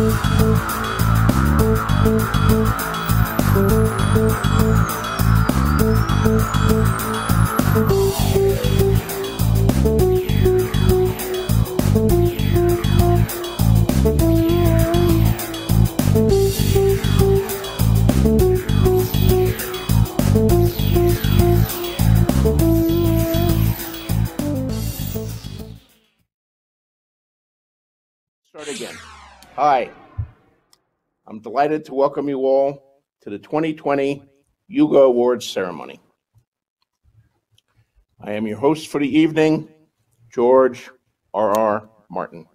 Start Hi. I'm delighted to welcome you all to the 2020 Hugo Awards ceremony. I am your host for the evening, George R. R. Martin.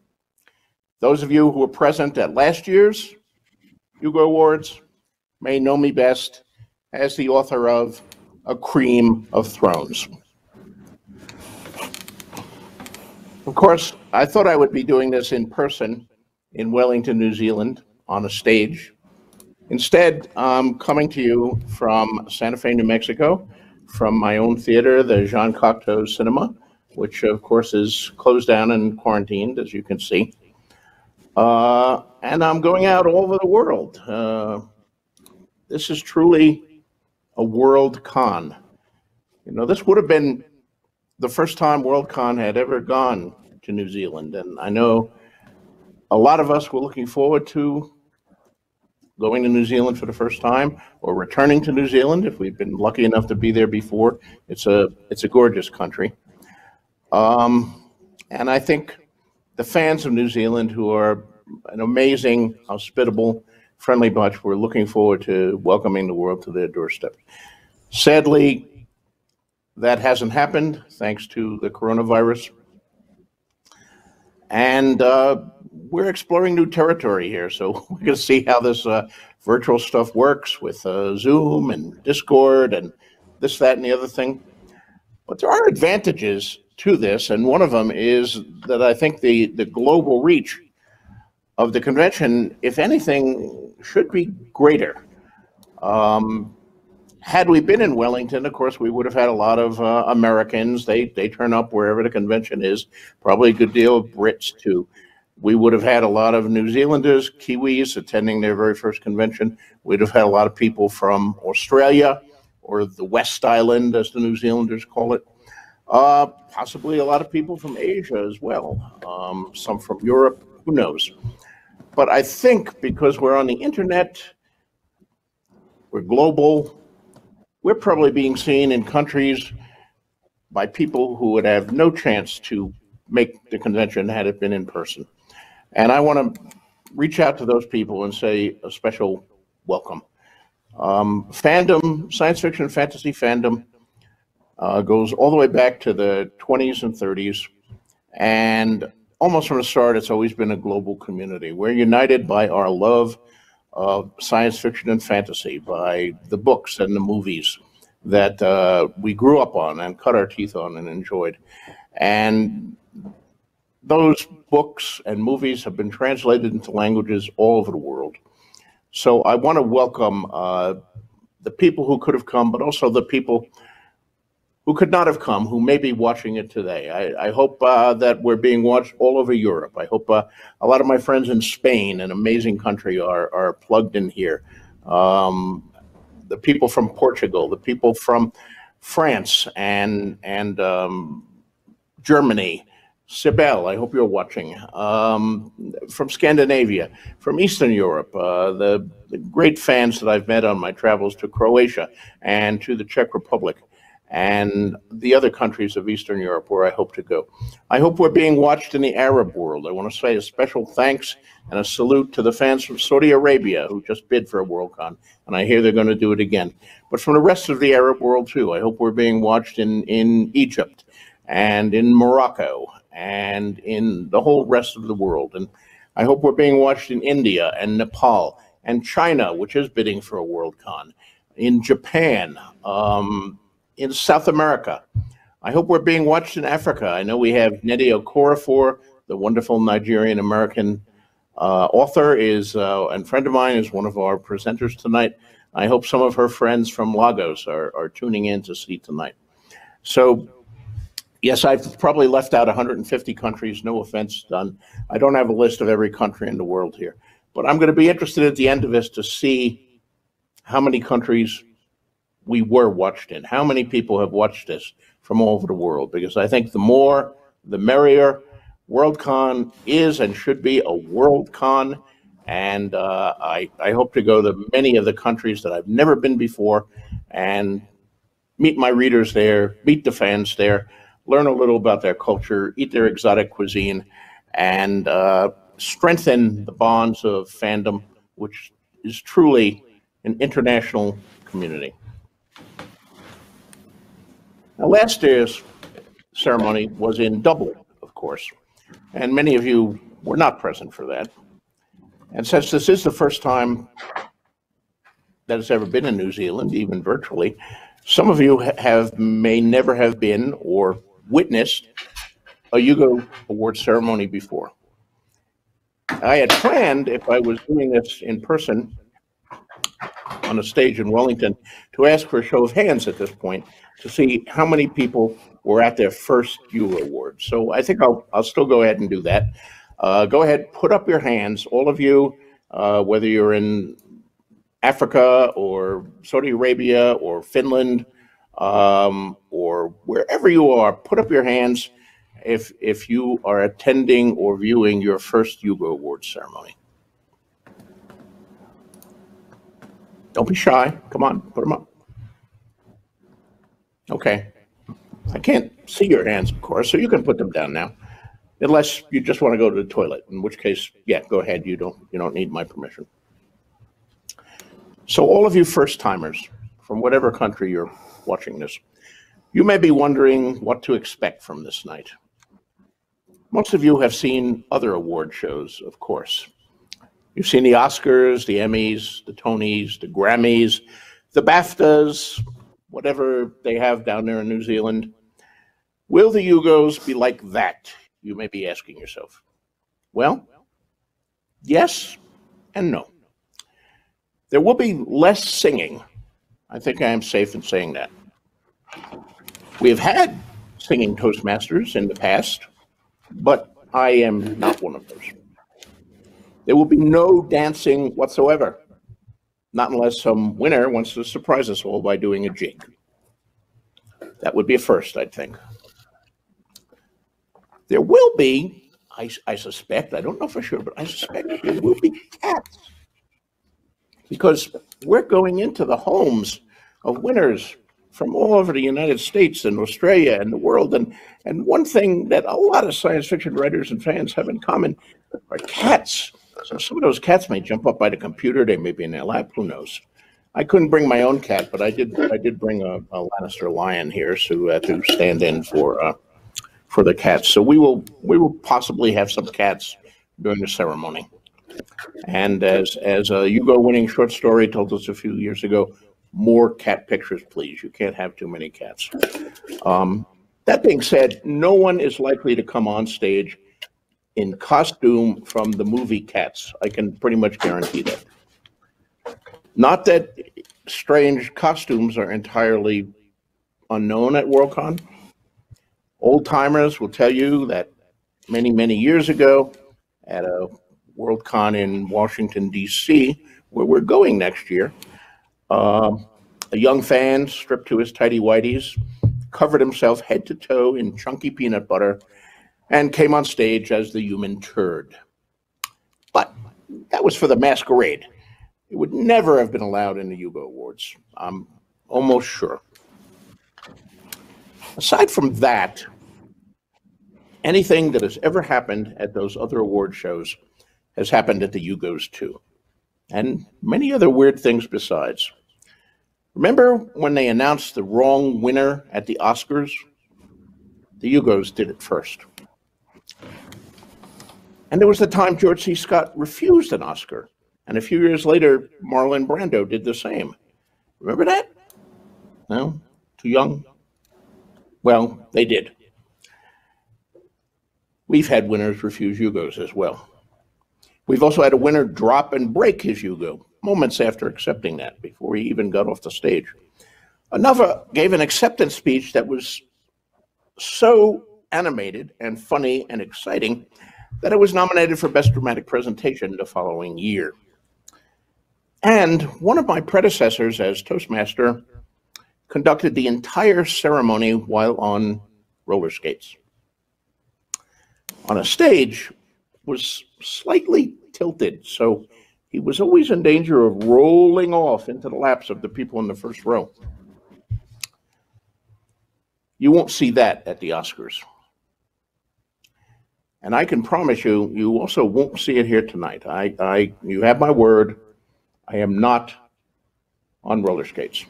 Those of you who were present at last year's Hugo Awards may know me best as the author of A Game of Thrones. Of course, I thought I would be doing this in person in Wellington, New Zealand, on a stage. Instead, I'm coming to you from Santa Fe, New Mexico, from my own theater, the Jean Cocteau Cinema, which of course is closed down and quarantined, as you can see. Uh, and I'm going out all over the world. Uh, this is truly a world con. You know, this would have been the first time Worldcon had ever gone to New Zealand. And I know a lot of us were looking forward to going to New Zealand for the first time or returning to New Zealand if we've been lucky enough to be there before. It's a, it's a gorgeous country. Um, and I think the fans of New Zealand, who are an amazing, hospitable, friendly bunch, were looking forward to welcoming the world to their doorstep. Sadly, that hasn't happened thanks to the coronavirus. And uh, we're exploring new territory here. So we're going to see how this uh, virtual stuff works with uh, Zoom and Discord and this, that, and the other thing. But there are advantages to this. And one of them is that I think the, the global reach of the convention, if anything, should be greater. Um, had we been in Wellington, of course, we would have had a lot of uh, Americans. They they turn up wherever the convention is. Probably a good deal of Brits too. We would have had a lot of New Zealanders, Kiwis attending their very first convention. We'd have had a lot of people from Australia or the West Island, as the New Zealanders call it. Uh, possibly a lot of people from Asia as well. Um, some from Europe. Who knows? But I think because we're on the internet, we're global we're probably being seen in countries by people who would have no chance to make the convention had it been in person. And I want to reach out to those people and say a special welcome. Um, fandom, science fiction, fantasy fandom, uh, goes all the way back to the 20s and 30s. And almost from the start, it's always been a global community. We're united by our love of science fiction and fantasy by the books and the movies that uh, we grew up on and cut our teeth on and enjoyed. And those books and movies have been translated into languages all over the world. So I want to welcome uh, the people who could have come, but also the people who could not have come, who may be watching it today. I, I hope uh, that we're being watched all over Europe. I hope uh, a lot of my friends in Spain, an amazing country, are, are plugged in here. Um, the people from Portugal, the people from France and, and um, Germany, Sibel, I hope you're watching, um, from Scandinavia, from Eastern Europe, uh, the, the, great fans that I've met on my travels to Croatia and to the Czech Republic and the other countries of Eastern Europe where I hope to go. I hope we're being watched in the Arab world. I want to say a special thanks and a salute to the fans from Saudi Arabia who just bid for a Worldcon, and I hear they're going to do it again. But from the rest of the Arab world too, I hope we're being watched in, in Egypt and in Morocco and in the whole rest of the world. And I hope we're being watched in India and Nepal and China, which is bidding for a Worldcon, in Japan, um, in South America. I hope we're being watched in Africa. I know we have Nnedi Okorafor, the wonderful Nigerian American uh, author, is uh, and friend of mine is one of our presenters tonight. I hope some of her friends from Lagos are, are tuning in to see tonight. So, yes, I've probably left out 150 countries. No offense done. I don't have a list of every country in the world here, But I'm going to be interested at the end of this to see how many countries we were watched in, how many people have watched this from all over the world, because I think the more, the merrier. Worldcon is and should be a Worldcon, and uh, I, I hope to go to many of the countries that I've never been before and meet my readers there, meet the fans there, learn a little about their culture, eat their exotic cuisine, and uh, strengthen the bonds of fandom, which is truly an international community. Now, last year's ceremony was in Dublin, of course, and many of you were not present for that. And since this is the first time that it's ever been in New Zealand, even virtually, some of you have may never have been or witnessed a Hugo Award ceremony before. I had planned, if I was doing this in person on a stage in Wellington, to ask for a show of hands at this point to see how many people were at their first Hugo Award. So I think I'll, I'll still go ahead and do that. Uh, go ahead, put up your hands, all of you, uh, whether you're in Africa or Saudi Arabia or Finland um, or wherever you are, put up your hands if if you are attending or viewing your first Hugo Awards ceremony. Don't be shy. Come on, put them up. Okay. I can't see your hands, of course, so you can put them down now. Unless you just want to go to the toilet, in which case, yeah, go ahead. You don't you don't need my permission. So all of you first timers from whatever country you're watching this, you may be wondering what to expect from this night. Most of you have seen other award shows, of course. You've seen the Oscars, the Emmys, the Tonys, the Grammys, the BAFTAs, whatever they have down there in New Zealand. Will the Hugos be like that? You may be asking yourself. Well, yes and no. There will be less singing. I think I am safe in saying that. We have had singing Toastmasters in the past, but I am not one of those. There will be no dancing whatsoever. Not unless some winner wants to surprise us all by doing a jig. That would be a first, I'd think. There will be, I, I suspect, I don't know for sure, but I suspect there will be cats. Because we're going into the homes of winners from all over the United States and Australia and the world. And, and one thing that a lot of science fiction writers and fans have in common are cats. So some of those cats may jump up by the computer. They may be in their lap. Who knows? I couldn't bring my own cat, but I did. I did bring a, a Lannister lion here to uh, to stand in for uh, for the cats. So we will we will possibly have some cats during the ceremony. And as as a Hugo winning short story told us a few years ago, more cat pictures, please. You can't have too many cats. Um, that being said, no one is likely to come on stage in costume from the movie Cats. I can pretty much guarantee that. Not that strange costumes are entirely unknown at Worldcon. Old timers will tell you that many, many years ago at a Worldcon in Washington, D.C., where we're going next year, uh, a young fan stripped to his tidy whities, covered himself head to toe in chunky peanut butter, and came on stage as the human turd. But that was for the masquerade. It would never have been allowed in the Hugo Awards. I'm almost sure. Aside from that, anything that has ever happened at those other award shows has happened at the Hugos too, and many other weird things besides. Remember when they announced the wrong winner at the Oscars? The Hugos did it first. And there was the time George C. Scott refused an Oscar. And a few years later, Marlon Brando did the same. Remember that? No? Too young? Well, they did. We've had winners refuse Hugos as well. We've also had a winner drop and break his Hugo moments after accepting that, before he even got off the stage. Another gave an acceptance speech that was so animated and funny and exciting that it was nominated for Best Dramatic Presentation the following year. And one of my predecessors as Toastmaster conducted the entire ceremony while on roller skates. On a stage was slightly tilted, so he was always in danger of rolling off into the laps of the people in the first row. You won't see that at the Oscars. And I can promise you, you also won't see it here tonight. I, I, you have my word. I am not on roller skates.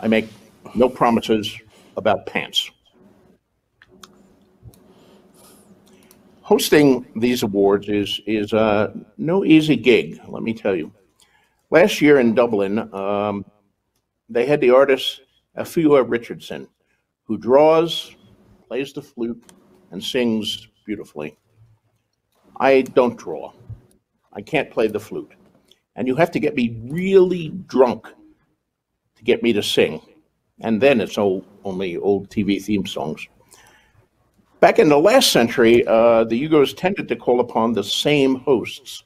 I make no promises about pants. Hosting these awards is is uh, no easy gig, let me tell you. Last year in Dublin, um, they had the artist Afua Richardson, who draws, plays the flute, and sings beautifully. I don't draw. I can't play the flute and you have to get me really drunk to get me to sing. And then it's old, only old TV theme songs. Back in the last century, uh, the Hugos tended to call upon the same hosts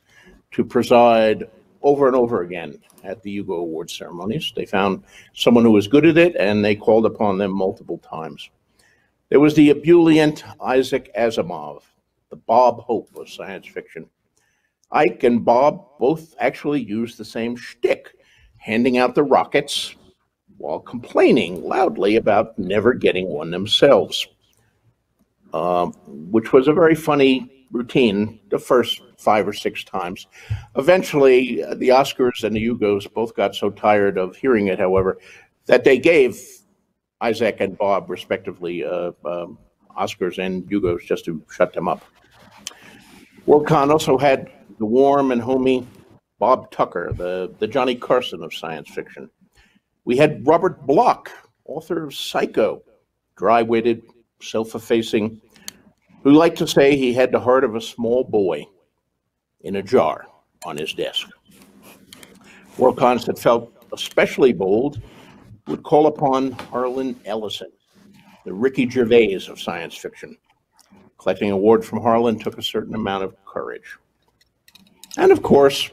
to preside over and over again at the Hugo Award ceremonies. They found someone who was good at it, and they called upon them multiple times. There was the ebullient Isaac Asimov, the Bob Hope of science fiction. Ike and Bob both actually used the same shtick, handing out the rockets while complaining loudly about never getting one themselves, uh, which was a very funny routine the first five or six times. Eventually, uh, the Oscars and the Hugos both got so tired of hearing it, however, that they gave Isaac and Bob, respectively, uh, um, Oscars and Hugos just to shut them up. Worldcon also had the warm and homey Bob Tucker, the, the Johnny Carson of science fiction. We had Robert Bloch, author of Psycho, dry witted, self effacing, who liked to say he had the heart of a small boy in a jar on his desk. Worldcons that felt especially bold would call upon Harlan Ellison, the Ricky Gervais of science fiction. Collecting an award from Harlan took a certain amount of courage. And of course,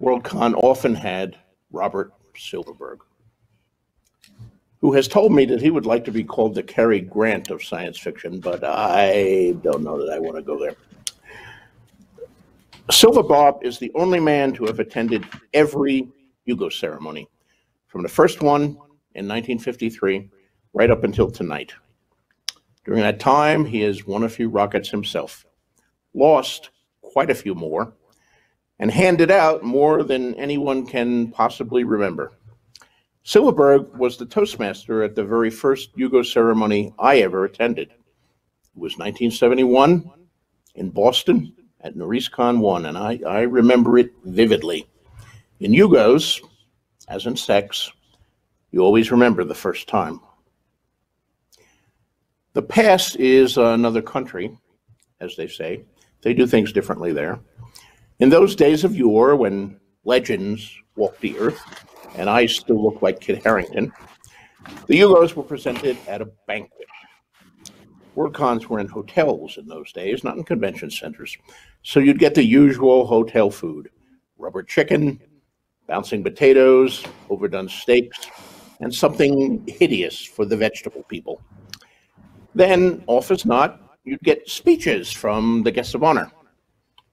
Worldcon often had Robert Silverberg, who has told me that he would like to be called the Cary Grant of science fiction, but I don't know that I want to go there. Silver Bob is the only man to have attended every Hugo ceremony, from the first one in 1953 right up until tonight. During that time, he has won a few rockets himself, lost quite a few more, and handed out more than anyone can possibly remember. Silverberg was the Toastmaster at the very first Hugo ceremony I ever attended. It was 1971 in Boston at Noreascon 1, and I, I remember it vividly. In Hugos, as in sex, you always remember the first time. The past is another country, as they say, they do things differently there. In those days of yore, when legends walked the earth, and I still look like Kit Harington, the Hugos were presented at a banquet. Worldcons were in hotels in those days, not in convention centers. So you'd get the usual hotel food rubber chicken, bouncing potatoes, overdone steaks, and something hideous for the vegetable people. Then, off as not, you'd get speeches from the guests of honor.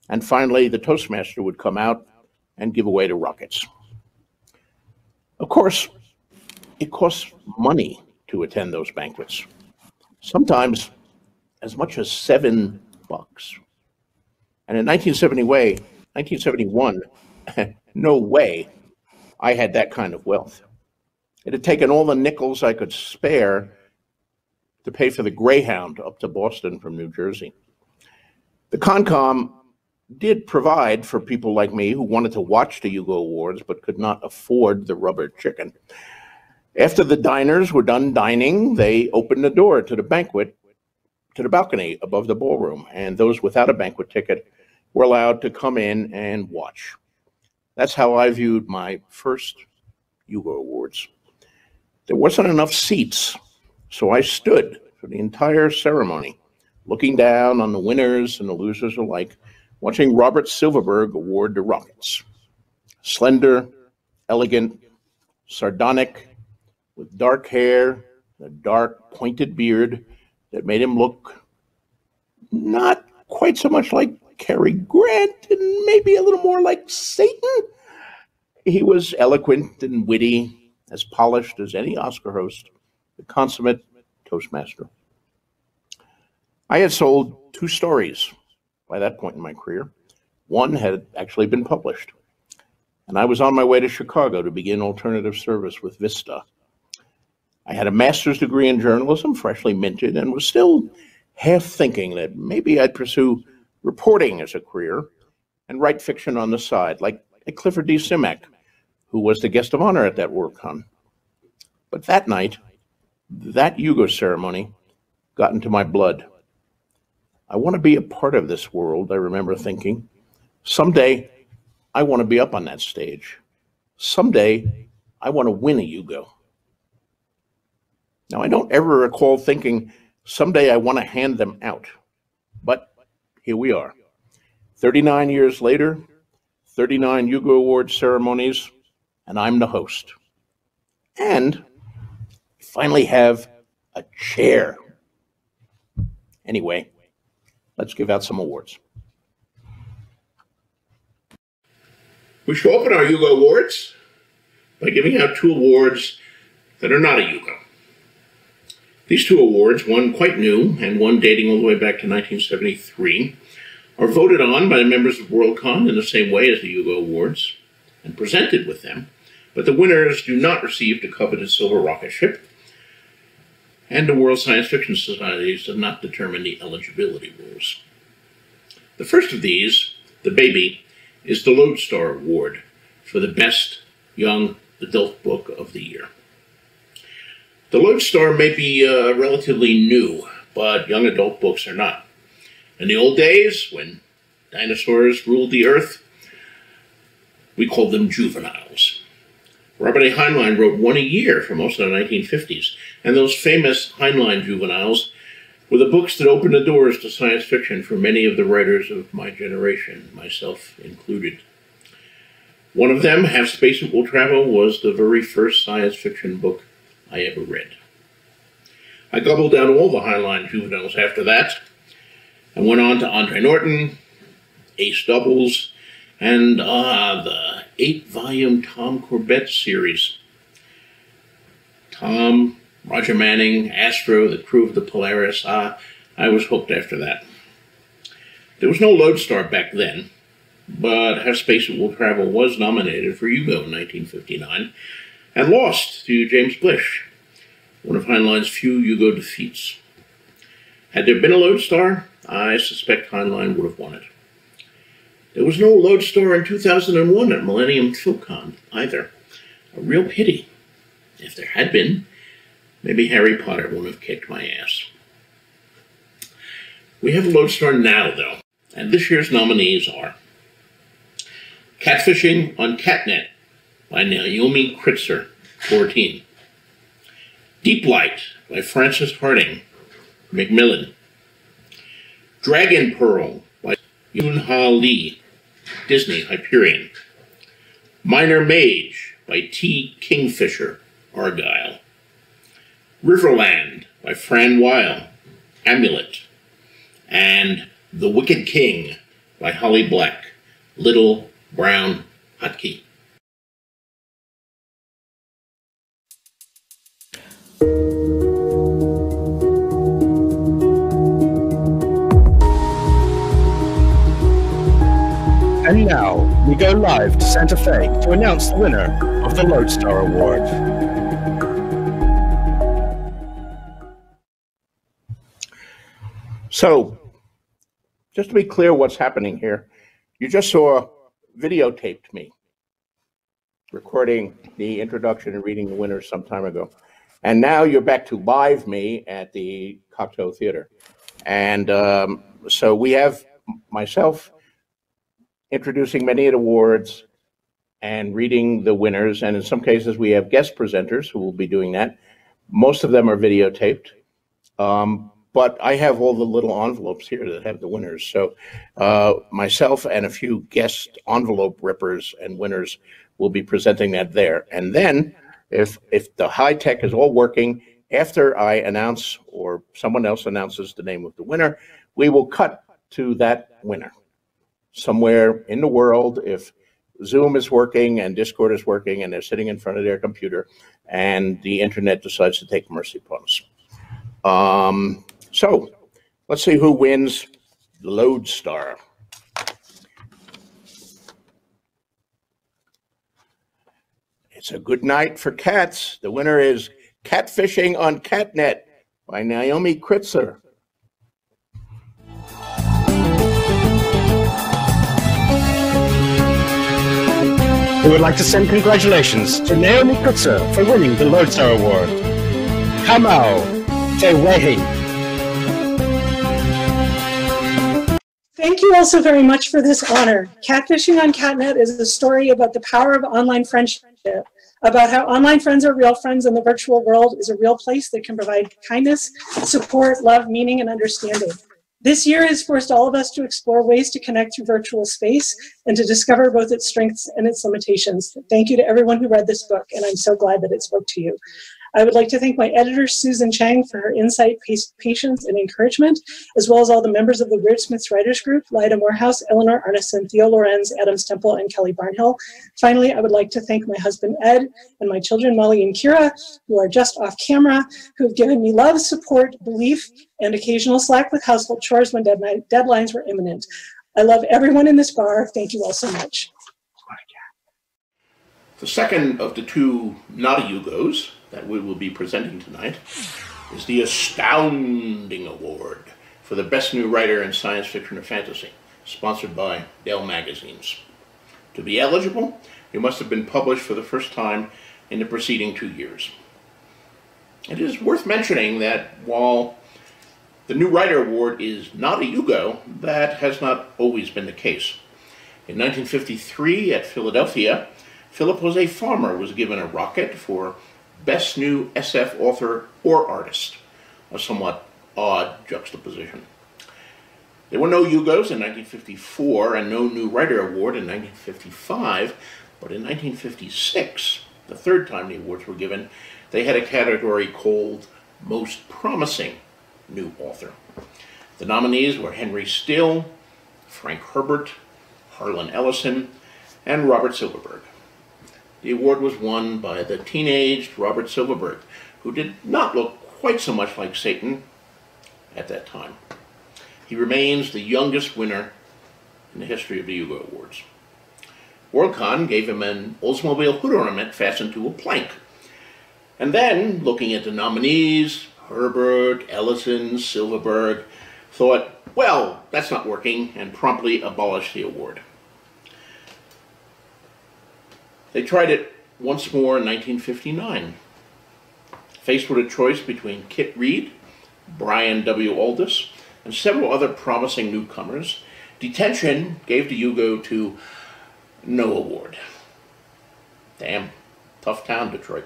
And finally, the Toastmaster would come out and give away the rockets. Of course, it costs money to attend those banquets, sometimes as much as seven bucks. And in 1970 way, 1971, no way I had that kind of wealth. It had taken all the nickels I could spare to pay for the Greyhound up to Boston from New Jersey. The Concom did provide for people like me who wanted to watch the Hugo Awards but could not afford the rubber chicken. After the diners were done dining, they opened the door to the banquet, to the balcony above the ballroom, and those without a banquet ticket were allowed to come in and watch. That's how I viewed my first Hugo Awards. There wasn't enough seats so I stood for the entire ceremony, looking down on the winners and the losers alike, watching Robert Silverberg award the Rockets. Slender, elegant, sardonic, with dark hair, and a dark pointed beard that made him look not quite so much like Cary Grant and maybe a little more like Satan. He was eloquent and witty, as polished as any Oscar host, the consummate Toastmaster. I had sold two stories by that point in my career. One had actually been published, and I was on my way to Chicago to begin alternative service with Vista. I had a master's degree in journalism, freshly minted, and was still half thinking that maybe I'd pursue reporting as a career and write fiction on the side, like, Clifford D. Simak, who was the guest of honor at that WorldCon. But that night, that Hugo ceremony got into my blood. I want to be a part of this world, I remember thinking. Someday, I want to be up on that stage. Someday, I want to win a Hugo. Now, I don't ever recall thinking, someday I want to hand them out. But here we are. 39 years later, 39 Hugo Award ceremonies, and I'm the host. And I finally have a chair. Anyway, let's give out some awards. We should open our Hugo Awards by giving out two awards that are not a Hugo. These two awards, one quite new and one dating all the way back to 1973, are voted on by the members of WorldCon in the same way as the Hugo Awards and presented with them, but the winners do not receive the coveted silver rocket ship, and the World Science Fiction Societies have not determined the eligibility rules. The first of these, the baby, is the Lodestar Award for the best young adult book of the year. The Lodestar may be uh, relatively new, but young adult books are not. In the old days, when dinosaurs ruled the earth, we called them juveniles. Robert A. Heinlein wrote one a year for most of the 1950s, and those famous Heinlein juveniles were the books that opened the doors to science fiction for many of the writers of my generation, myself included. One of them, Have Space Suit Will Travel, was the very first science fiction book I ever read. I gobbled down all the Heinlein juveniles after that and went on to Andre Norton, Ace Doubles, and ah, the eight volume Tom Corbett series. Tom, Roger Manning, Astro, the crew of the Polaris, ah, I was hooked after that. There was no Lodestar back then, but Have Space Suit Will Travel was nominated for Hugo in 1959 and lost to James Blish, one of Heinlein's few Hugo defeats. Had there been a Lodestar, I suspect Heinlein would have won it. There was no Lodestar in 2001 at Millennium PhilCon either. A real pity. If there had been, maybe Harry Potter wouldn't have kicked my ass. We have a Lodestar now, though, and this year's nominees are Catfishing on Catnet by Naomi Kritzer, Tor Teen. Deep Light by Frances Hardinge, Macmillan. Dragon Pearl by Yoon Ha Lee, Disney Hyperion. Minor Mage by T. Kingfisher, Argyll. Riverland by Fran Wilde, Amulet. And The Wicked King by Holly Black, Little Brown Hotkey. And now we go live to Santa Fe to announce the winner of the Lodestar Award. So, just to be clear what's happening here, you just saw videotaped me recording the introduction and reading the winners some time ago. And now you're back to live me at the Cocteau Theater. And um, so we have myself introducing many of the awards and reading the winners. And in some cases, we have guest presenters who will be doing that. Most of them are videotaped. Um, but I have all the little envelopes here that have the winners. So uh, myself and a few guest envelope rippers and winners will be presenting that there. And then if if the high tech is all working, after I announce or someone else announces the name of the winner, we will cut to that winner somewhere in the world. If Zoom is working and Discord is working and they're sitting in front of their computer and the internet decides to take mercy upon us. Um, so let's see who wins the Lodestar. It's a good night for cats. The winner is Catfishing on Catnet by Naomi Kritzer. We would like to send congratulations to Naomi Kritzer for winning the Lodestar Award. Kamau Tewehi. Thank you all so very much for this honor. Catfishing on Catnet is a story about the power of online friendship, about how online friends are real friends and the virtual world is a real place that can provide kindness, support, love, meaning, and understanding. This year has forced all of us to explore ways to connect through virtual space and to discover both its strengths and its limitations. Thank you to everyone who read this book, and I'm so glad that it spoke to you. I would like to thank my editor, Susan Chang, for her insight, patience, and encouragement, as well as all the members of the Wordsmiths Writers Group, Lyda Morehouse, Eleanor Arnason, Theo Lorenz, Adam Stemple, and Kelly Barnhill. Finally, I would like to thank my husband, Ed, and my children, Molly and Kira, who are just off camera, who have given me love, support, belief, and occasional slack with household chores when deadlines were imminent. I love everyone in this bar. Thank you all so much. The second of the two Not a Hugos that we will be presenting tonight is the Astounding Award for the Best New Writer in Science Fiction or Fantasy, sponsored by Dell Magazines. To be eligible, you must have been published for the first time in the preceding two years. It is worth mentioning that while the New Writer Award is not a Hugo, that has not always been the case. In 1953 at Philadelphia, Philip Jose Farmer was given a rocket for Best New SF Author or Artist, a somewhat odd juxtaposition. There were no Hugos in 1954 and no New Writer Award in 1955, but in 1956, the third time the awards were given, they had a category called Most Promising New Author. The nominees were Henry Still, Frank Herbert, Harlan Ellison, and Robert Silverberg. The award was won by the teenaged Robert Silverberg, who did not look quite so much like Satan at that time. He remains the youngest winner in the history of the Hugo Awards. Worldcon gave him an Oldsmobile hood ornament fastened to a plank. And then, looking at the nominees, Herbert, Ellison, Silverberg, thought, well, that's not working, and promptly abolished the award. They tried it once more in 1959. Faced with a choice between Kit Reed, Brian W. Aldiss, and several other promising newcomers, detention gave the Hugo to no award. Damn, tough town, Detroit.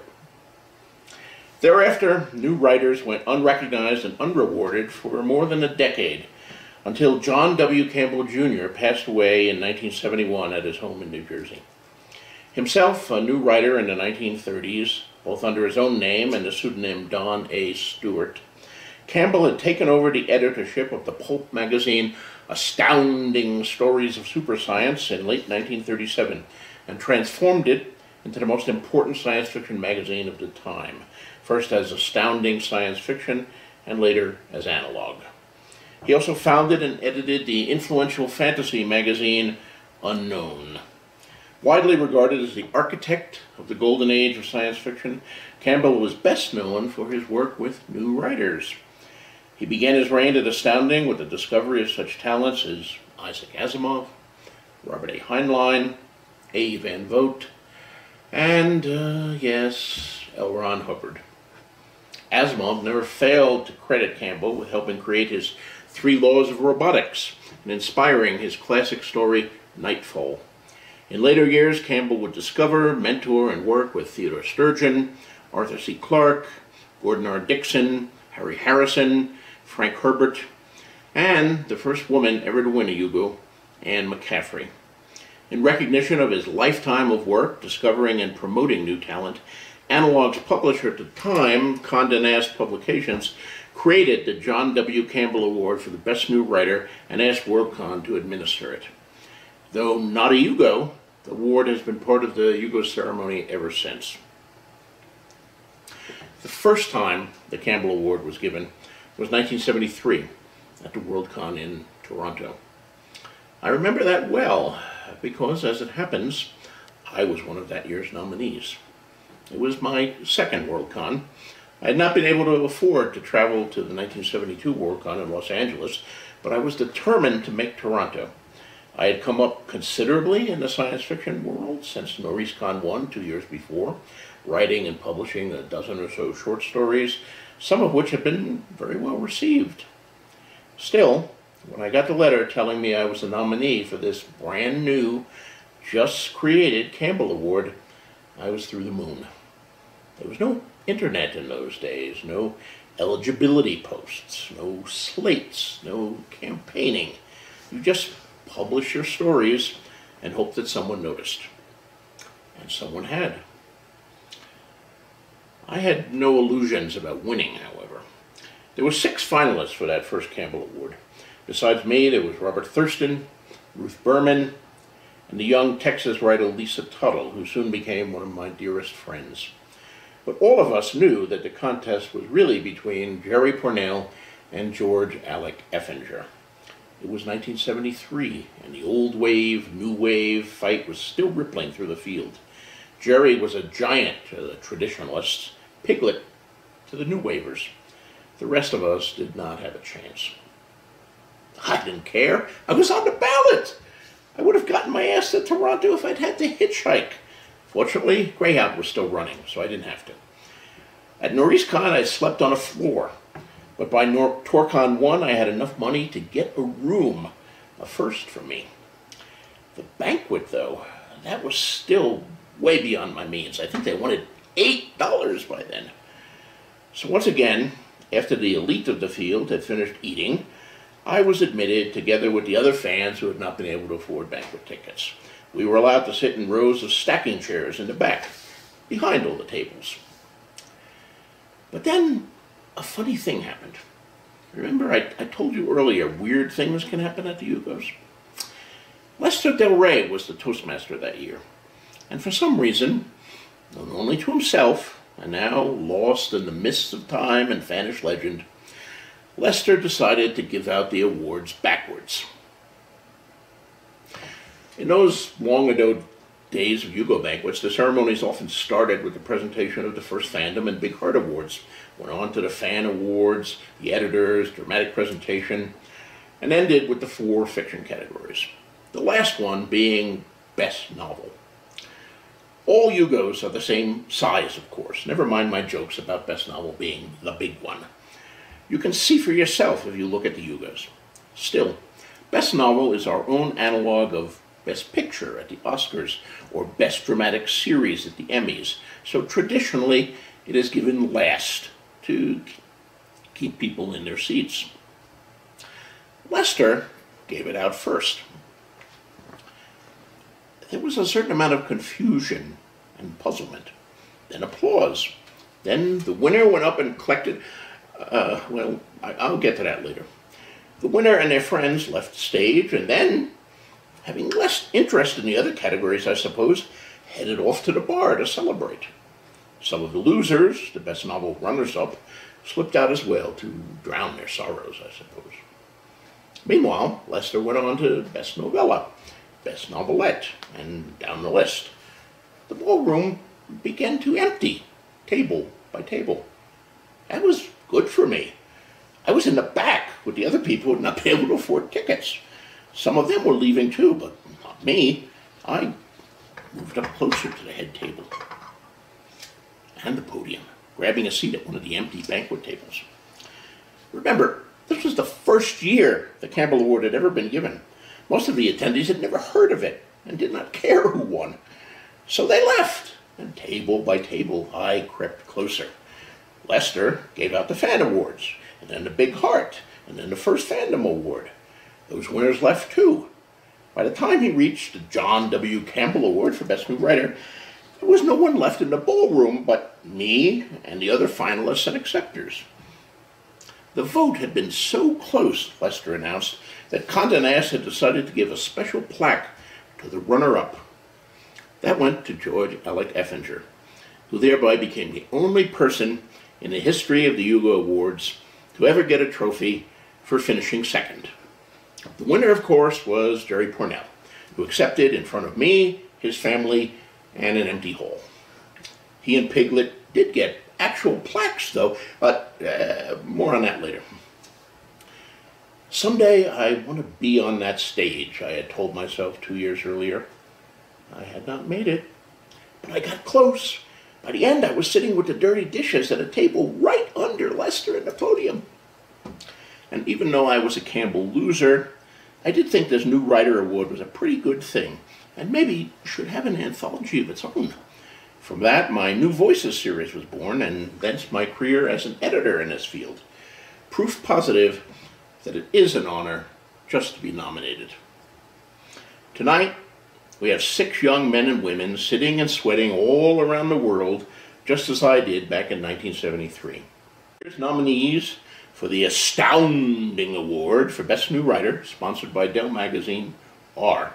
Thereafter, new writers went unrecognized and unrewarded for more than a decade, until John W. Campbell Jr. passed away in 1971 at his home in New Jersey. Himself a new writer in the 1930s, both under his own name and the pseudonym Don A. Stuart, Campbell had taken over the editorship of the pulp magazine Astounding Stories of Super Science in late 1937 and transformed it into the most important science fiction magazine of the time, first as Astounding Science Fiction and later as Analog. He also founded and edited the influential fantasy magazine Unknown. Widely regarded as the architect of the golden age of science fiction, Campbell was best known for his work with new writers. He began his reign at Astounding with the discovery of such talents as Isaac Asimov, Robert A. Heinlein, A. Van Vogt, and, uh, yes, L. Ron Hubbard. Asimov never failed to credit Campbell with helping create his Three Laws of Robotics and inspiring his classic story, Nightfall. In later years, Campbell would discover, mentor, and work with Theodore Sturgeon, Arthur C. Clarke, Gordon R. Dickson, Harry Harrison, Frank Herbert, and the first woman ever to win a Hugo, Anne McCaffrey. In recognition of his lifetime of work discovering and promoting new talent, Analog's publisher at the time, Condé Nast Publications, created the John W. Campbell Award for the Best New Writer and asked Worldcon to administer it. Though not a Hugo, the award has been part of the Hugo ceremony ever since. The first time the Campbell Award was given was 1973 at the Worldcon in Toronto. I remember that well because, as it happens, I was one of that year's nominees. It was my second Worldcon. I had not been able to afford to travel to the 1972 Worldcon in Los Angeles, but I was determined to make Toronto. I had come up considerably in the science fiction world since Noreascon 1 two years before, writing and publishing a dozen or so short stories, some of which had been very well received. Still, when I got the letter telling me I was a nominee for this brand new, just created Campbell Award, I was through the moon. There was no internet in those days, no eligibility posts, no slates, no campaigning. You just publish your stories and hope that someone noticed. And someone had. I had no illusions about winning, however. There were six finalists for that first Campbell Award. Besides me, there was Robert Thurston, Ruth Berman, and the young Texas writer Lisa Tuttle, who soon became one of my dearest friends. But all of us knew that the contest was really between Jerry Pournelle and George Alec Effinger. It was 1973, and the old wave, new wave fight was still rippling through the field. Jerry was a giant to the traditionalists, Piglet to the new wavers. The rest of us did not have a chance. I didn't care. I was on the ballot. I would have gotten my ass to Toronto if I'd had to hitchhike. Fortunately, Greyhound was still running, so I didn't have to. At Noreascon, I slept on a floor, but by Nor- Torcon 1, I had enough money to get a room, a first for me. The banquet, though, that was still way beyond my means. I think they wanted $8 by then. So once again, after the elite of the field had finished eating, I was admitted together with the other fans who had not been able to afford banquet tickets. We were allowed to sit in rows of stacking chairs in the back, behind all the tables. But then a funny thing happened. Remember, I, I told you earlier, weird things can happen at the Hugos. Lester Del Rey was the Toastmaster that year, and for some reason, known only to himself, and now lost in the mists of time and vanished legend, Lester decided to give out the awards backwards. In those long ago days of Hugo banquets, the ceremonies often started with the presentation of the first fandom and Big Heart Awards, went on to the fan awards, the editors, dramatic presentation, and ended with the four fiction categories. The last one being Best Novel. All Hugos are the same size, of course, never mind my jokes about Best Novel being the big one. You can see for yourself if you look at the Hugos. Still, Best Novel is our own analog of Best Picture at the Oscars or Best Dramatic Series at the Emmys, so traditionally it is given last to keep people in their seats. Lester gave it out first. There was a certain amount of confusion and puzzlement, then applause. Then the winner went up and collected uh, well, I, will get to that later. The winner and their friends left the stage, and then, having less interest in the other categories, I suppose, headed off to the bar to celebrate. Some of the losers, the best novel runners-up, slipped out as well to drown their sorrows, I suppose. Meanwhile, Lester went on to Best Novella, Best Novelette, and down the list. The ballroom began to empty, table by table. That was Good for me. I was in the back with the other people who had not been able to afford tickets. Some of them were leaving too, but not me. I moved up closer to the head table and the podium, grabbing a seat at one of the empty banquet tables. Remember, this was the first year the Campbell Award had ever been given. Most of the attendees had never heard of it and did not care who won. So they left, and table by table I crept closer. Lester gave out the fan awards, and then the Big Heart, and then the first Fandom Award. Those winners left too. By the time he reached the John W. Campbell Award for Best New Writer, there was no one left in the ballroom but me and the other finalists and acceptors. The vote had been so close, Lester announced, that Condé Nast had decided to give a special plaque to the runner-up. That went to George Alec Effinger, who thereby became the only person in the history of the Hugo Awards to ever get a trophy for finishing second. The winner, of course, was Jerry Pournelle, who accepted in front of me, his family, and an empty hall. He and Piglet did get actual plaques, though, but uh, more on that later. Someday I want to be on that stage, I had told myself two years earlier. I had not made it, but I got close. By the end, I was sitting with the dirty dishes at a table right under Lester and the podium. And even though I was a Campbell loser, I did think this new writer award was a pretty good thing, and maybe should have an anthology of its own. From that, my New Voices series was born, and thence my career as an editor in this field. Proof positive that it is an honor just to be nominated. Tonight, we have six young men and women sitting and sweating all around the world, just as I did back in 1973. Here's nominees for the Astounding Award for Best New Writer, sponsored by Dell Magazine, are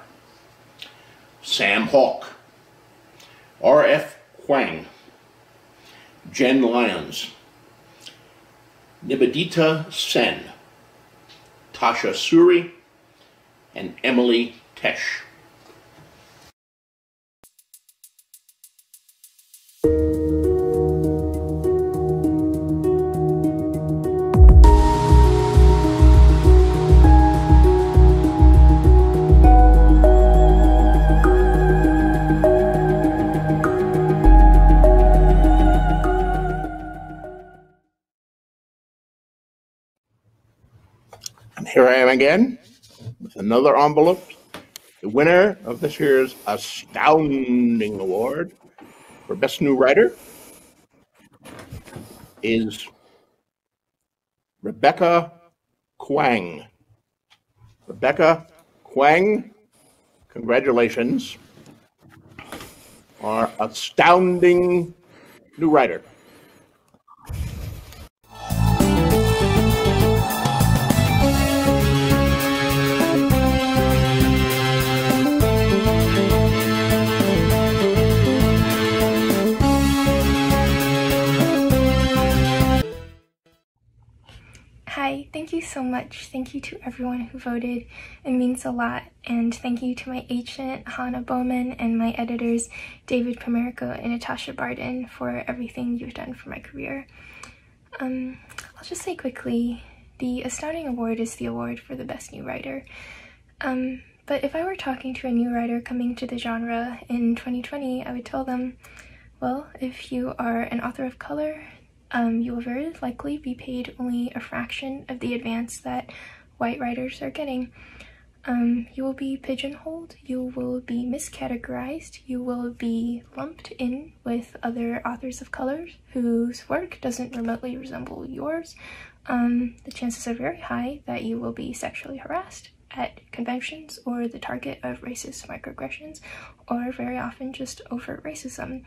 Sam Hawke, R.F. Kuang, Jen Lyons, Nivedita Sen, Tasha Suri, and Emily Tesh. Here I am again with another envelope. The winner of this year's Astounding Award for Best New Writer is Rebecca Kuang. Rebecca Kuang, congratulations. Our astounding new writer. Thank you so much. Thank you to everyone who voted. It means a lot. And thank you to my agent, Hannah Bowman, and my editors, David Pomerico and Natasha Bardon, for everything you've done for my career. Um, I'll just say quickly, the Astounding Award is the award for the best new writer. Um, but if I were talking to a new writer coming to the genre in 2020, I would tell them, well, if you are an author of color, um, you will very likely be paid only a fraction of the advance that white writers are getting. Um, you will be pigeonholed, you will be miscategorized, you will be lumped in with other authors of color whose work doesn't remotely resemble yours. Um, the chances are very high that you will be sexually harassed at conventions or the target of racist microaggressions or very often just overt racism.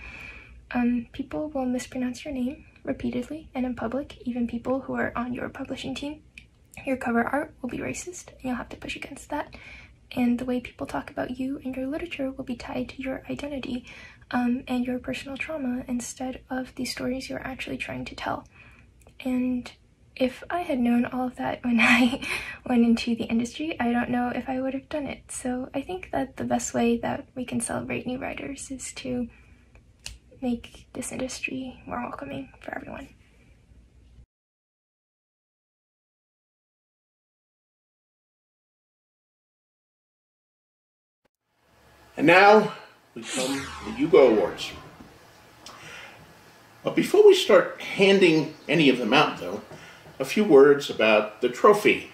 Um, people will mispronounce your name repeatedly and in public, even people who are on your publishing team. Your cover art will be racist, and you'll have to push against that. And the way people talk about you and your literature will be tied to your identity um, and your personal trauma instead of the stories you're actually trying to tell. And if I had known all of that when I went into the industry, I don't know if I would have done it. So I think that the best way that we can celebrate new writers is to make this industry more welcoming for everyone. And now we come to the Hugo Awards. But before we start handing any of them out, though, a few words about the trophy,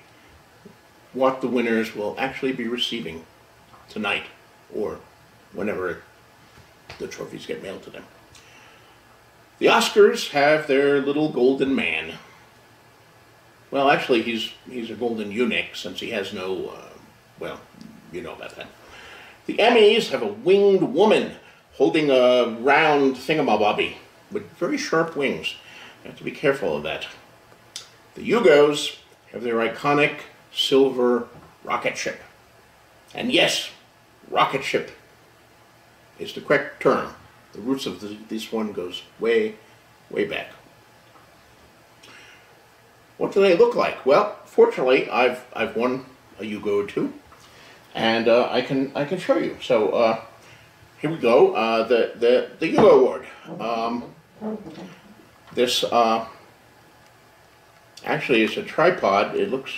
what the winners will actually be receiving tonight or whenever the trophies get mailed to them. The Oscars have their little golden man. Well, actually, he's he's a golden eunuch since he has no. Uh, well, you know about that. The Emmys have a winged woman holding a round thingamabobby with very sharp wings. You have to be careful of that. The Hugos have their iconic silver rocket ship. And yes, rocket ship is the correct term. The roots of the, this one goes way, way back. What do they look like? Well, fortunately, I've I've won a Hugo or two, and uh, I can I can show you. So uh, here we go. Uh, the the the Hugo Award. Um, this uh, actually is a tripod. It looks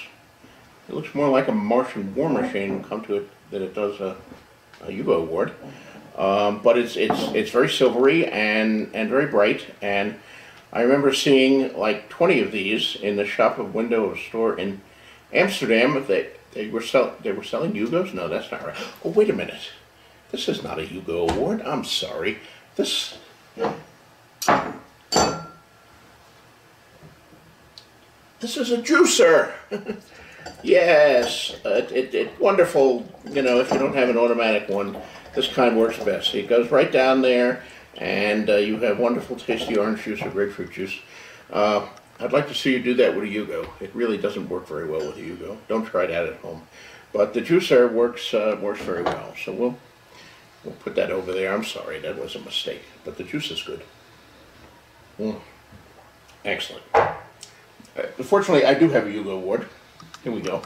it looks more like a Martian war machine. Come to it than it does a, a Hugo Award. Um, but it's it's it's very silvery and and very bright. And I remember seeing like 20 of these in the shop of window store in Amsterdam. They they were sell they were selling Hugos. No, that's not right. Oh, wait a minute. This is not a Hugo Award. I'm sorry. This. This is a juicer. yes, uh, it, it, wonderful. You know, if you don't have an automatic one, this kind works best. It goes right down there, and uh, you have wonderful, tasty orange juice or grapefruit juice. Uh, I'd like to see you do that with a Hugo. It really doesn't work very well with a Hugo. Don't try that at home. But the juicer works uh, works very well. So we'll we'll put that over there. I'm sorry, that was a mistake. But the juice is good. Mm. Excellent. Uh, fortunately, I do have a Hugo award. Here we go.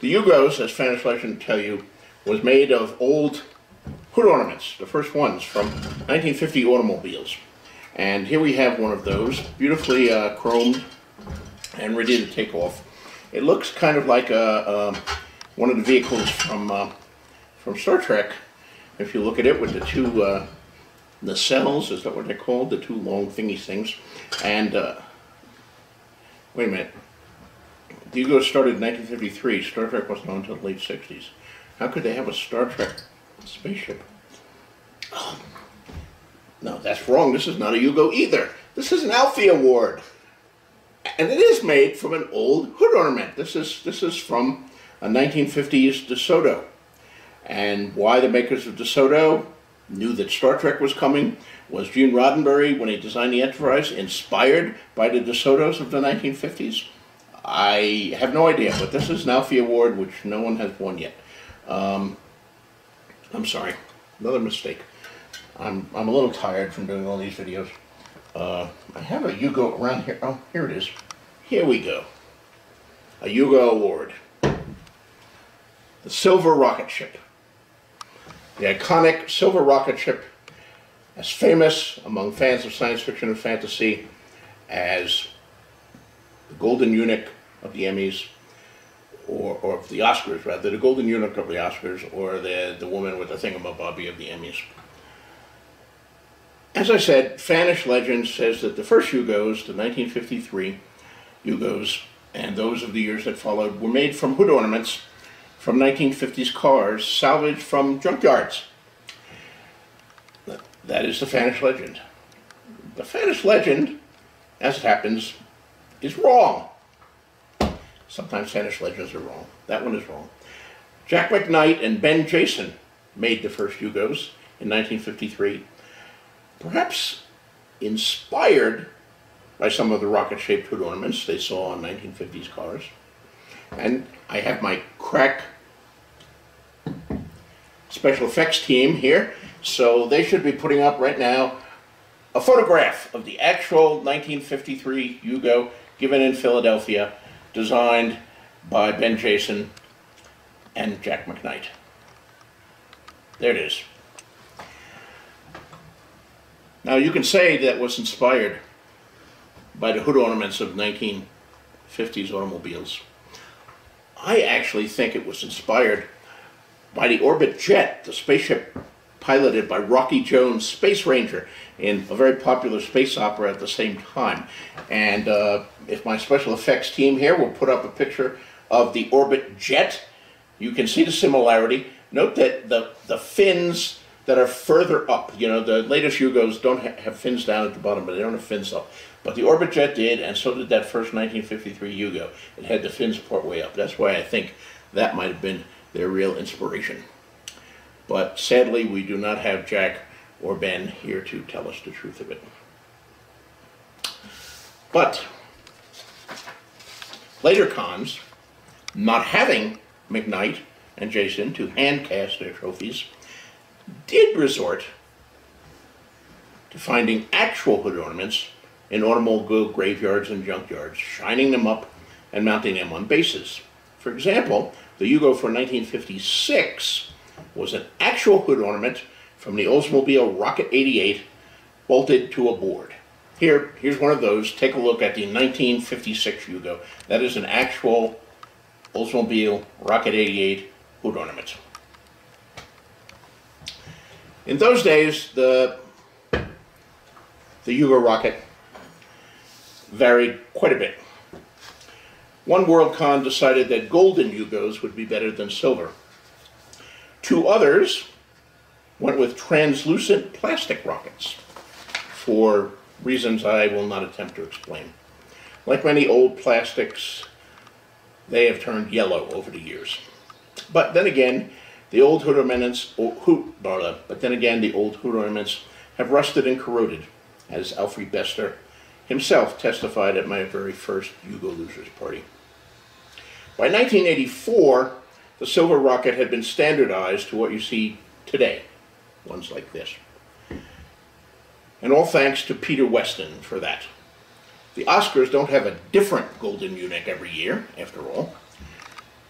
The Hugos, as Fanish legend tell you, was made of old hood ornaments, the first ones from 1950 automobiles. And here we have one of those, beautifully uh, chromed and ready to take off. It looks kind of like a, uh, one of the vehicles from uh, from Star Trek. If you look at it with the two uh, nacelles, is that what they're called? The two long thingy things. And uh, Wait a minute. Hugo started in 1953. Star Trek wasn't on until the late 60s. How could they have a Star Trek spaceship? Oh. No, that's wrong. This is not a Hugo either. This is an Alfie Award. And it is made from an old hood ornament. This is, this is from a 1950s DeSoto. And why the makers of DeSoto knew that Star Trek was coming was Gene Roddenberry, when he designed the Enterprise, inspired by the DeSotos of the 1950s? I have no idea, but this is an Alfie Award, which no one has won yet. Um, I'm sorry, another mistake. I'm, I'm a little tired from doing all these videos. Uh, I have a Hugo around here. Oh, here it is. Here we go. A Hugo Award. The Silver Rocket Ship. The iconic Silver Rocket Ship as famous among fans of science fiction and fantasy as the Golden Eunuch of the Emmys, or, or the Oscars rather, the Golden Eunuch of the Oscars, or the, the woman with the thingamabobby of the Emmys. As I said, Fanish legend says that the first Hugos, the 1953 Hugos, and those of the years that followed, were made from hood ornaments from 1950s cars salvaged from junkyards. That is the Fanish legend. The Fanish legend, as it happens, is wrong. Sometimes Fanish legends are wrong. That one is wrong. Jack McKnight and Ben Jason made the first Hugos in 1953, perhaps inspired by some of the rocket-shaped hood ornaments they saw on 1950s cars. And I have my crack special effects team here so they should be putting up right now a photograph of the actual 1953 Hugo given in Philadelphia, designed by Ben Jason and Jack McKnight. There it is. Now you can say that was inspired by the hood ornaments of 1950s automobiles. I actually think it was inspired by the Orbit Jet, the spaceship piloted by Rocky Jones, Space Ranger, in a very popular space opera at the same time. And uh, if my special effects team here will put up a picture of the Orbit jet, you can see the similarity. Note that the, the fins that are further up, you know, the latest Hugos don't ha have fins down at the bottom, but they don't have fins up. But the orbit jet did, and so did that first 1953 Hugo. It had the fins part way up. That's why I think that might have been their real inspiration. But sadly, we do not have Jack or Ben here to tell us the truth of it. But later cons, not having McKnight and Jason to hand cast their trophies, did resort to finding actual hood ornaments in automobile graveyards and junkyards, shining them up and mounting them on bases. For example, the Hugo for 1956 was an actual hood ornament from the Oldsmobile Rocket 88 bolted to a board. Here, here's one of those. Take a look at the 1956 Hugo. That is an actual Oldsmobile Rocket 88 hood ornament. In those days, the the Hugo rocket varied quite a bit. One Worldcon decided that golden Hugos would be better than silver. Two others went with translucent plastic rockets for reasons I will not attempt to explain. Like many old plastics, they have turned yellow over the years. But then again, the old hood ornaments, oh, hoot, but then again, the old hood have rusted and corroded, as Alfred Bester himself testified at my very first Hugo Losers party. By 1984, the silver rocket had been standardized to what you see today, ones like this. And all thanks to Peter Weston for that. The Oscars don't have a different golden eunuch every year, after all.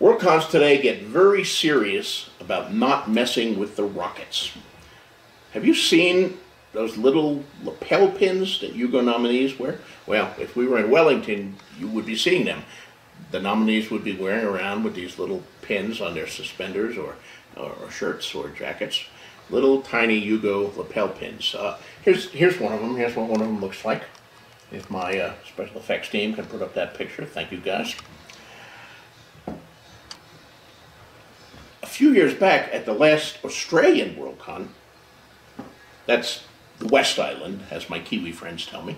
Worldcons today get very serious about not messing with the rockets. Have you seen those little lapel pins that Hugo nominees wear? Well, if we were in Wellington, you would be seeing them. The nominees would be wearing around with these little pins on their suspenders or, or, shirts or jackets. Little tiny Hugo lapel pins. Uh, here's, here's one of them. Here's what one of them looks like. If my uh, special effects team can put up that picture, thank you guys. A few years back at the last Australian Worldcon, that's the West Island, as my Kiwi friends tell me,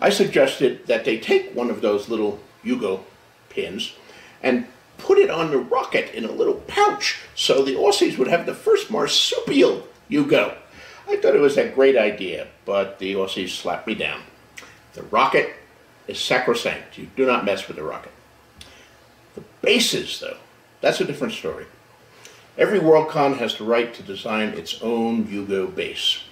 I suggested that they take one of those little Hugo pins and put it on the rocket in a little pouch so the Aussies would have the first marsupial Hugo. I thought it was a great idea, but the Aussies slapped me down. The rocket is sacrosanct. You do not mess with the rocket. The bases, though, that's a different story. Every Worldcon has the right to design its own Hugo base.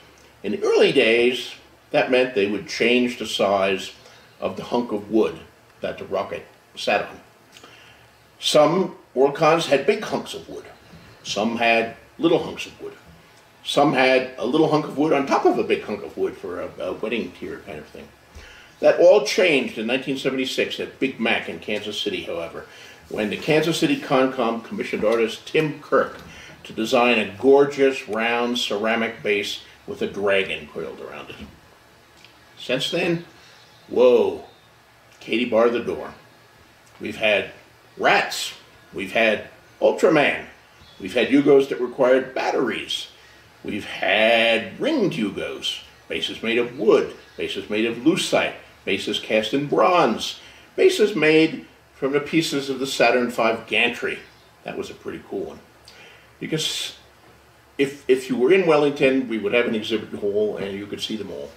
In the early days, that meant they would change the size of the hunk of wood that the rocket sat on. Some Worldcons had big hunks of wood. Some had little hunks of wood. Some had a little hunk of wood on top of a big hunk of wood for a, a wedding tier kind of thing. That all changed in 1976 at Big Mac in Kansas City, however, when the Kansas City Concom commissioned artist Tim Kirk to design a gorgeous round ceramic base with a dragon coiled around it. Since then, whoa, Katie barred the door. We've had rats, we've had Ultraman, we've had Hugos that required batteries, we've had ringed Hugos, bases made of wood, bases made of lucite, bases cast in bronze, bases made from the pieces of the Saturn V gantry. That was a pretty cool one. Because if, if you were in Wellington, we would have an exhibit hall and you could see them all.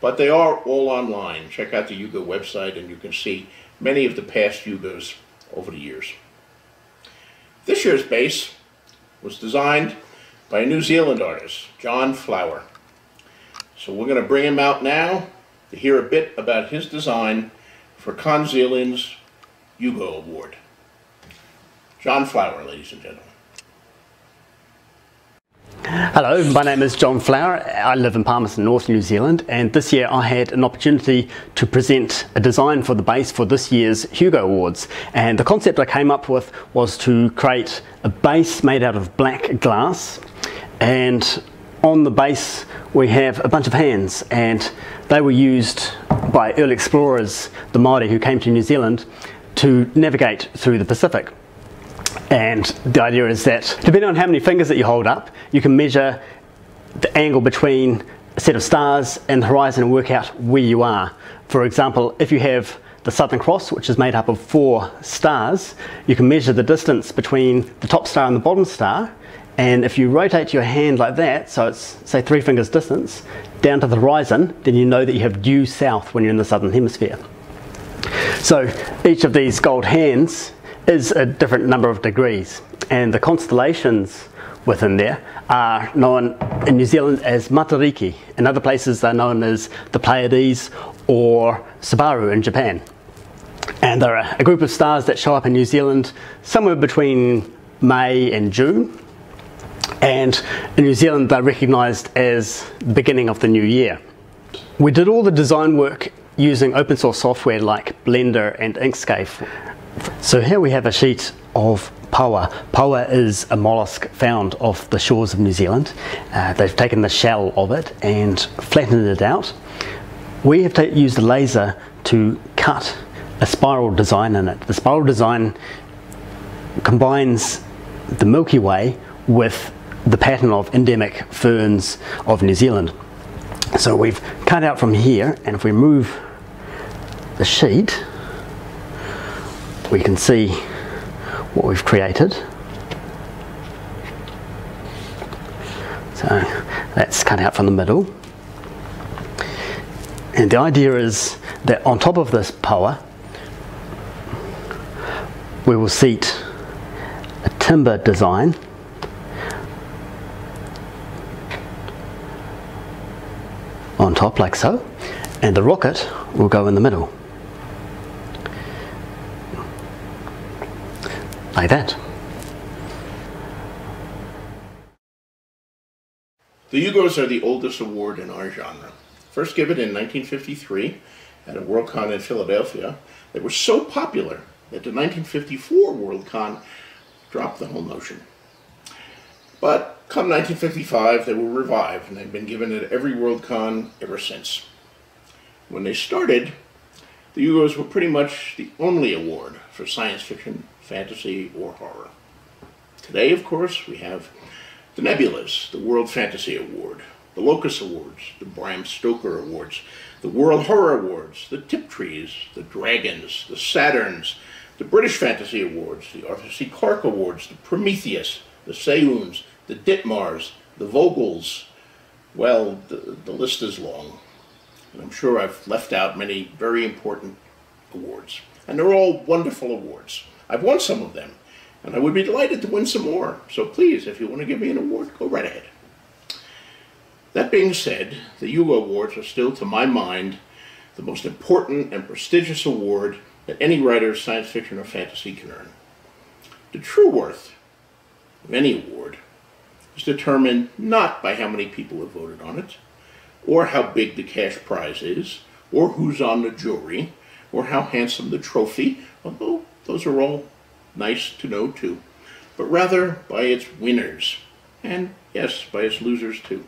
But they are all online. Check out the Hugo website and you can see many of the past Hugos over the years. This year's base was designed by a New Zealand artist, John Flower. So we're going to bring him out now to hear a bit about his design for Con Zealand's Hugo Award. John Flower, ladies and gentlemen. Hello, my name is John Flower. I live in Palmerston North, New Zealand, and this year I had an opportunity to present a design for the base for this year's Hugo Awards. And the concept I came up with was to create a base made out of black glass, and on the base we have a bunch of hands, and they were used by early explorers, the Māori who came to New Zealand, to navigate through the Pacific. And the idea is that depending on how many fingers that you hold up, you can measure the angle between a set of stars and the horizon and work out where you are. For example, if you have the Southern Cross, which is made up of four stars, you can measure the distance between the top star and the bottom star. And if you rotate your hand like that, so it's say three fingers distance, down to the horizon, then you know that you have due south when you're in the southern hemisphere. So each of these gold hands is a different number of degrees, and the constellations within there are known in New Zealand as Matariki. In other places, they're known as the Pleiades or Subaru in Japan. And there are a group of stars that show up in New Zealand somewhere between May and June. And in New Zealand, they're recognised as the beginning of the new year. We did all the design work using open source software like Blender and Inkscape. So here we have a sheet of Paua. Paua is a mollusk found off the shores of New Zealand. Uh, they've taken the shell of it and flattened it out. We have used a laser to cut a spiral design in it. The spiral design combines the Milky Way with the pattern of endemic ferns of New Zealand. So we've cut out from here and if we move the sheet we can see what we've created. So that's cut out from the middle. And the idea is that on top of this Paua, we will seat a timber design on top like so, and the rocket will go in the middle. Like that. The Hugos are the oldest award in our genre. First given in 1953 at a Worldcon in Philadelphia, they were so popular that the 1954 Worldcon dropped the whole notion. But come 1955, they were revived and they've been given at every Worldcon ever since. When they started, the Hugos were pretty much the only award for science fiction fantasy, or horror. Today, of course, we have the Nebulas, the World Fantasy Award, the Locus Awards, the Bram Stoker Awards, the World Horror Awards, the Tiptrees, the Dragons, the Saturns, the British Fantasy Awards, the Arthur C. Clarke Awards, the Prometheus, the Seiuns, the Ditmars, the Vogels. Well, the, the list is long. And I'm sure I've left out many very important awards. And they're all wonderful awards. I've won some of them, and I would be delighted to win some more. So please, if you want to give me an award, go right ahead. That being said, the Hugo Awards are still, to my mind, the most important and prestigious award that any writer of science fiction or fantasy can earn. The true worth of any award is determined not by how many people have voted on it, or how big the cash prize is, or who's on the jury, or how handsome the trophy, although those are all nice to know too, but rather by its winners, and yes, by its losers too.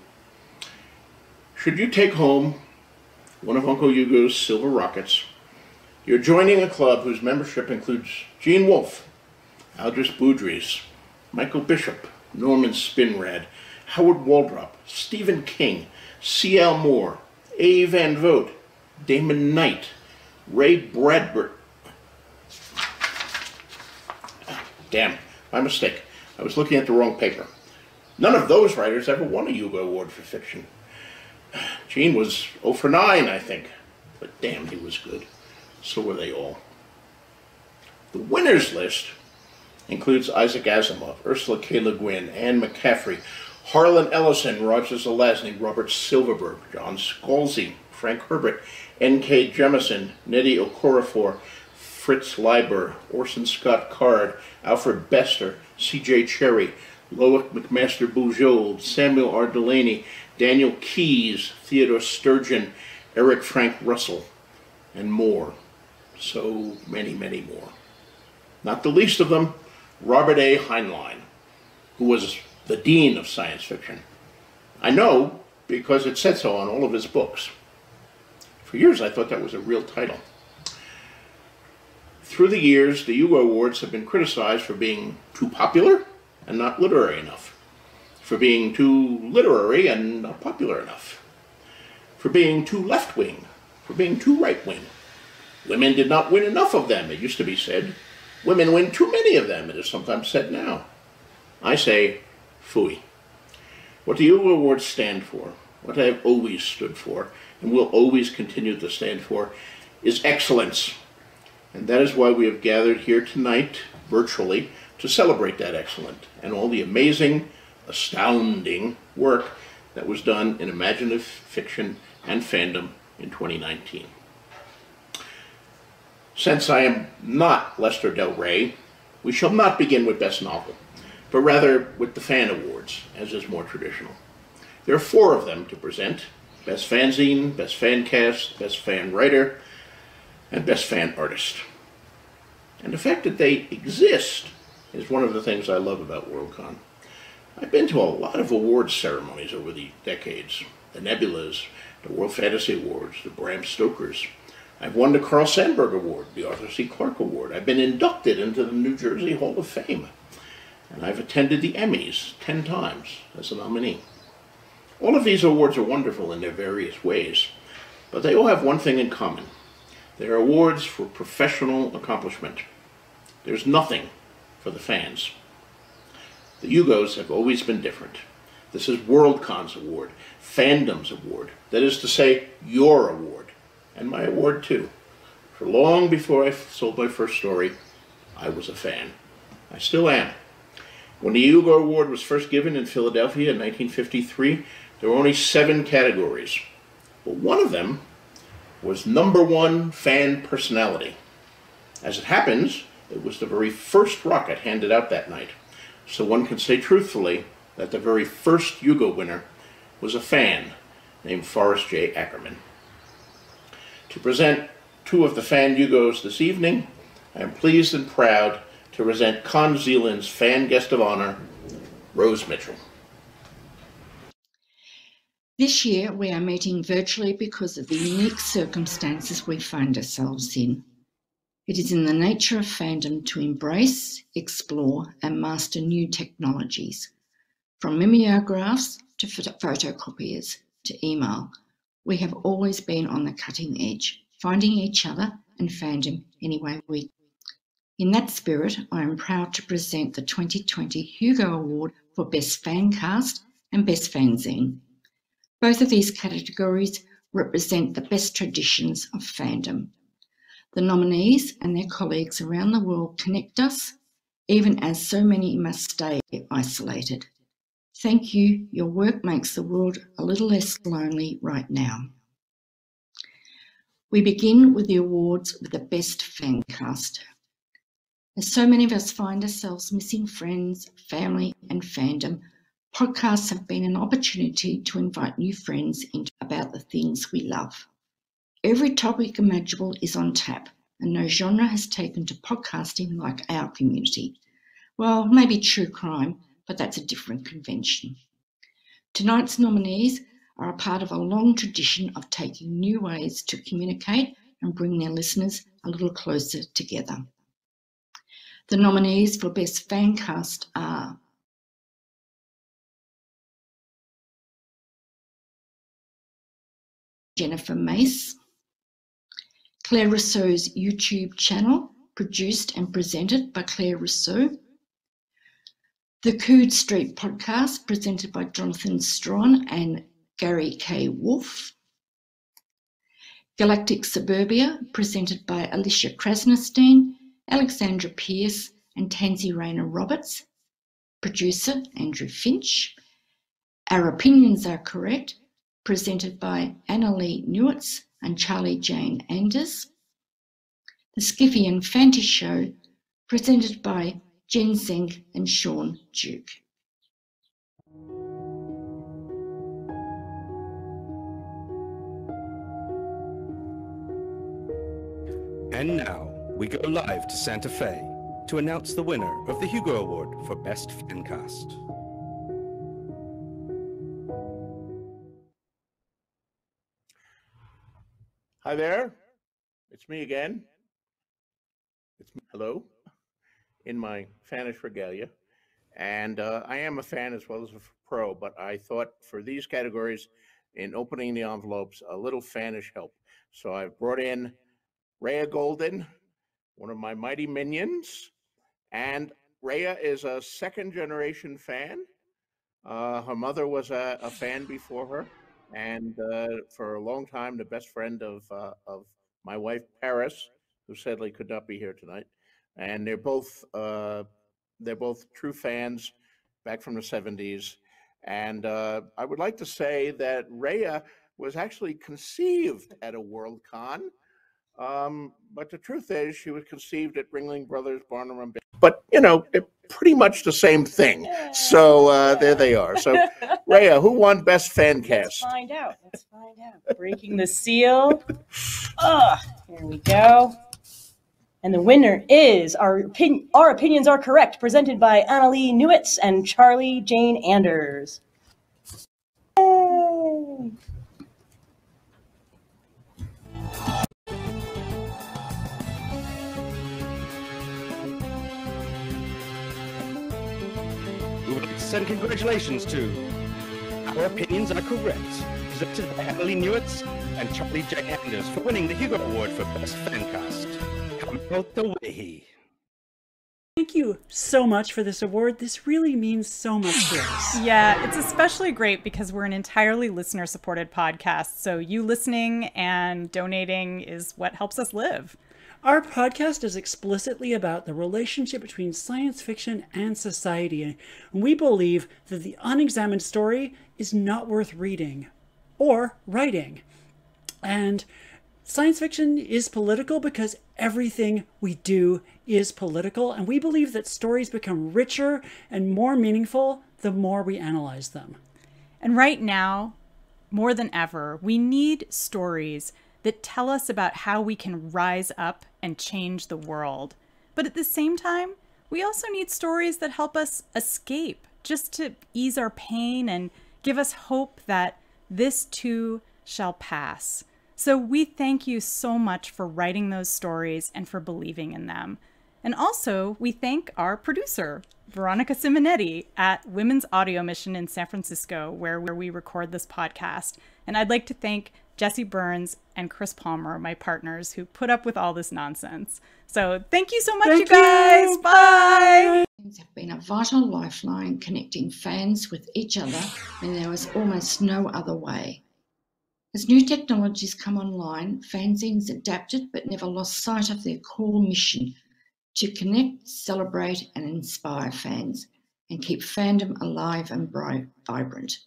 Should you take home one of Uncle Hugo's silver rockets, you're joining a club whose membership includes Gene Wolfe, Algis Budrys, Michael Bishop, Norman Spinrad, Howard Waldrop, Stephen King, C.L. Moore, A. Van Vogt, Damon Knight, Ray Bradbury, Damn, my mistake. I was looking at the wrong paper. None of those writers ever won a Hugo Award for fiction. Gene was 0 for 9, I think. But damn, he was good. So were they all. The winners list includes Isaac Asimov, Ursula K. Le Guin, Anne McCaffrey, Harlan Ellison, Roger Zelazny, Robert Silverberg, John Scalzi, Frank Herbert, N.K. Jemisin, Nnedi Okorafor, Fritz Leiber, Orson Scott Card, Alfred Bester, C.J. Cherryh, Lois McMaster Bujold, Samuel R. Delany, Daniel Keyes, Theodore Sturgeon, Eric Frank Russell, and more. So many, many more. Not the least of them, Robert A. Heinlein, who was the dean of science fiction. I know because it said so on all of his books. For years I thought that was a real title. Through the years, the Hugo Awards have been criticized for being too popular and not literary enough, for being too literary and not popular enough. for being too left wing, for being too right wing. Women did not win enough of them, it used to be said. Women win too many of them, it is sometimes said now. I say, fooey. What the Hugo Awards stand for, what I have always stood for, and will always continue to stand for, is excellence. And that is why we have gathered here tonight, virtually, to celebrate that excellent and all the amazing, astounding work that was done in imaginative fiction and fandom in 2019. Since I am not Lester Del Rey, we shall not begin with Best Novel, but rather with the Fan Awards, as is more traditional. There are four of them to present, Best Fanzine, Best Fan Cast, Best Fan Writer, and Best Fan Artist. And the fact that they exist is one of the things I love about Worldcon. I've been to a lot of awards ceremonies over the decades. The Nebulas, the World Fantasy Awards, the Bram Stokers. I've won the Carl Sandburg Award, the Arthur C. Clarke Award. I've been inducted into the New Jersey Hall of Fame. And I've attended the Emmys 10 times as a nominee. All of these awards are wonderful in their various ways, but they all have one thing in common. They're awards for professional accomplishment. There's nothing for the fans. The Hugos have always been different. This is Worldcon's award, Fandom's award. That is to say, your award, and my award too. For long before I sold my first story, I was a fan. I still am. When the Hugo Award was first given in Philadelphia in 1953, there were only seven categories. But one of them was number one fan personality. As it happens, it was the very first rocket handed out that night. So one can say truthfully that the very first Hugo winner was a fan named Forrest J. Ackerman. To present two of the fan Hugos this evening, I am pleased and proud to present Con Zealand's fan guest of honor, Rose Mitchell. This year, we are meeting virtually because of the unique circumstances we find ourselves in. It is in the nature of fandom to embrace, explore, and master new technologies. From mimeographs to photocopiers to email, we have always been on the cutting edge, finding each other and fandom any way we in that spirit, I am proud to present the 2020 Hugo Award for Best Fan Cast and Best Fanzine. Both of these categories represent the best traditions of fandom. The nominees and their colleagues around the world connect us, even as so many must stay isolated. Thank you. Your work makes the world a little less lonely right now. We begin with the awards with the best fan cast. As so many of us find ourselves missing friends, family, and fandom, Podcasts have been an opportunity to invite new friends into about the things we love. Every topic imaginable is on tap, and no genre has taken to podcasting like our community. Well, maybe true crime, but that's a different convention. Tonight's nominees are a part of a long tradition of taking new ways to communicate and bring their listeners a little closer together. The nominees for Best Fancast are Jennifer Mace. Claire Rousseau's YouTube channel, produced and presented by Claire Rousseau. The Coode Street podcast, presented by Jonathan Strahan and Gary K. Wolfe. Galactic Suburbia, presented by Alisa Krasnostein, Alexandra Pierce, and Tansy Rayner Roberts. Producer Andrew Finch. Our opinions are correct, presented by Annalie Newitz and Charlie Jane Anders. The Skiffy and Fanty Show, presented by Jen Zink and Shaun Duke. And now we go live to Santa Fe to announce the winner of the Hugo Award for Best Fancast. Hi there. It's me again. It's hello in my fanish regalia. And uh, I am a fan as well as a pro, but I thought for these categories, in opening the envelopes a little fanish help. So I've brought in Raya Golden, one of my mighty minions, and Raya is a second generation fan. Uh, her mother was a, a, fan before her, and uh, for a long time, the best friend of uh, of my wife Parris, who sadly could not be here tonight. And they're both uh, they're both true fans back from the 70s. And uh, I would like to say that Raya was actually conceived at a Worldcon. Um, but the truth is, she was conceived at Ringling Brothers Barnum and Bailey. But you know, it, pretty much the same thing. So uh, there they are. So Raya, who won Best Fan Cast? Let's find out. Let's find out. Breaking the seal. Ah, here we go. And the winner is our, opin- our opinions are correct, presented by Annalie Newitz and Charlie Jane Anders. Yay! We would like to send congratulations to Our Opinions Are Correct, presented by Annalie Newitz and Charlie J. Anders for winning the Hugo Award for Best Fancast. Out the way. Thank you so much for this award. This really means so much to us. Yeah, it's especially great because we're an entirely listener supported podcast. So you listening and donating is what helps us live. Our podcast is explicitly about the relationship between science fiction and society, and we believe that the unexamined story is not worth reading or writing. And Science fiction is political because everything we do is political, and we believe that stories become richer and more meaningful the more we analyze them. And right now, more than ever, we need stories that tell us about how we can rise up and change the world. But at the same time, we also need stories that help us escape, just to ease our pain and give us hope that this too shall pass. So we thank you so much for writing those stories and for believing in them. And also, we thank our producer, Veronica Simonetti at Women's Audio Mission in San Francisco, where, where we record this podcast. And I'd like to thank Jesse Burns and Chris Palmer, my partners, who put up with all this nonsense. So thank you so much, thank you guys. You. Bye. Have been a vital lifeline connecting fans with each other when there was almost no other way. As new technologies come online, fanzines adapted but never lost sight of their core mission to connect, celebrate, and inspire fans and keep fandom alive and bright, vibrant.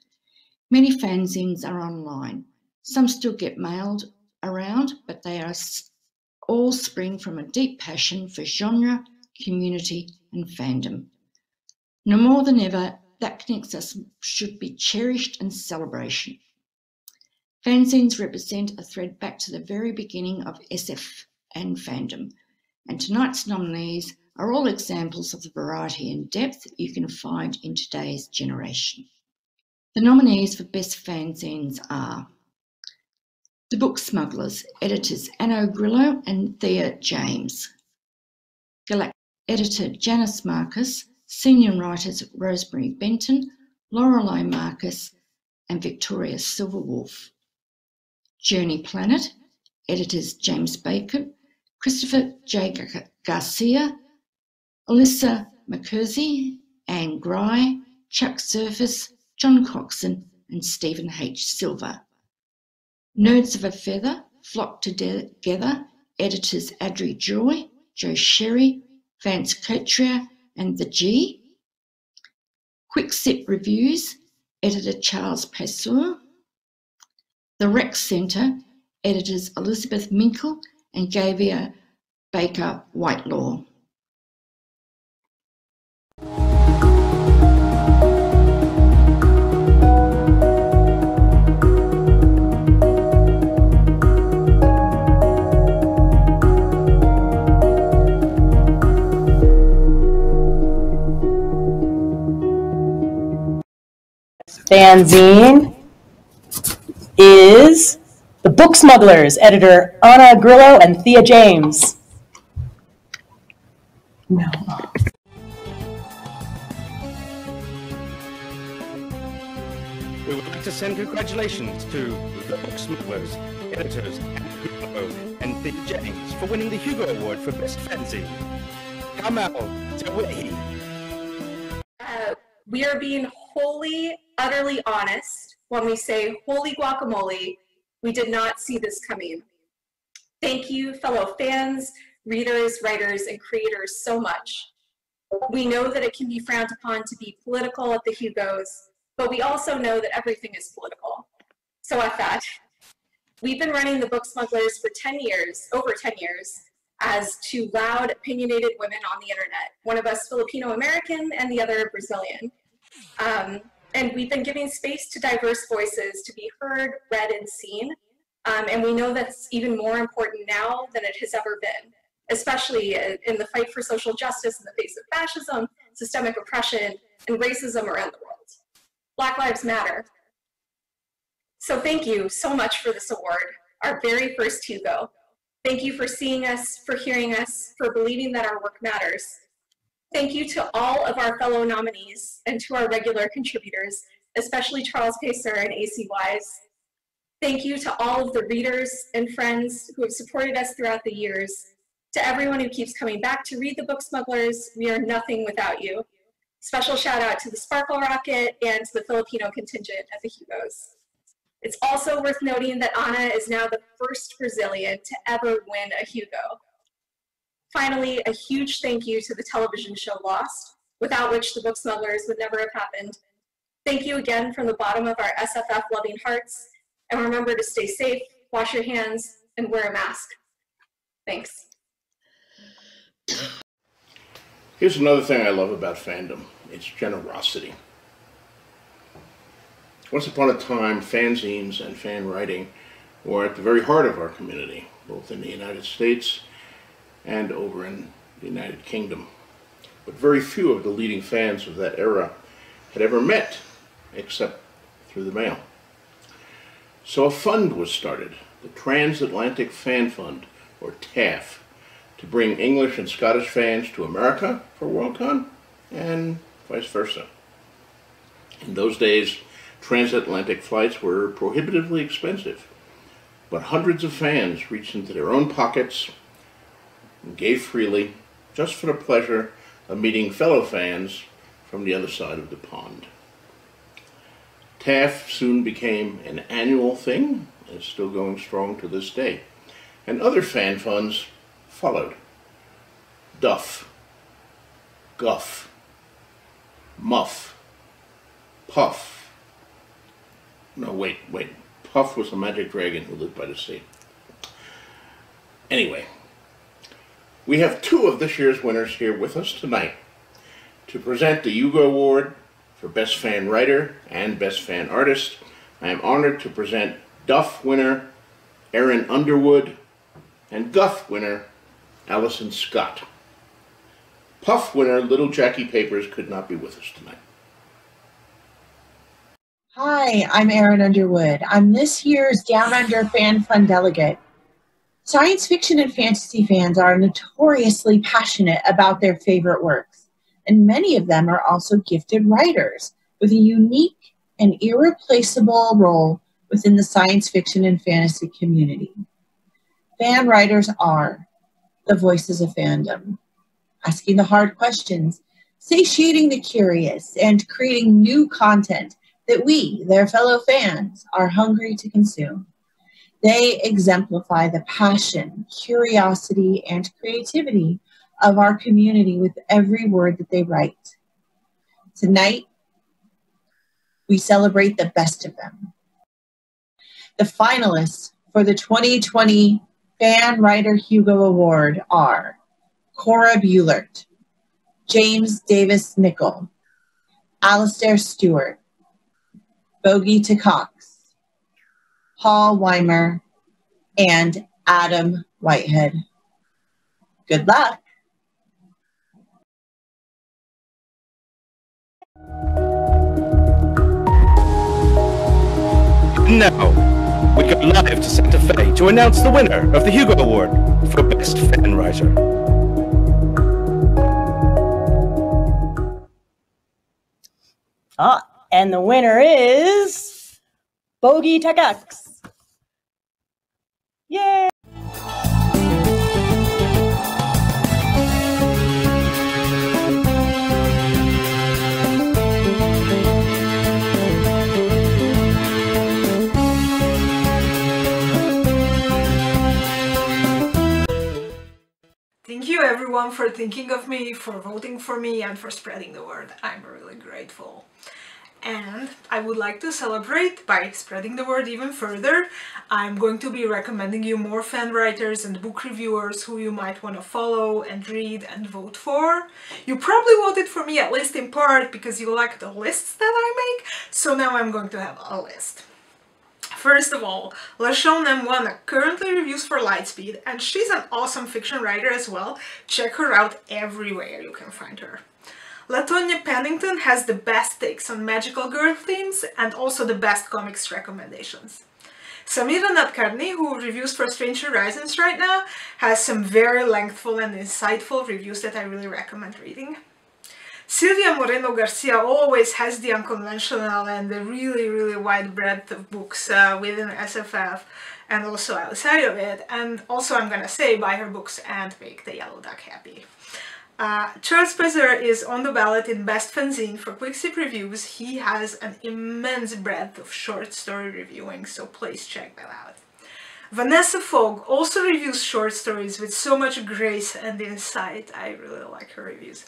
Many fanzines are online. Some still get mailed around, but they are all spring from a deep passion for genre, community, and fandom. No more than ever, that connects us should be cherished and celebration. Fanzines represent a thread back to the very beginning of SF and fandom, and tonight's nominees are all examples of the variety and depth you can find in today's generation. The nominees for Best Fanzines are The Book Smugglers, editors Ana Grilo and Thea James. Galactic editor Janice Marcus, senior writers Rosemary Benton, Lorelei Marcus, and Victoria Silverwolf. Journey Planet, editors James Bacon, Christopher J. Garcia, Alissa McKersie, Anne Gry, Chuck Serface, John Coxon, and Steven H. Silver. Nerds of a Feather flocked together, editors Adri Joy, Joe Sherry, Vance Kotrla, and The G. Quick Sip Reviews, editor Charles Payseur, the Rec Centre, editors Elizabeth Minkel and Gavia Baker Whitelaw. Fanzine is The Book Smugglers, editor Ana Grilo and Thea James. No. We would like to to send congratulations to the book smugglers, editors, Hugo and Thea James for winning the Hugo Award for Best Fancy. Kamau Tawihi. Uh, we are being wholly, utterly honest when we say, holy guacamole, we did not see this coming. Thank you, fellow fans, readers, writers, and creators so much. We know that it can be frowned upon to be political at the Hugos, but we also know that everything is political. So at that, we've been running the Book Smugglers for 10 years, over 10 years, as two loud, opinionated women on the internet. One of us Filipino American and the other Brazilian. Um, and we've been giving space to diverse voices to be heard, read, and seen. Um, and we know that's even more important now than it has ever been, especially in the fight for social justice in the face of fascism, systemic oppression, and racism around the world. Black Lives Matter. So thank you so much for this award, our very first Hugo. Thank you for seeing us, for hearing us, for believing that our work matters. Thank you to all of our fellow nominees and to our regular contributors, especially Charles Payseur and AC Wise. Thank you to all of the readers and friends who have supported us throughout the years. To everyone who keeps coming back to read the book smugglers, we are nothing without you. Special shout out to the Sparkle Rocket and to the Filipino contingent at the Hugos. It's also worth noting that Ana is now the first Brazilian to ever win a Hugo. Finally, a huge thank you to the television show Lost, without which the book smugglers would never have happened. Thank you again from the bottom of our SFF loving hearts, and remember to stay safe, wash your hands, and wear a mask. Thanks. Here's another thing I love about fandom it's generosity. Once upon a time, fanzines and fan writing were at the very heart of our community, both in the United States and over in the United Kingdom. But very few of the leading fans of that era had ever met, except through the mail. So a fund was started, the Transatlantic Fan Fund, or TAF, to bring English and Scottish fans to America for Worldcon, and vice versa. In those days, transatlantic flights were prohibitively expensive, but hundreds of fans reached into their own pockets and gave freely just for the pleasure of meeting fellow fans from the other side of the pond. TAF soon became an annual thing and still going strong to this day. And other fan funds followed. Duff, Guff, Muff, Puff. No, wait, wait. Puff was a magic dragon who lived by the sea. Anyway, we have two of this year's winners here with us tonight to present the Hugo Award for Best Fan Writer and Best Fan Artist. I am honored to present Duff winner Erin Underwood and Guff winner Allison Scott. Puff winner Little Jackie Papers could not be with us tonight. Hi, I'm Erin Underwood. I'm this year's Down Under Fan Fund delegate. Science fiction and fantasy fans are notoriously passionate about their favorite works, and many of them are also gifted writers with a unique and irreplaceable role within the science fiction and fantasy community. Fan writers are the voices of fandom, asking the hard questions, satiating the curious, and creating new content that we, their fellow fans, are hungry to consume. They exemplify the passion, curiosity, and creativity of our community with every word that they write. Tonight, we celebrate the best of them. The finalists for the 2020 Fan Writer Hugo Award are Cora Buhlert, James Davis Nicoll, Alasdair Stuart, Bogi Takács, Paul Weimer, and Adam Whitehead. Good luck. Now, we go live to Santa Fe to announce the winner of the Hugo Award for Best Fan Writer. Ah, and the winner is Bogi Takács. Yay! Thank you everyone for thinking of me, for voting for me and for spreading the word. I'm really grateful. And I would like to celebrate by spreading the word even further. I'm going to be recommending you more fan writers and book reviewers who you might want to follow and read and vote for. You probably voted for me at least in part because you like the lists that I make, so now I'm going to have a list. First of all, LaShawn M. Wanak currently reviews for Lightspeed, and she's an awesome fiction writer as well. Check her out everywhere you can find her. Latonya Pennington has the best takes on magical girl themes and also the best comics recommendations. Samira Nadkarni, who reviews for Strange Horizons right now, has some very lengthful and insightful reviews that I really recommend reading. Silvia Moreno Garcia always has the unconventional and the really, really wide breadth of books uh, within SFF and also outside of it. And also I'm gonna say buy her books and make the Yellow Duck happy. Uh, Charles Payseur is on the ballot in Best Fanzine for Quick Sip Reviews. He has an immense breadth of short story reviewing, so please check that out. Vanessa Fogg also reviews short stories with so much grace and insight. I really like her reviews.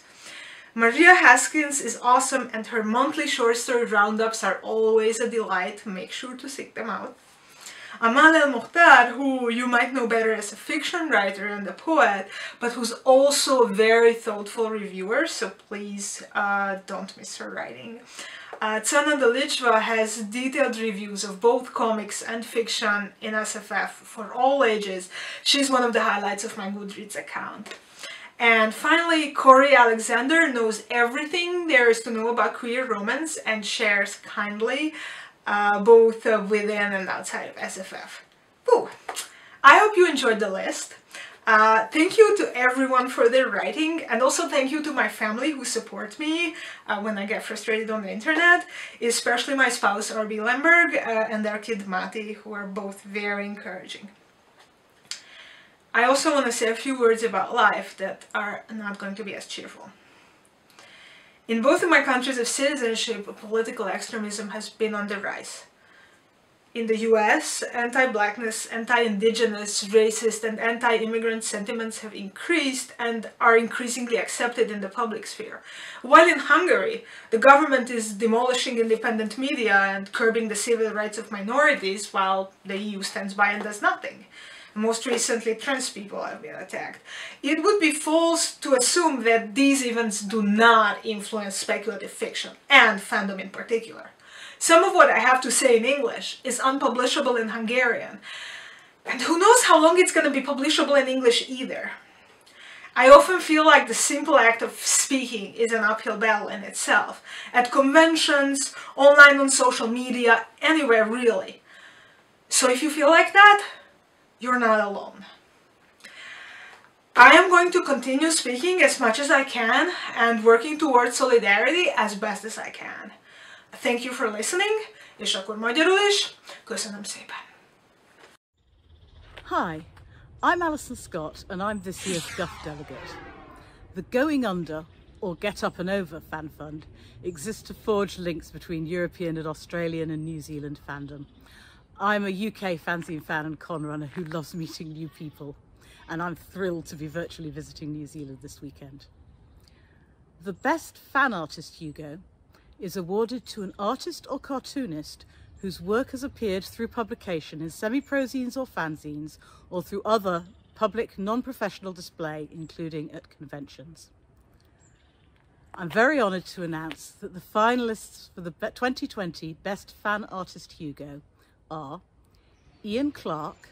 Maria Haskins is awesome and her monthly short story roundups are always a delight. Make sure to seek them out. Amal El-Mohtar, who you might know better as a fiction writer and a poet, but who's also a very thoughtful reviewer, so please uh, don't miss her writing. Uh, Tsana has detailed reviews of both comics and fiction in SFF for all ages. She's one of the highlights of my Goodreads account. And finally, Corey Alexander knows everything there is to know about queer romance and shares kindly uh, both within and outside of SFF. I hope you enjoyed the list. Uh, thank you to everyone for their writing and also thank you to my family who support me uh, when I get frustrated on the internet, especially my spouse R.B. Lemberg uh, and their kid Mati who are both very encouraging. I also want to say a few words about life that are not going to be as cheerful. In both of my countries of citizenship, political extremism has been on the rise. In the US, anti-blackness, anti-indigenous, racist and anti-immigrant sentiments have increased and are increasingly accepted in the public sphere. While in Hungary, the government is demolishing independent media and curbing the civil rights of minorities while the EU stands by and does nothing most recently trans people have been attacked. It would be false to assume that these events do not influence speculative fiction, and fandom in particular. Some of what I have to say in English is unpublishable in Hungarian, and who knows how long it's going to be publishable in English either. I often feel like the simple act of speaking is an uphill battle in itself, at conventions, online on social media, anywhere really. So if you feel like that, you're not alone. I am going to continue speaking as much as I can and working towards solidarity as best as I can. Thank you for listening. Hi, I'm Alison Scott and I'm this year's GUFF delegate. The Going Under or Get Up and Over Fan Fund exists to forge links between European and Australian and New Zealand fandom. I'm a UK fanzine fan and con runner who loves meeting new people, and I'm thrilled to be virtually visiting New Zealand this weekend. The Best Fan Artist Hugo is awarded to an artist or cartoonist whose work has appeared through publication in semi-prozines or fanzines or through other public non-professional display, including at conventions. I'm very honoured to announce that the finalists for the 2020 Best Fan Artist Hugo are Iain Clark,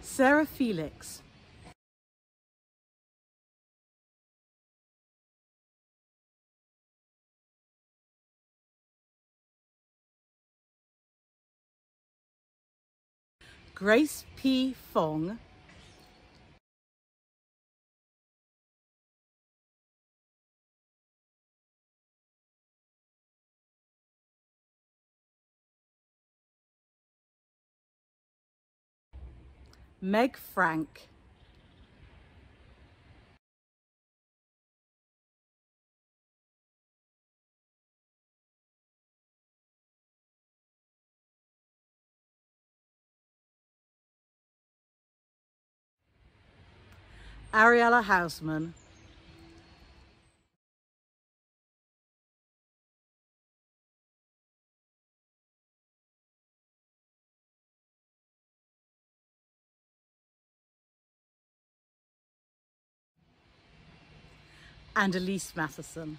Sara Felix, Grace P. Fong, Meg Frank, Ariela Housman, and Elise Matthesen.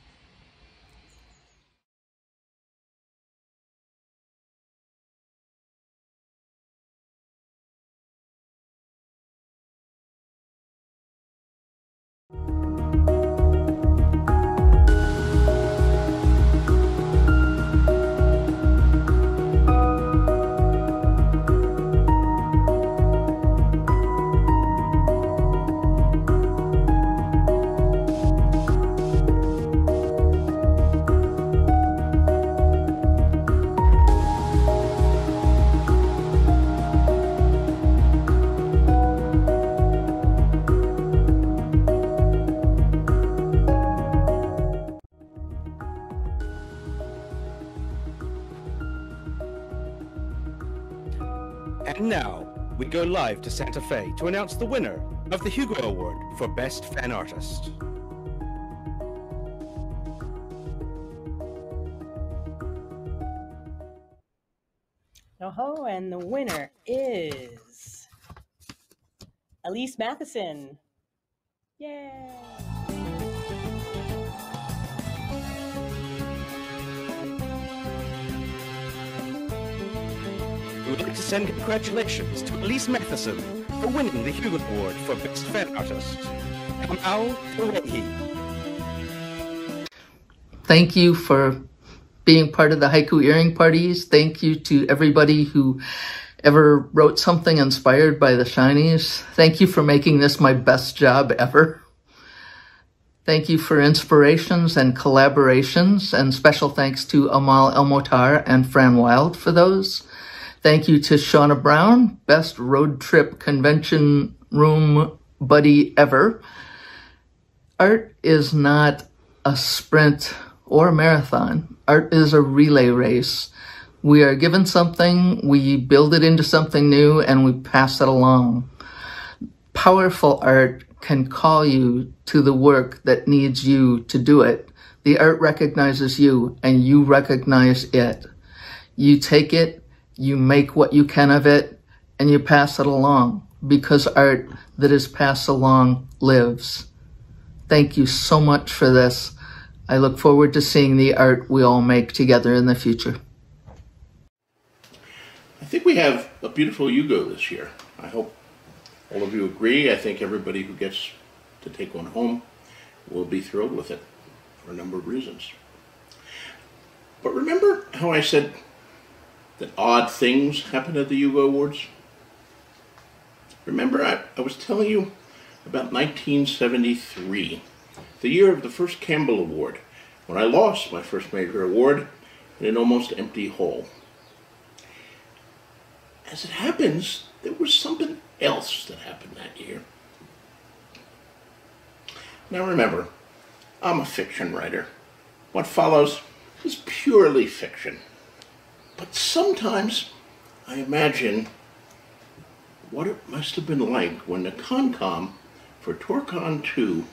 Live to Santa Fe to announce the winner of the Hugo Award for Best Fan Artist. Oh, and the winner is Elise Matthesen. Yay! We would like to send congratulations to Elise Matthesen for winning the Hugo Award for Best Fan Artist. Kamau Turehi. Thank you for being part of the haiku earring parties. Thank you to everybody who ever wrote something inspired by the shinies. Thank you for making this my best job ever. Thank you for inspirations and collaborations, and special thanks to Amal El-Mohtar and Fran Wilde for those. Thank you to Shauna Brown, best road trip convention room buddy ever. Art is not a sprint or a marathon. Art is a relay race. We are given something, we build it into something new, and we pass it along. Powerful art can call you to the work that needs you to do it. The art recognizes you, and you recognize it. You take it, you make what you can of it, and you pass it along because art that is passed along lives. Thank you so much for this. I look forward to seeing the art we all make together in the future. I think we have a beautiful Hugo this year. I hope all of you agree. I think everybody who gets to take one home will be thrilled with it for a number of reasons. But remember how I said that odd things happen at the Hugo Awards? Remember I, I was telling you about 1973, the year of the first Campbell Award, when I lost my first major award in an almost empty hall. As it happens, there was something else that happened that year. Now remember, I'm a fiction writer. What follows is purely fiction. But sometimes I imagine what it must have been like when the CONCOM for Torcon 2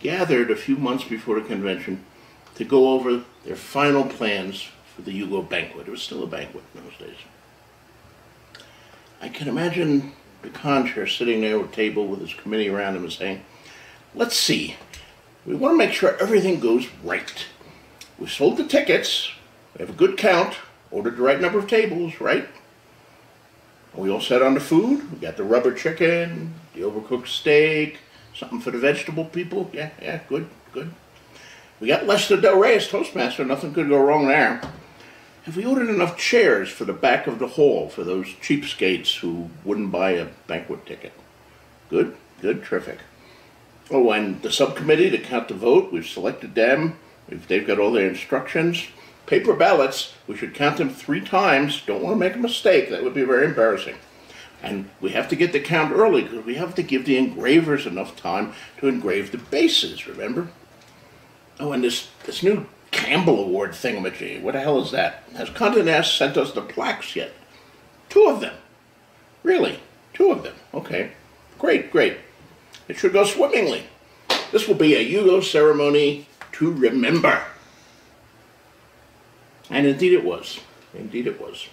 gathered a few months before the convention to go over their final plans for the Hugo banquet. It was still a banquet in those days. I can imagine the chair sitting there at a table with his committee around him and saying, let's see, we want to make sure everything goes right. We sold the tickets, we have a good count, ordered the right number of tables, right? We all set on the food? We got the rubber chicken, the overcooked steak, something for the vegetable people. Yeah, yeah, good, good. We got Lester Del Rey as Toastmaster, nothing could go wrong there. Have we ordered enough chairs for the back of the hall for those cheapskates who wouldn't buy a banquet ticket? Good, good, terrific. Oh, and the subcommittee to count the vote, we've selected them. They've got all their instructions. Paper ballots, we should count them three times. Don't want to make a mistake. That would be very embarrassing. And we have to get the count early because we have to give the engravers enough time to engrave the bases, remember? Oh, and this, this new Campbell Award thingamajig, what the hell is that? Has Condé sent us the plaques yet? Two of them. Really? Two of them. Okay. Great, great. It should go swimmingly. This will be a Hugo ceremony to remember. And indeed it was. Indeed it was.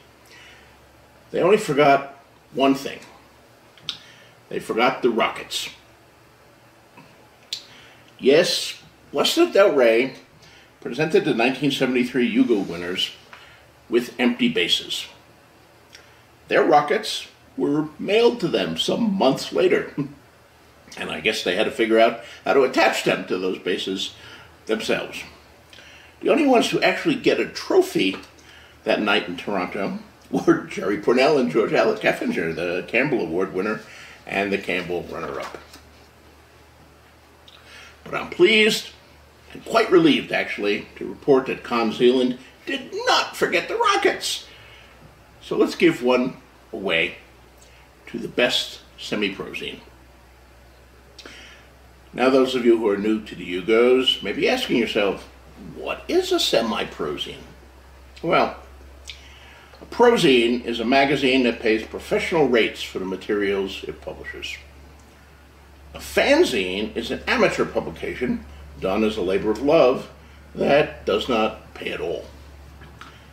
They only forgot one thing. They forgot the rockets. Yes, Lester Del Rey presented the 1973 Hugo winners with empty bases. Their rockets were mailed to them some months later. And I guess they had to figure out how to attach them to those bases themselves. The only ones who actually get a trophy that night in Toronto were Jerry Pournelle and George Alec Effinger, the Campbell Award winner and the Campbell runner-up. But I'm pleased and quite relieved, actually, to report that CoNZealand did not forget the Rockets. So let's give one away to the best semi-prozine. Now, those of you who are new to the Hugos may be asking yourself, what is a semi-prozine? Well, a prozine is a magazine that pays professional rates for the materials it publishes. A fanzine is an amateur publication done as a labor of love that does not pay at all.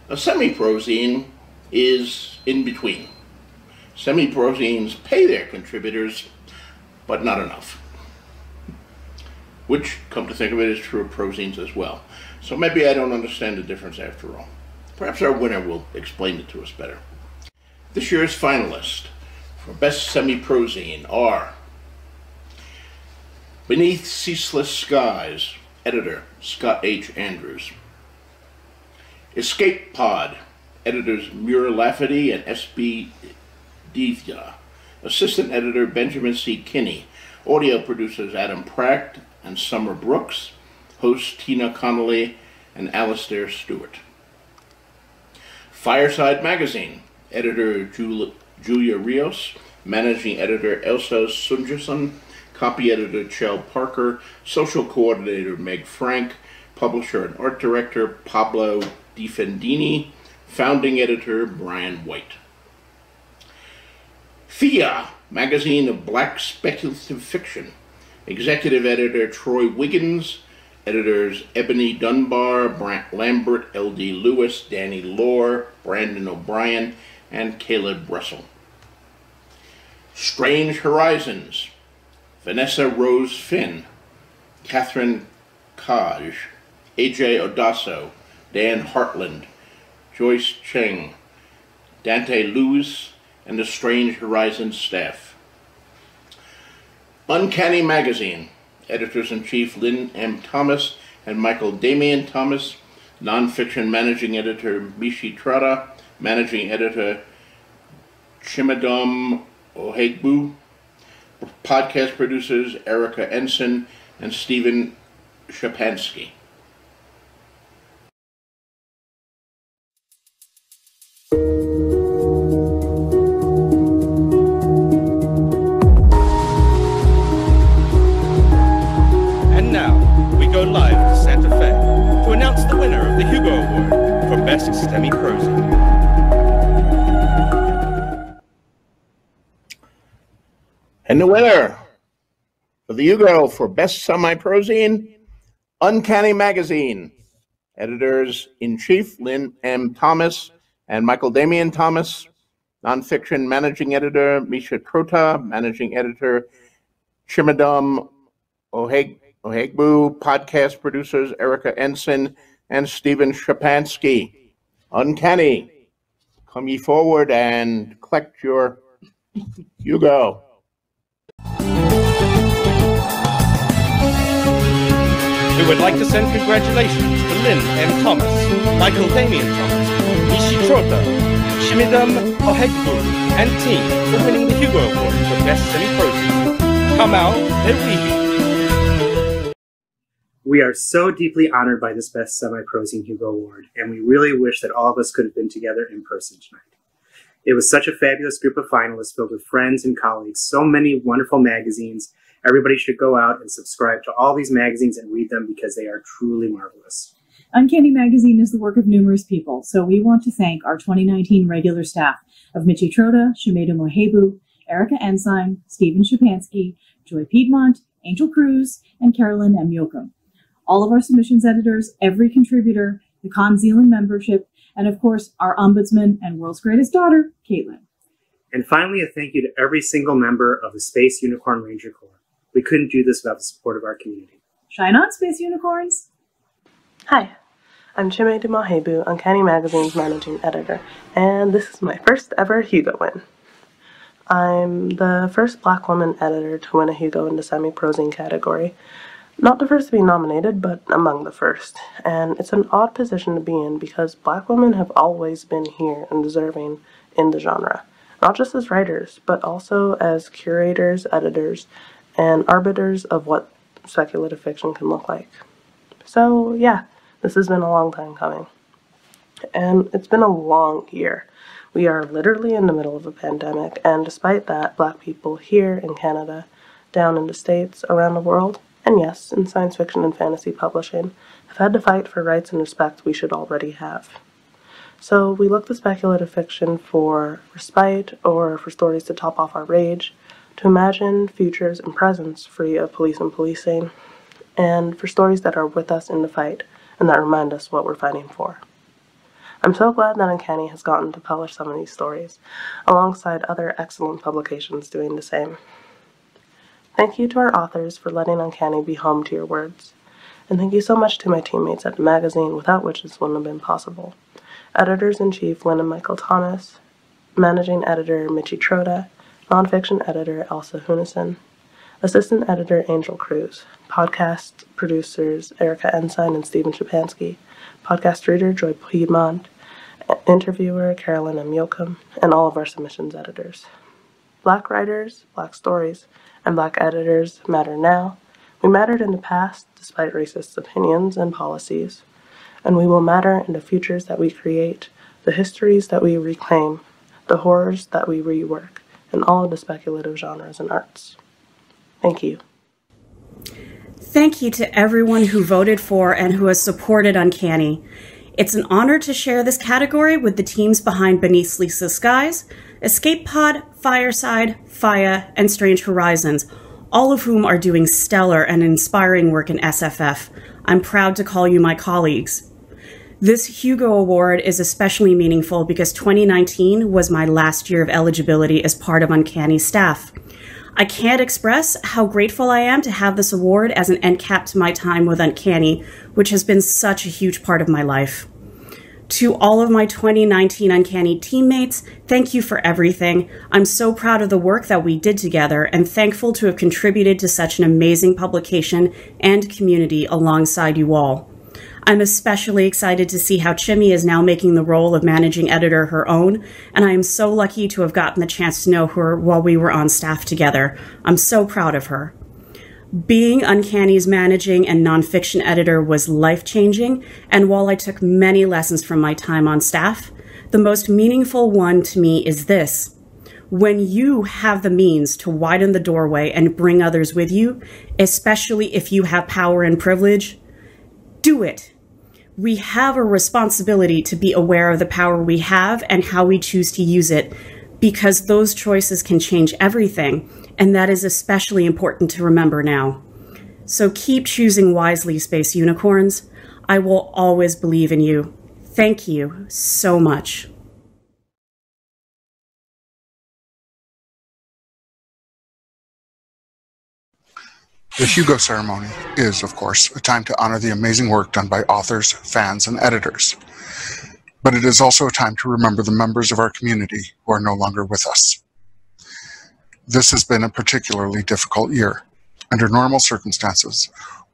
A semi-prozine is in between. Semi-prozines pay their contributors, but not enough which, come to think of it, is true of prozines as well. So maybe I don't understand the difference after all. Perhaps our winner will explain it to us better. This year's finalists for Best Semi-Prozine are Beneath Ceaseless Skies, editor Scott H. Andrews. Escape Pod, editors Mur Lafferty and S.B. Divya. Assistant editor Benjamin C. Kinney. Audio producers Adam Pratt and Summer Brooks, hosts Tina Connolly and Alasdair Stuart. Fireside Magazine, editor Jul Julia Rios, managing editor Elsa Sjunneson, copy editor Chell Parker, social coordinator Meg Frank, publisher and art director Pablo Defendini, founding editor Brian White. FIYAH, magazine of black speculative fiction, Executive Editor Troy Wiggins, Editors Ebony Dunbar, Brent Lambert, L.D. Lewis, Danny Lore, Brandon O'Brien, and Caleb Russell. Strange Horizons, Vanessa Rose Phin, Catherine Krahe, A.J. Odasso, Dan Hartland, Joyce Chng, Dante Luiz, and the Strange Horizons staff. Uncanny Magazine, editors-in-chief Lynn M. Thomas and Michael Damian Thomas, nonfiction managing editor Michi Trota, managing editor Chimedum Ohaegbu, podcast producers Erica Ensign and Steven Schapansky. Best semi-prozine. And the winner of the Hugo Award for Best Semi-Prose, and the winner of the Hugo for Best Semi-Prozine, Uncanny Magazine. Editors-in-Chief Lynn M. Thomas and Michael Damian Thomas. Nonfiction Managing Editor Michi Trota. Managing Editor Chimedum Oheg Ohaegbu. Podcast producers Erica Ensign and Steven Schapansky. Uncanny, come ye forward and collect your Hugo. We would like to send congratulations to Lynn M. Thomas, Michael Damian Thomas, Michi Trota, Chimedum Ohaegbu, and team for winning the Hugo Award for Best Semi-Prozine. Kamau Erwihi. We are so deeply honored by this Best Semi Prozine Hugo Award, and we really wish that all of us could have been together in person tonight. It was such a fabulous group of finalists filled with friends and colleagues, so many wonderful magazines. Everybody should go out and subscribe to all these magazines and read them because they are truly marvelous. Uncanny Magazine is the work of numerous people, so we want to thank our 2019 regular staff of Michi Trota, Chimedum Ohaegbu, Erica Ensign, Steven Schapansky, Joy Piedmont, Angel Cruz, and Caroline M. Yoachim. All of our submissions editors, every contributor, the CoNZealand membership, and of course, our ombudsman and world's greatest daughter, Caitlin. And finally, a thank you to every single member of the Space Unicorn Ranger Corps. We couldn't do this without the support of our community. Shine on, Space Unicorns! Hi, I'm Chimedum Ohaegbu, Uncanny Magazine's managing editor, and this is my first ever Hugo win. I'm the first black woman editor to win a Hugo in the semi-prosing category. Not the first to be nominated, but among the first. And it's an odd position to be in because black women have always been here and deserving in the genre. Not just as writers, but also as curators, editors, and arbiters of what speculative fiction can look like. So, yeah, this has been a long time coming. And it's been a long year. We are literally in the middle of a pandemic, and despite that, black people here in Canada, down in the States, around the world, and yes, in science fiction and fantasy publishing, have had to fight for rights and respect we should already have. So we look to speculative fiction for respite or for stories to top off our rage, to imagine futures and presents free of police and policing, and for stories that are with us in the fight and that remind us what we're fighting for. I'm so glad that Uncanny has gotten to publish some of these stories, alongside other excellent publications doing the same. Thank you to our authors for letting Uncanny be home to your words. And thank you so much to my teammates at the magazine, without which this wouldn't have been possible. Editors in chief Lynn and Michael Thomas, managing editor Michi Trota, nonfiction editor Elsa Sjunneson, assistant editor Angel Cruz, podcast producers Erica Ensign and Steven Schapansky, podcast reader Joy Piedmont, interviewer Caroline M. Yoachim, and all of our submissions editors. Black writers, black stories, and black editors matter now. We mattered in the past, despite racist opinions and policies, and we will matter in the futures that we create, the histories that we reclaim, the horrors that we rework, and all of the speculative genres and arts. Thank you. Thank you to everyone who voted for and who has supported Uncanny. It's an honor to share this category with the teams behind Beneath Ceaseless Skies, Escape Pod, Fireside, FIYAH, and Strange Horizons, all of whom are doing stellar and inspiring work in SFF. I'm proud to call you my colleagues. This Hugo Award is especially meaningful because 2019 was my last year of eligibility as part of Uncanny staff. I can't express how grateful I am to have this award as an end cap to my time with Uncanny, which has been such a huge part of my life. To all of my 2019 Uncanny teammates, thank you for everything. I'm so proud of the work that we did together and thankful to have contributed to such an amazing publication and community alongside you all. I'm especially excited to see how Chimmy is now making the role of managing editor her own, and I am so lucky to have gotten the chance to know her while we were on staff together. I'm so proud of her. Being Uncanny's managing and nonfiction editor was life changing, and while I took many lessons from my time on staff, the most meaningful one to me is this. When you have the means to widen the doorway and bring others with you, especially if you have power and privilege, do it. We have a responsibility to be aware of the power we have and how we choose to use it because those choices can change everything, and that is especially important to remember now. So keep choosing wisely, Space Unicorns. I will always believe in you. Thank you so much. The Hugo ceremony is, of course, a time to honor the amazing work done by authors, fans, and editors. But it is also a time to remember the members of our community who are no longer with us. This has been a particularly difficult year. Under normal circumstances,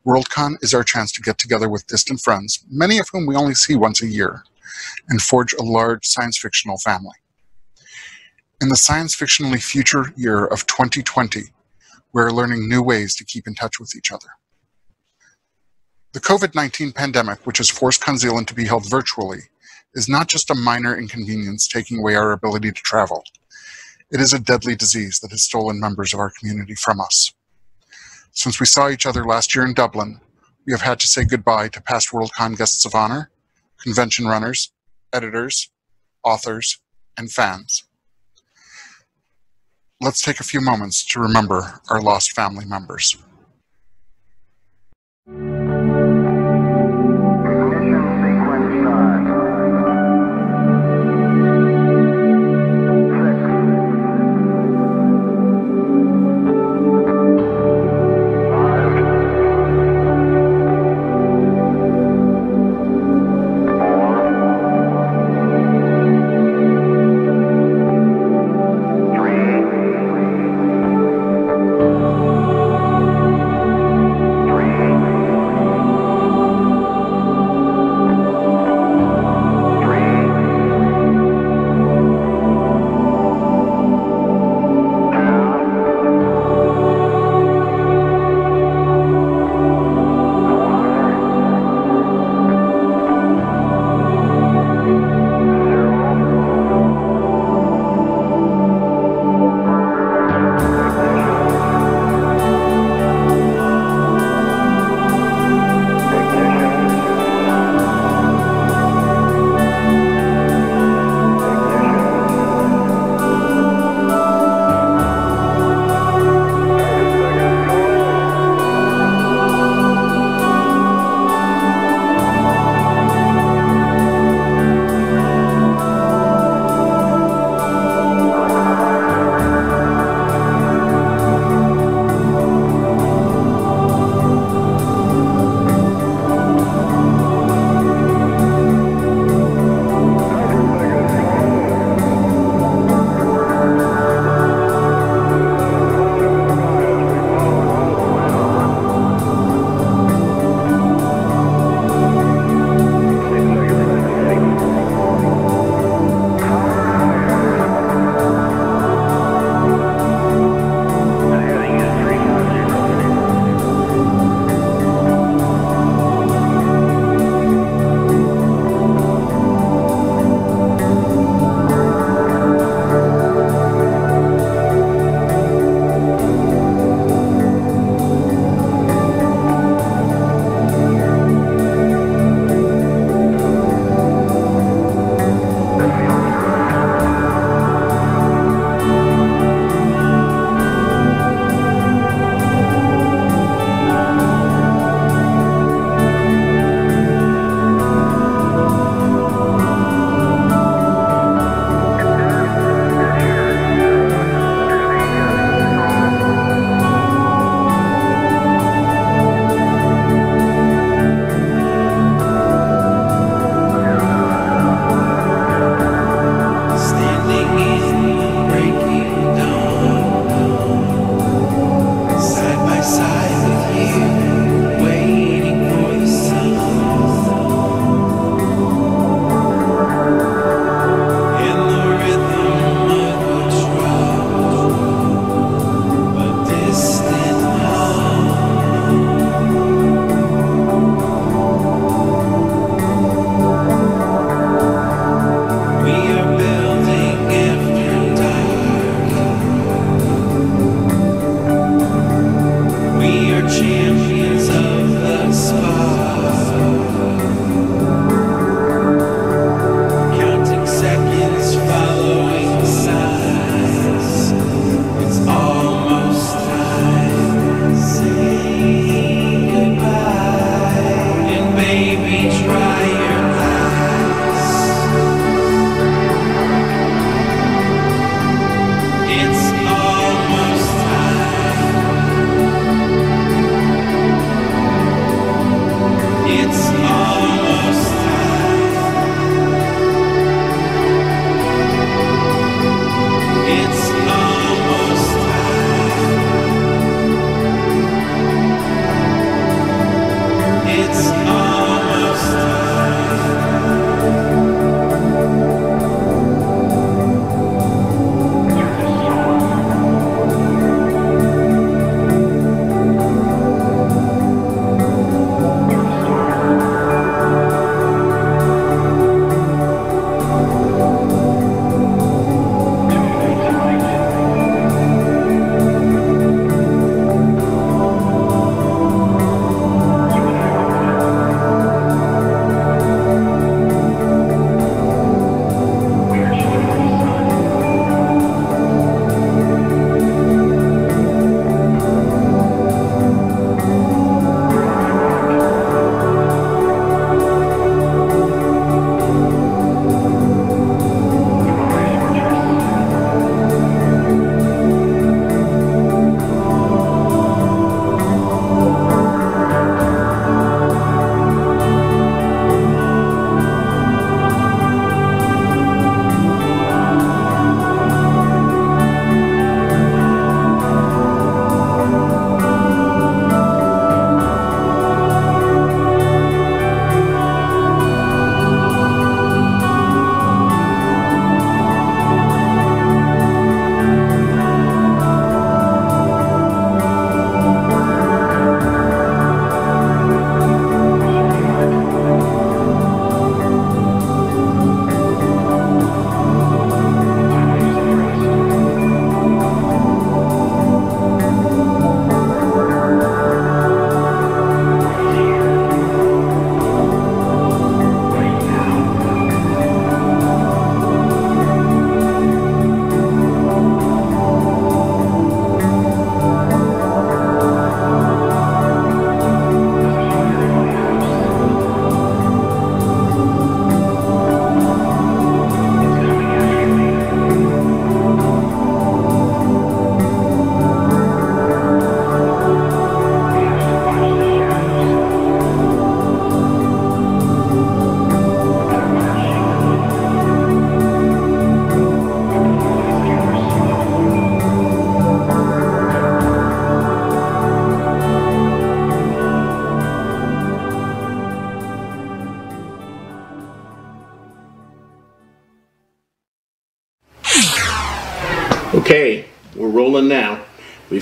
Worldcon is our chance to get together with distant friends, many of whom we only see once a year, and forge a large science fictional family. In the science fictionally future year of 2020, we're learning new ways to keep in touch with each other. The COVID-19 pandemic, which has forced CoNZealand to be held virtually, is not just a minor inconvenience taking away our ability to travel. It is a deadly disease that has stolen members of our community from us. Since we saw each other last year in Dublin, we have had to say goodbye to past Worldcon guests of honor, convention runners, editors, authors, and fans. Let's take a few moments to remember our lost family members.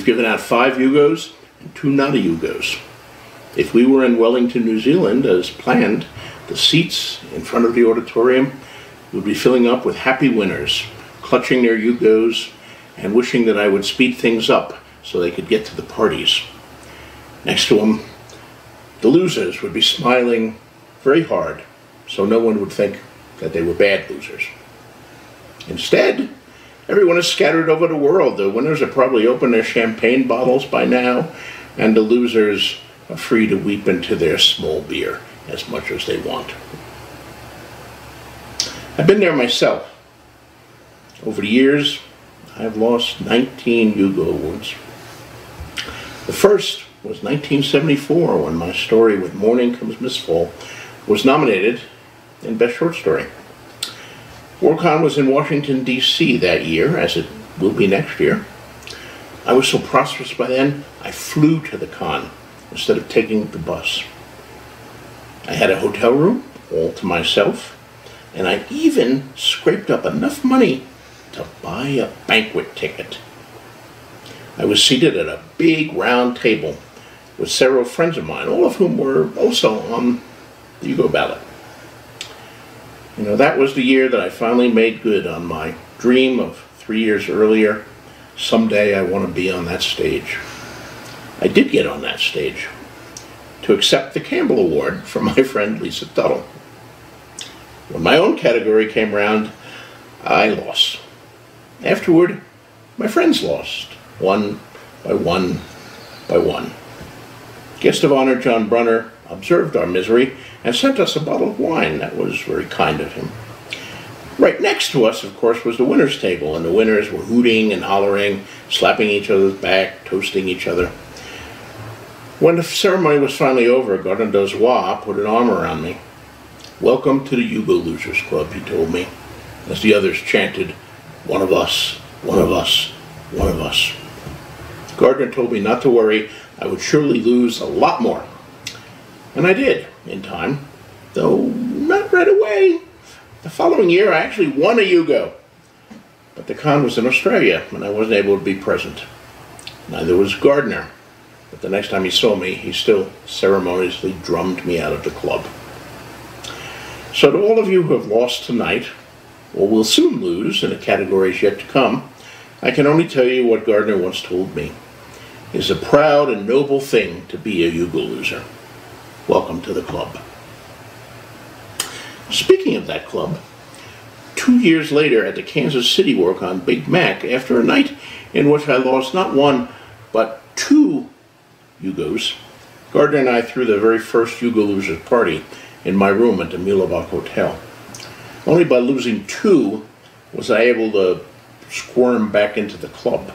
Given out five Hugos and two not a Hugos. If we were in Wellington, New Zealand, as planned, the seats in front of the auditorium would be filling up with happy winners, clutching their Hugos and wishing that I would speed things up so they could get to the parties. Next to them, the losers would be smiling very hard so no one would think that they were bad losers. Instead, everyone is scattered over the world. The winners have probably opened their champagne bottles by now, and the losers are free to weep into their small beer as much as they want. I've been there myself. Over the years, I've lost 19 Hugo Awards. The first was 1974 when my story with Morning Comes Mistfall was nominated in Best Short Story. Worldcon was in Washington, D.C. that year, as it will be next year. I was so prosperous by then, I flew to the con instead of taking the bus. I had a hotel room all to myself, and I even scraped up enough money to buy a banquet ticket. I was seated at a big round table with several friends of mine, all of whom were also on the Hugo ballot. You know, that was the year that I finally made good on my dream of three years earlier. Someday I want to be on that stage. I did get on that stage to accept the Campbell Award from my friend Lisa Tuttle. When my own category came round, I lost. Afterward, my friends lost, one by one by one. Guest of honor John Brunner observed our misery and sent us a bottle of wine. That was very kind of him. Right next to us, of course, was the winner's table, and the winners were hooting and hollering, slapping each other's back, toasting each other. When the ceremony was finally over, Gardner Dozois put an arm around me. Welcome to the Hugo Losers Club, he told me, as the others chanted, one of us, one of us, one of us. Gardner told me not to worry, I would surely lose a lot more. And I did, in time, though not right away. The following year, I actually won a Hugo. But the con was in Australia, and I wasn't able to be present. Neither was Gardner. But the next time he saw me, he still ceremoniously drummed me out of the club. So to all of you who have lost tonight, or will soon lose in the categories yet to come, I can only tell you what Gardner once told me. It is a proud and noble thing to be a Hugo loser. Welcome to the club. Speaking of that club, two years later at the Kansas City Worldcon Big Mac, after a night in which I lost not one, but two Hugos, Gardner and I threw the very first Hugo Losers party in my room at the Muehlebach Hotel. Only by losing two was I able to squirm back into the club.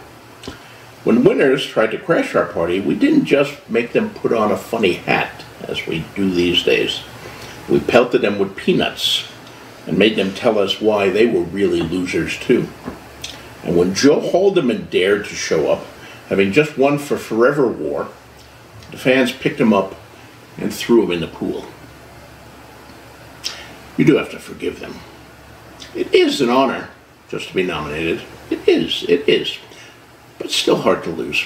When winners tried to crash our party, we didn't just make them put on a funny hat, as we do these days. We pelted them with peanuts and made them tell us why they were really losers too. And when Joe Haldeman dared to show up, having just won for Forever War, the fans picked him up and threw him in the pool. You do have to forgive them. It is an honor just to be nominated. It is, it is. But still hard to lose.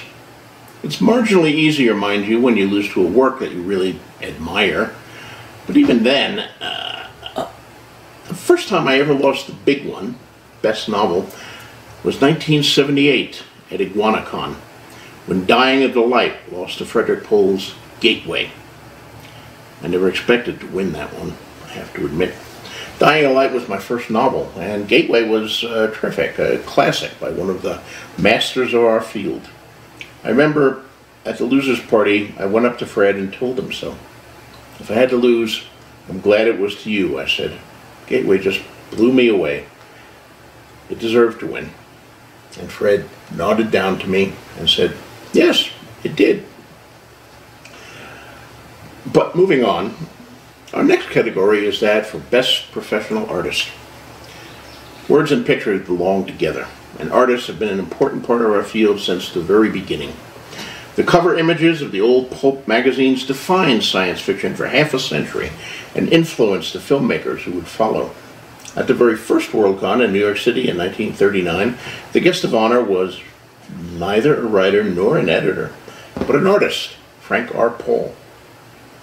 It's marginally easier, mind you, when you lose to a work that you really admire. But even then, uh, the first time I ever lost the big one, best novel, was 1978 at Iguanacon, when Dying of the Light lost to Frederik Pohl's Gateway. I never expected to win that one, I have to admit. Dying of Light was my first novel, and Gateway was uh, terrific, a classic by one of the masters of our field. I remember at the losers party, I went up to Fred and told him so. If I had to lose, I'm glad it was to you, I said. Gateway just blew me away. It deserved to win. And Fred nodded down to me and said, yes, it did. But moving on, our next category is that for Best Professional Artist. Words and pictures belong together, and artists have been an important part of our field since the very beginning. The cover images of the old pulp magazines defined science fiction for half a century and influenced the filmmakers who would follow. At the very first Worldcon in New York City in 1939, the guest of honor was neither a writer nor an editor, but an artist, Frank R. Paul.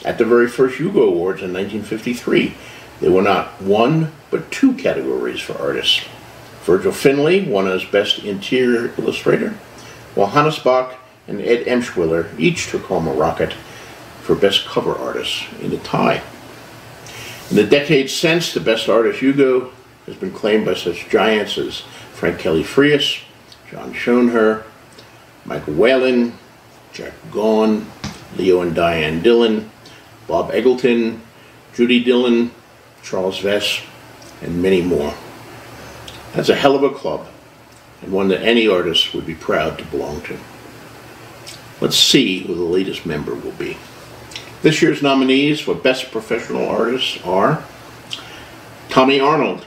At the very first Hugo Awards in 1953, there were not one, but two categories for artists. Virgil Finlay won as Best Interior Illustrator, while Hannes Bok and Ed Emshwiller each took home a rocket for Best Cover Artist in a tie. In the decades since, the Best Artist Hugo has been claimed by such giants as Frank Kelly Freas, John Schoenherr, Michael Whelan, Jack Gaughan, Leo and Diane Dillon, Bob Eggleton, Julie Dillon, Charles Vess, and many more. That's a hell of a club, and one that any artist would be proud to belong to. Let's see who the latest member will be. This year's nominees for Best Professional Artists are Tommy Arnold,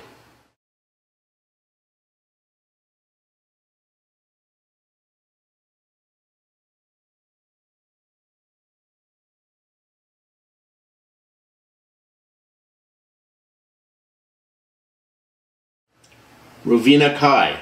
Rovina Cai.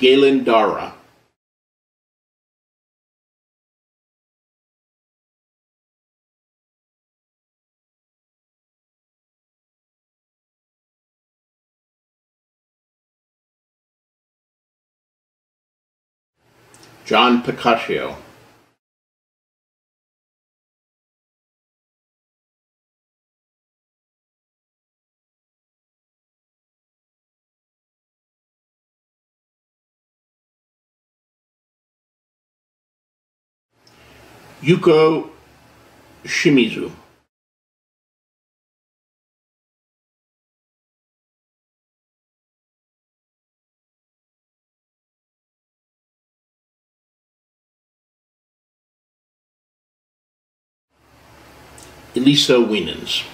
Galen Dara. John Picacio. Yuko Shimizu. Alyssa Winans.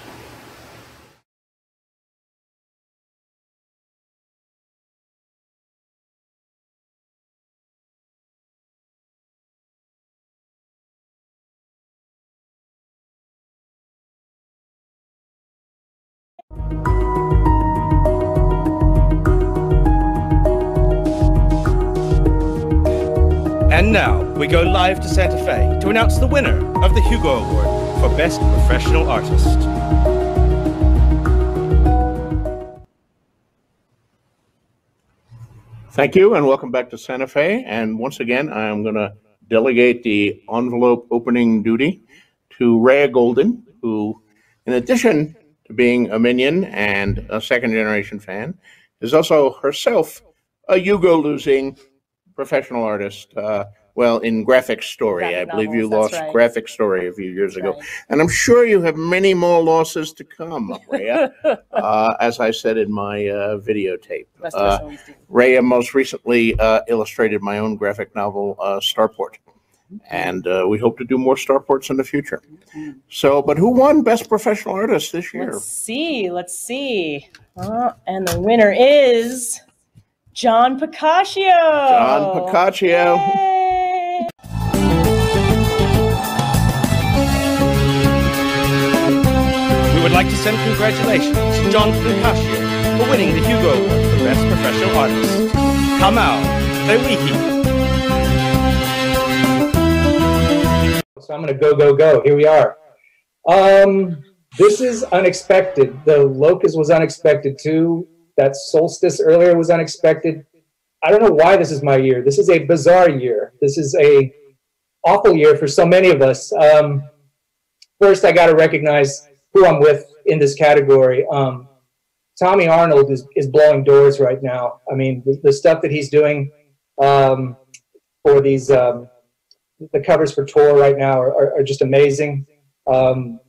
And now we go live to Santa Fe to announce the winner of the Hugo Award for Best Professional Artist. Thank you and welcome back to Santa Fe. And once again, I'm going to delegate the envelope opening duty to Raya Golden, who, in addition to being a minion and a second generation fan, is also herself a Hugo losing professional artist. Uh, well, in Graphic Story, Graphic I believe you novels, that's lost right. Graphic Story a few years ago. And I'm sure you have many more losses to come, Raya, uh, as I said in my uh, videotape. Uh. Raya most recently uh, illustrated my own graphic novel, uh, Starport. And uh, we hope to do more Starports in the future. So, but who won Best Professional Artist this year? Let's see. Let's see. Uh, and the winner is John Picacio. John Picacio. We would like to send congratulations to John Picacio for winning the Hugo Award for Best Professional Artist. Kamau Lewicki. So I'm going to go, go, go. Here we are. Um, this is unexpected. The Locus was unexpected too. That solstice earlier was unexpected. I don't know why this is my year. This is a bizarre year. This is a awful year for so many of us. Um, first, I got to recognize who I'm with in this category. Um, Tommy Arnold is, is blowing doors right now. I mean, the, the stuff that he's doing um, for these um, the covers for Tor right now are, are, are just amazing. Um,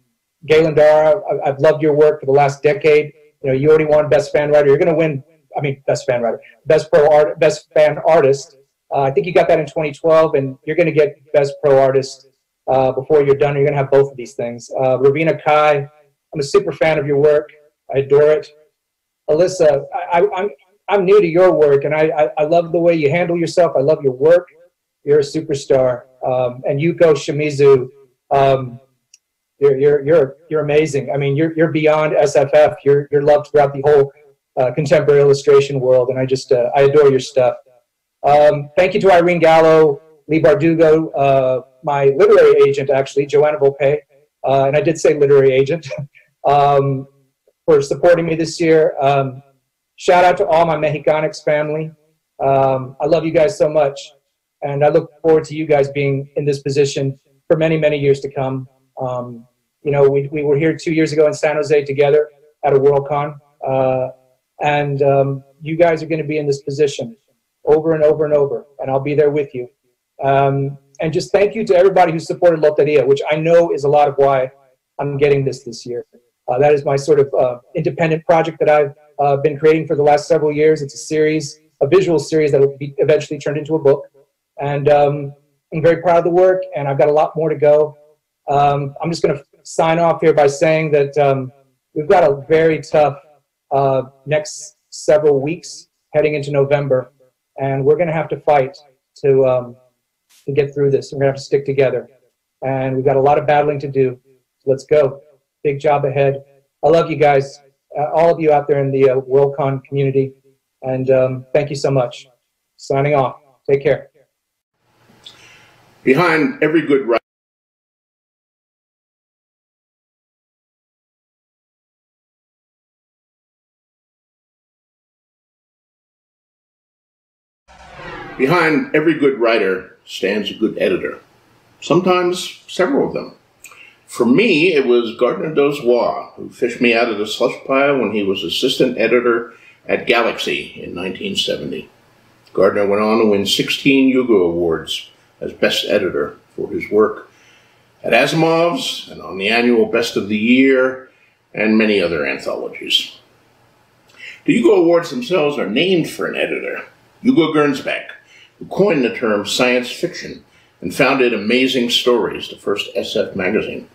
Galen Dara, I- I've loved your work for the last decade. You know, you already won Best Fan Writer. You're going to win. I mean, Best Fan Writer, Best Pro Art, Best Fan Artist. Uh, I think you got that in 2012, and you're going to get Best Pro Artist uh, before you're done. You're going to have both of these things. Uh, Rovina Cai, I'm a super fan of your work. I adore it. Alyssa, I, I, I'm I'm new to your work, and I, I, I love the way you handle yourself. I love your work. You're a superstar. Um, and Yuko Shimizu, um, you're, you're, you're, you're amazing. I mean, you're, you're beyond SFF. You're, you're loved throughout the whole uh, contemporary illustration world, and I just uh, I adore your stuff. Um, thank you to Irene Gallo, Leigh Bardugo, uh, my literary agent, actually, Joanna Volpe, uh, and I did say literary agent, um, for supporting me this year. Um, shout out to all my Mexicanx family. Um, I love you guys so much, and I look forward to you guys being in this position for many, many years to come. Um, you know, we, we were here two years ago in San Jose together at a Worldcon, uh, and um, you guys are going to be in this position over and over and over, and I'll be there with you. Um, and just thank you to everybody who supported Loteria, which I know is a lot of why I'm getting this this year. Uh, that is my sort of uh, independent project that I've uh, been creating for the last several years. It's a series, a visual series that will be eventually turned into a book. And um, I'm very proud of the work, and I've got a lot more to go. Um, I'm just going to sign off here by saying that um, we've got a very tough uh, next several weeks heading into November, and we're going to have to fight to to get through this. We're going to have to stick together, and we've got a lot of battling to do. Let's go. Big job ahead. I love you guys, uh, all of you out there in the uh, Worldcon community, and um, thank you so much. Signing off. Take care. Behind every good writer. Behind every good writer stands a good editor, sometimes several of them. For me, it was Gardner Dozois who fished me out of the slush pile when he was assistant editor at Galaxy in 1970. Gardner went on to win 16 Hugo Awards as best editor for his work at Asimov's and on the annual Best of the Year and many other anthologies. The Hugo Awards themselves are named for an editor, Hugo Gernsback, who coined the term science fiction and founded Amazing Stories, the first SF magazine.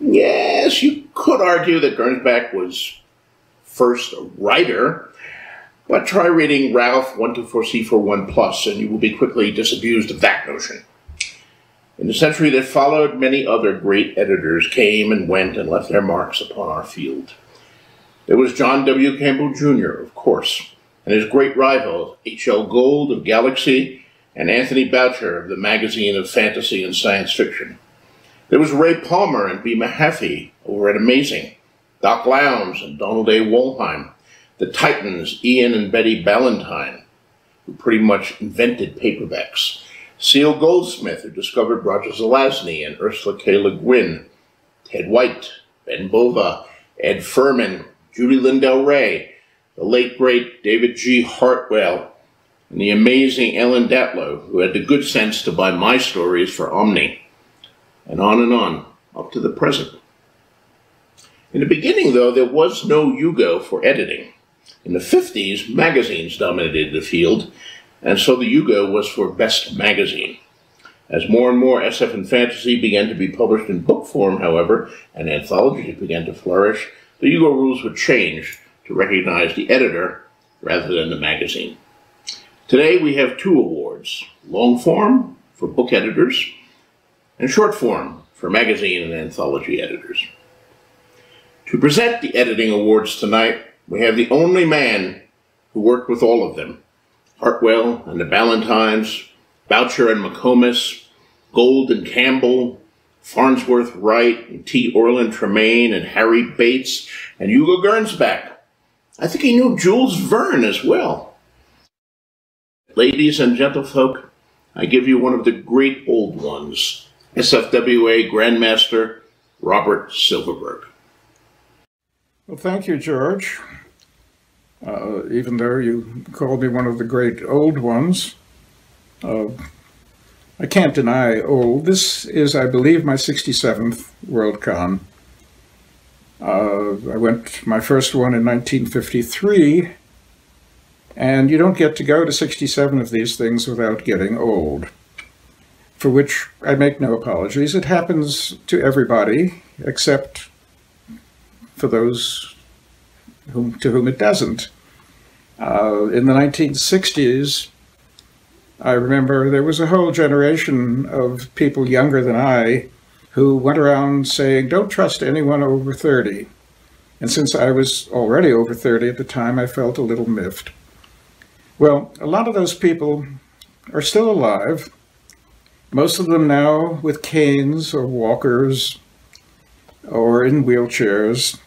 Yes, you could argue that Gernsback was first a writer, but try reading Ralph 124C41 Plus and you will be quickly disabused of that notion. In the century that followed, many other great editors came and went and left their marks upon our field. There was John W. Campbell Jr., of course, and his great rival, H.L. Gold of Galaxy, and Anthony Boucher of the Magazine of Fantasy and Science Fiction. There was Ray Palmer and Bea Mahaffey over at Amazing, Doc Lowndes and Donald A. Wollheim, the Titans, Ian and Betty Ballantine, who pretty much invented paperbacks, Cele Goldsmith, who discovered Roger Zelazny and Ursula K. Le Guin, Ted White, Ben Bova, Ed Ferman, Judy-Lynn del Rey, the late great David G. Hartwell, and the amazing Ellen Datlow, who had the good sense to buy my stories for Omni, and on and on, up to the present. In the beginning, though, there was no Hugo for editing. In the 50s, magazines dominated the field, and so the Hugo was for Best Magazine. As more and more SF and fantasy began to be published in book form, however, and anthologies began to flourish, the Hugo rules would change to recognize the editor rather than the magazine. Today we have two awards, long form for book editors and short form for magazine and anthology editors. To present the editing awards tonight, we have the only man who worked with all of them, Hartwell and the Ballantines, Boucher and McComas, Gold and Campbell, Farnsworth Wright, and T. Orlin Tremaine, and Harry Bates, and Hugo Gernsback. I think he knew Jules Verne as well. Ladies and gentlefolk, I give you one of the great old ones, SFWA Grandmaster Robert Silverberg. Well, thank you, George. Uh, even though you called me one of the great old ones, uh, I can't deny old. This is, I believe, my 67th Worldcon. Uh, I went my first one in 1953, and you don't get to go to 67 of these things without getting old, for which I make no apologies. It happens to everybody, except for those whom, to whom it doesn't. Uh, in the 1960s, I remember there was a whole generation of people younger than I who went around saying, don't trust anyone over 30. And since I was already over 30 at the time, I felt a little miffed. Well, a lot of those people are still alive, most of them now with canes or walkers or in wheelchairs.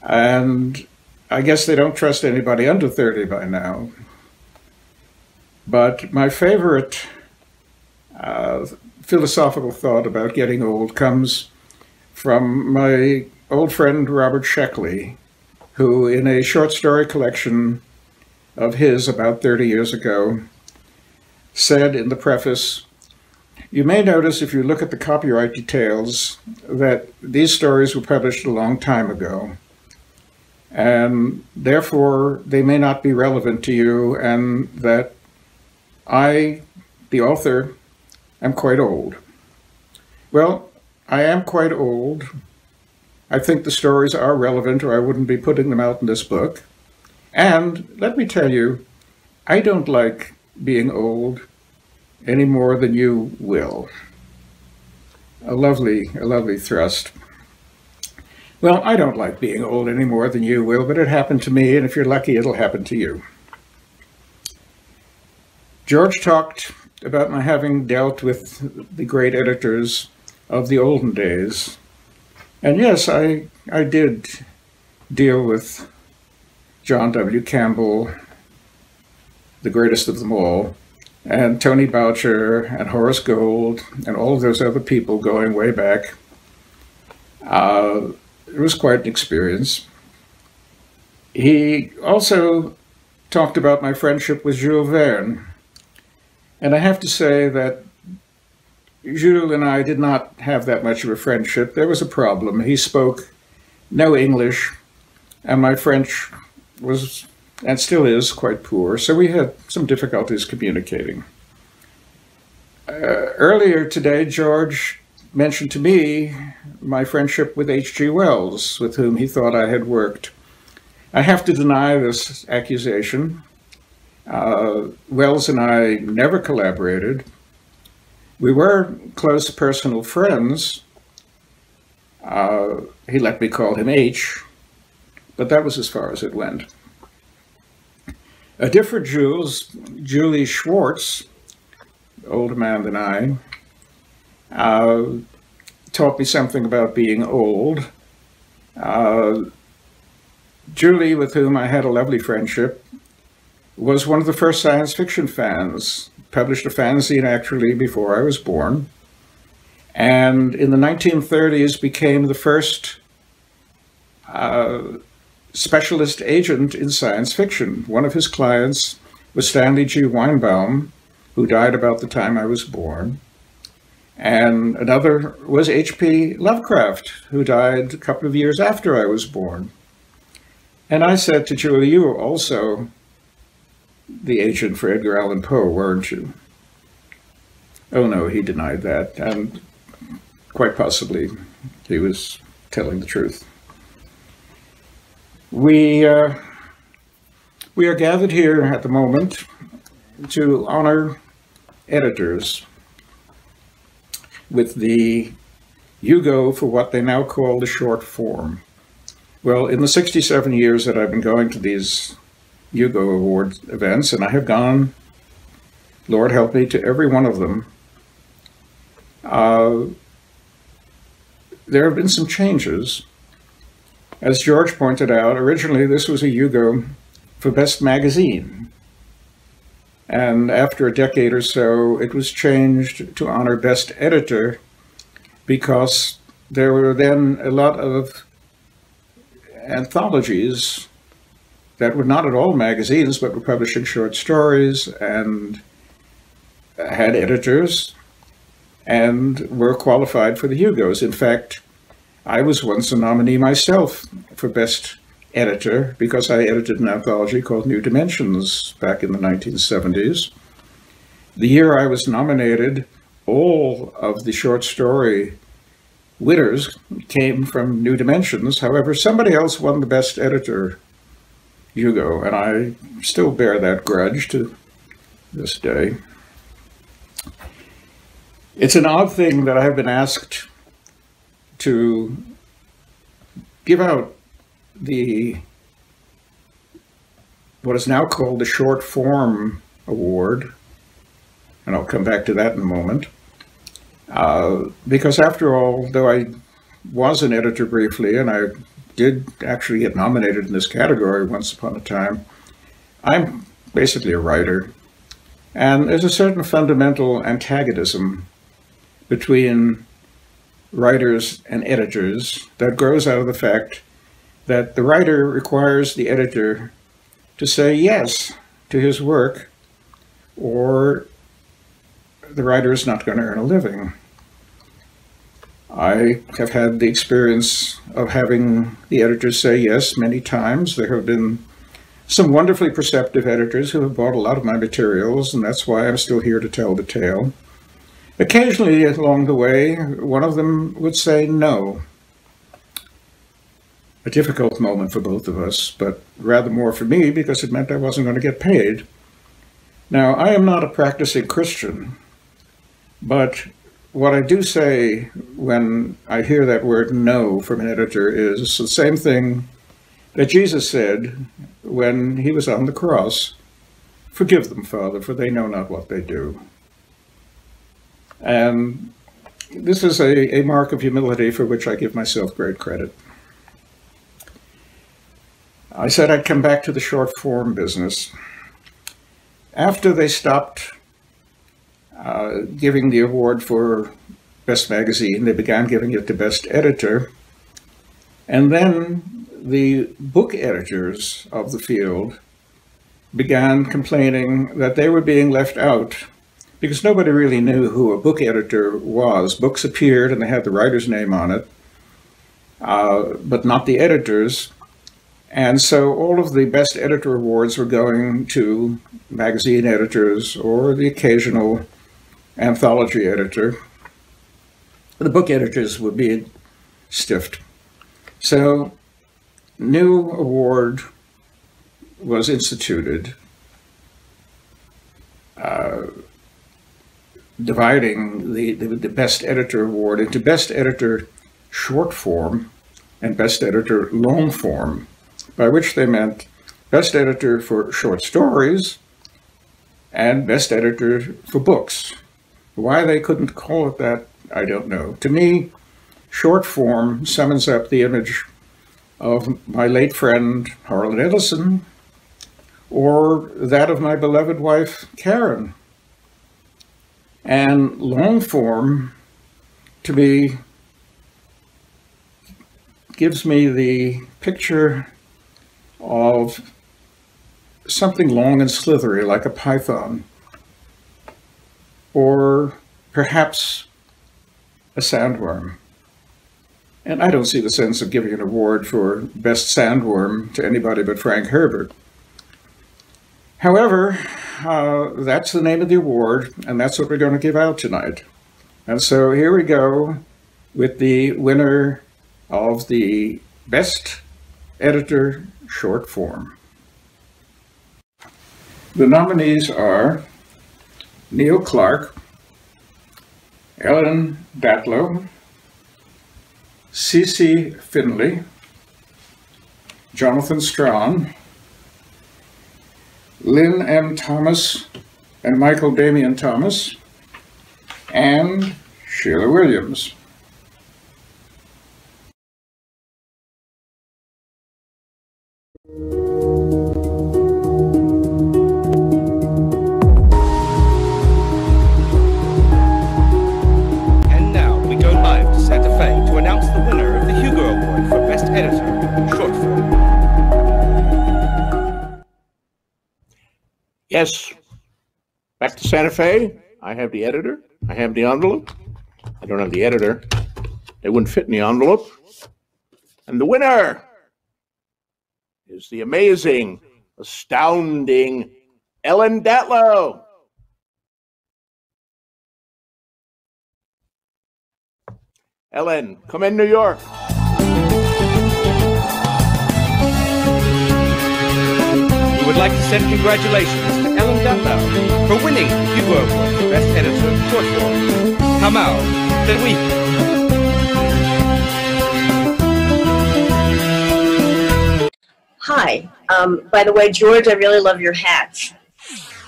And I guess they don't trust anybody under 30 by now. But my favorite uh, philosophical thought about getting old comes from my old friend Robert Sheckley, who, in a short story collection of his about 30 years ago, said in the preface, you may notice if you look at the copyright details that these stories were published a long time ago, and therefore they may not be relevant to you, and that I, the author, am quite old. Well, I am quite old. I think the stories are relevant, or I wouldn't be putting them out in this book. And let me tell you, I don't like being old any more than you will. A lovely, a lovely thrust. Well, I don't like being old any more than you will, but it happened to me, and if you're lucky, it'll happen to you. George talked about my having dealt with the great editors of the olden days. And yes, I, I did deal with John W. Campbell, the greatest of them all, and Tony Boucher and Horace Gold and all of those other people going way back. Uh, it was quite an experience. He also talked about my friendship with Jules Verne. And I have to say that Jules and I did not have that much of a friendship. There was a problem. He spoke no English, and my French was and still is quite poor, so we had some difficulties communicating. Uh, earlier today, George mentioned to me my friendship with H.G. Wells, with whom he thought I had worked. I have to deny this accusation. Uh, Wells and I never collaborated. We were close personal friends. Uh, he let me call him H, but that was as far as it went. A different Jules, Julie Schwartz, older man than I, uh, taught me something about being old. Uh, Julie, with whom I had a lovely friendship, was one of the first science fiction fans, published a fanzine actually before I was born, and in the 1930s became the first uh, specialist agent in science fiction. One of his clients was Stanley G. Weinbaum, who died about the time I was born. And another was H.P. Lovecraft, who died a couple of years after I was born. And I said to Julie, you also the agent for Edgar Allan Poe, weren't you? Oh no, he denied that, and quite possibly he was telling the truth. We, uh, we are gathered here at the moment to honor editors with the Hugo for what they now call the short form. Well, in the 67 years that I've been going to these Hugo Award events, and I have gone, Lord help me, to every one of them, uh, there have been some changes. As George pointed out, originally this was a Hugo for Best Magazine. And after a decade or so, it was changed to honor Best Editor because there were then a lot of anthologies that were not at all magazines, but were publishing short stories and had editors and were qualified for the Hugos. In fact, I was once a nominee myself for Best Editor because I edited an anthology called New Dimensions back in the 1970s. The year I was nominated, all of the short story winners came from New Dimensions. However, somebody else won the Best Editor Hugo, and I still bear that grudge to this day. It's an odd thing that I have been asked to give out the what is now called the short form award, and I'll come back to that in a moment. Uh, because after all, though I was an editor briefly, and I did actually get nominated in this category once upon a time, I'm basically a writer. And there's a certain fundamental antagonism between writers and editors that grows out of the fact that the writer requires the editor to say yes to his work or the writer is not going to earn a living. I have had the experience of having the editors say yes many times. There have been some wonderfully perceptive editors who have bought a lot of my materials, and that's why I'm still here to tell the tale. Occasionally along the way, one of them would say no. A difficult moment for both of us, but rather more for me because it meant I wasn't going to get paid. Now, I am not a practicing Christian, but what I do say when I hear that word no from an editor is the same thing that Jesus said when he was on the cross Forgive them, Father, for they know not what they do. And this is a, a mark of humility for which I give myself great credit. I said I'd come back to the short form business. After they stopped uh, giving the award for Best Magazine. They began giving it to Best Editor. And then the book editors of the field began complaining that they were being left out because nobody really knew who a book editor was. Books appeared and they had the writer's name on it, uh, but not the editors. And so all of the best editor awards were going to magazine editors or the occasional anthology editor. The book editors would be stiffed. So new award was instituted, uh, dividing the, the, the Best Editor Award into Best Editor Short Form and Best Editor Long Form, by which they meant Best Editor for short stories and Best Editor for books. Why they couldn't call it that, I don't know. To me, short form summons up the image of my late friend Harlan Ellison or that of my beloved wife Karen. And long form, to me, gives me the picture of something long and slithery like a python or perhaps a sandworm. And I don't see the sense of giving an award for best sandworm to anybody but Frank Herbert. However, uh, that's the name of the award, and that's what we're going to give out tonight. And so here we go with the winner of the Best Editor Short Form. The nominees are Neil Clarke, Ellen Datlow, C.C. Finlay, Jonathan Strahan, Lynne M. Thomas and Michael Damian Thomas, and Sheila Williams. Yes, back to Santa Fe. I have the editor. I have the envelope. I don't have the editor. It wouldn't fit in the envelope. And the winner is the amazing, astounding Ellen Datlow. Ellen, come in New York. Would like to send congratulations to Ellen Datlow for winning the Hugo Award for Best Editor of Short Form. Then we. Hi. Um, by the way, George, I really love your hat.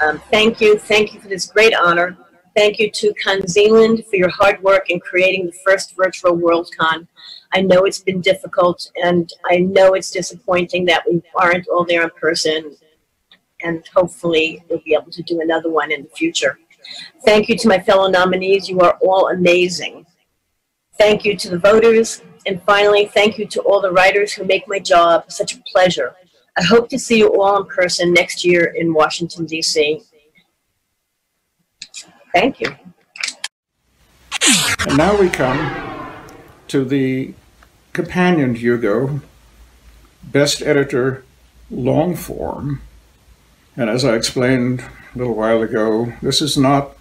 Um, thank you. Thank you for this great honor. Thank you to CoNZealand for your hard work in creating the first virtual WorldCon. I know it's been difficult, and I know it's disappointing that we aren't all there in person, and hopefully we'll be able to do another one in the future. Thank you to my fellow nominees. You are all amazing. Thank you to the voters. And finally, thank you to all the writers who make my job such a pleasure. I hope to see you all in person next year in Washington, D.C. Thank you. And now we come to the companion Hugo, Best Editor Long Form. And as I explained a little while ago, this is not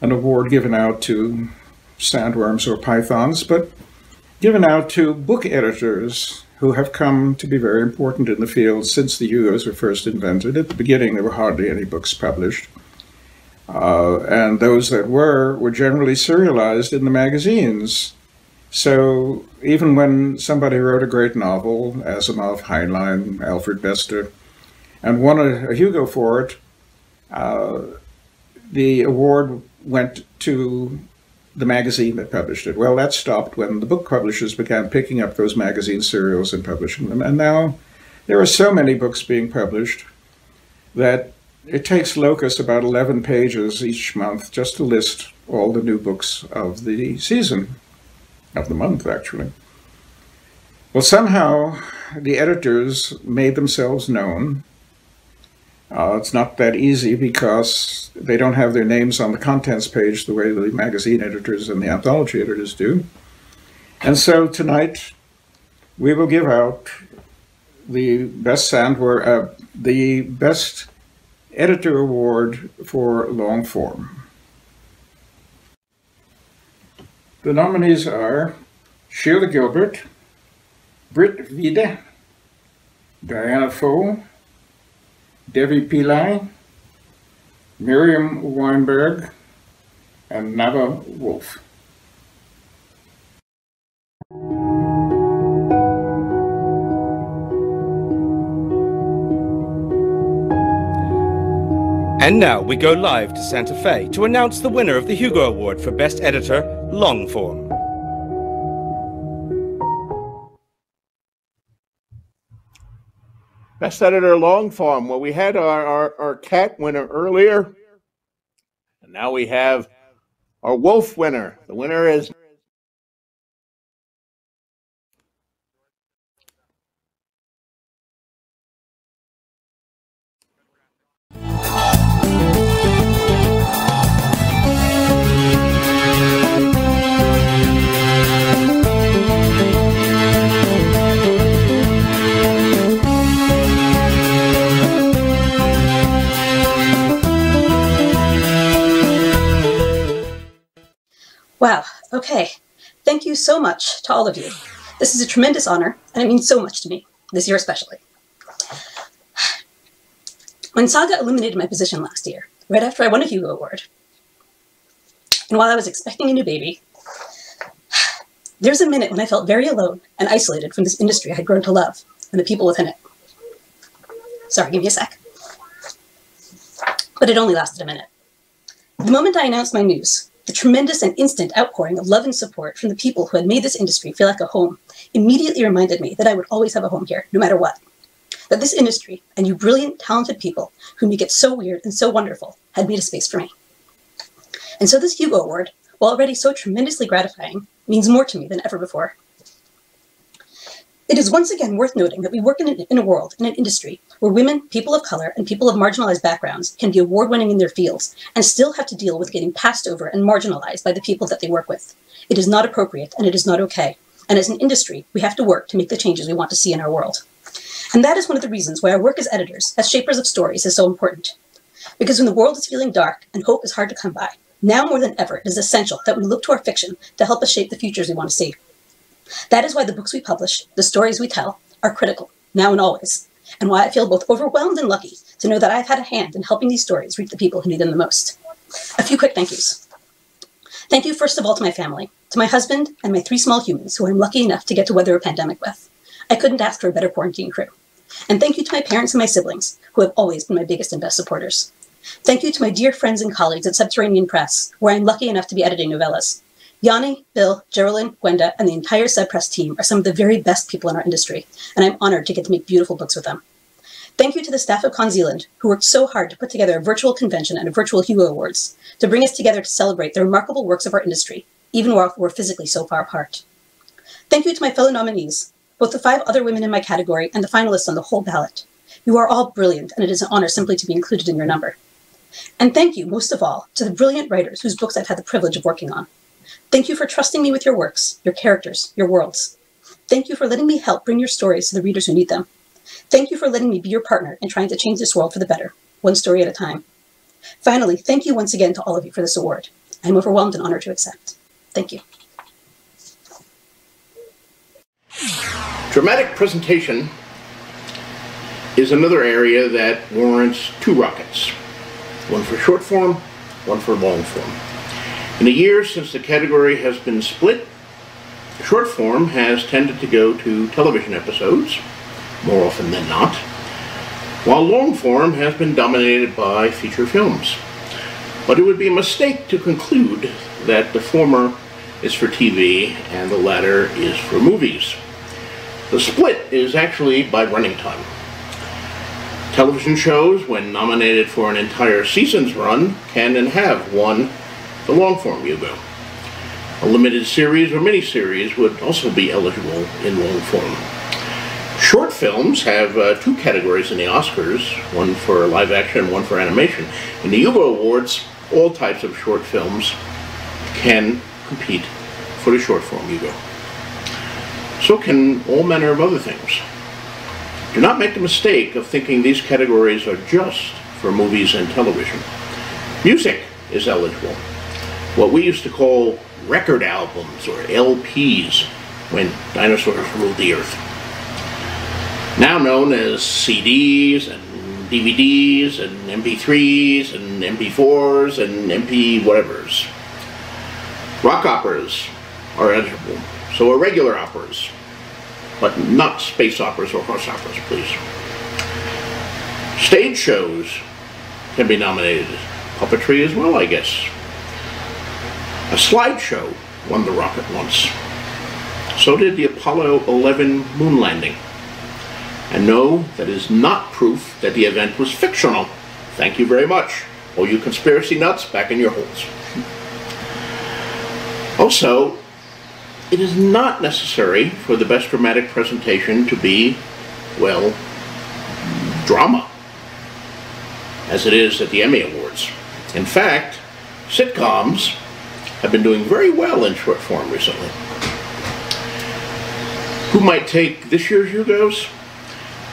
an award given out to sandworms or pythons, but given out to book editors who have come to be very important in the field since the Hugos were first invented. At the beginning, there were hardly any books published. Uh, and those that were were generally serialized in the magazines. So even when somebody wrote a great novel, Asimov, Heinlein, Alfred Bester, and won a, a Hugo for it, uh, the award went to the magazine that published it. Well, that stopped when the book publishers began picking up those magazine serials and publishing them. And now there are so many books being published that it takes Locus about 11 pages each month just to list all the new books of the season, of the month, actually. Well, somehow the editors made themselves known. Uh, it's not that easy because they don't have their names on the contents page the way the magazine editors and the anthology editors do. And so tonight we will give out the best sandware, uh, the best editor award for long form. The nominees are Sheila Gilbert, Brit Hvide, Diana Pho, Devi Pillai, Miriam Weinberg, and Navah Wolfe. And now we go live to Santa Fe to announce the winner of the Hugo Award for Best Editor, Long Form. Best editor long form. Well, we had our, our, our cat winner earlier. And now we have our wolf winner. The winner is Okay. Thank you so much to all of you. This is a tremendous honor, and it means so much to me, this year especially. When Saga eliminated my position last year, right after I won a Hugo Award, and while I was expecting a new baby, there's a minute when I felt very alone and isolated from this industry I had grown to love and the people within it. Sorry, give me a sec. But it only lasted a minute. The moment I announced my news, the tremendous and instant outpouring of love and support from the people who had made this industry feel like a home immediately reminded me that I would always have a home here, no matter what. That this industry and you brilliant, talented people who make it so weird and so wonderful had made a space for me. And so this Hugo Award, while already so tremendously gratifying, means more to me than ever before. It is once again worth noting that we work in, an, in a world, in an industry, where women, people of color, and people of marginalized backgrounds can be award winning in their fields and still have to deal with getting passed over and marginalized by the people that they work with. It is not appropriate and it is not okay. And as an industry, we have to work to make the changes we want to see in our world. And that is one of the reasons why our work as editors, as shapers of stories, is so important. Because when the world is feeling dark and hope is hard to come by, Now more than ever, it is essential that we look to our fiction to help us shape the futures we want to see. That is why the books we publish, the stories we tell, are critical, now and always, and why I feel both overwhelmed and lucky to know that I've had a hand in helping these stories reach the people who need them the most. A few quick thank yous. Thank you, first of all, to my family, to my husband, and my three small humans who I'm lucky enough to get to weather a pandemic with. I couldn't ask for a better quarantine crew. And thank you to my parents and my siblings, who have always been my biggest and best supporters. Thank you to my dear friends and colleagues at Subterranean Press, where I'm lucky enough to be editing novellas. Yanni, Bill, Geraldine, Gwenda, and the entire Subpress team are some of the very best people in our industry, and I'm honored to get to make beautiful books with them. Thank you to the staff of CoNZealand, who worked so hard to put together a virtual convention and a virtual Hugo Awards to bring us together to celebrate the remarkable works of our industry, even while we're physically so far apart. Thank you to my fellow nominees, both the five other women in my category and the finalists on the whole ballot. You are all brilliant, and it is an honor simply to be included in your number. And thank you, most of all, to the brilliant writers whose books I've had the privilege of working on. Thank you for trusting me with your works, your characters, your worlds. Thank you for letting me help bring your stories to the readers who need them. Thank you for letting me be your partner in trying to change this world for the better, one story at a time. Finally, thank you once again to all of you for this award. I'm overwhelmed and honored to accept. Thank you. Dramatic presentation is another area that warrants two rockets. One for short form, one for long form. In the years since the category has been split, short form has tended to go to television episodes, more often than not, while long form has been dominated by feature films. But it would be a mistake to conclude that the former is for TV and the latter is for movies. The split is actually by running time. Television shows, when nominated for an entire season's run, can and have won the long-form Hugo. A limited series or miniseries would also be eligible in long form. Short films have uh, two categories in the Oscars, one for live action, and one for animation. In the Hugo Awards, all types of short films can compete for the short form Hugo. So can all manner of other things. Do not make the mistake of thinking these categories are just for movies and television. Music is eligible. What we used to call record albums or LPs when dinosaurs ruled the earth now known as CDs and DVDs and MP3s and MP4s and MP whatevers. Rock operas are eligible, so are regular operas, but not space operas or horse operas, please. Stage shows can be nominated. Puppetry as well, I guess. A slideshow won the rocket once. So did the Apollo 11 moon landing. And no, that is not proof that the event was fictional. Thank you very much. All you conspiracy nuts back in your holes. Also, it is not necessary for the best dramatic presentation to be, well, drama, as it is at the Emmy Awards. In fact, sitcoms have been doing very well in short form recently. Who might take this year's Hugos?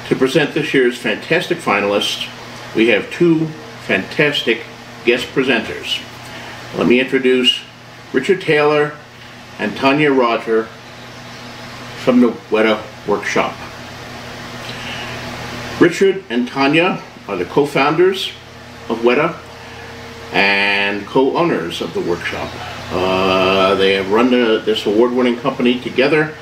To present this year's fantastic finalists, we have two fantastic guest presenters. Let me introduce Richard Taylor and Tania Rodger from the Weta Workshop. Richard and Tania are the co-founders of Weta and co-owners of the workshop. Uh, they have run the, this award-winning company together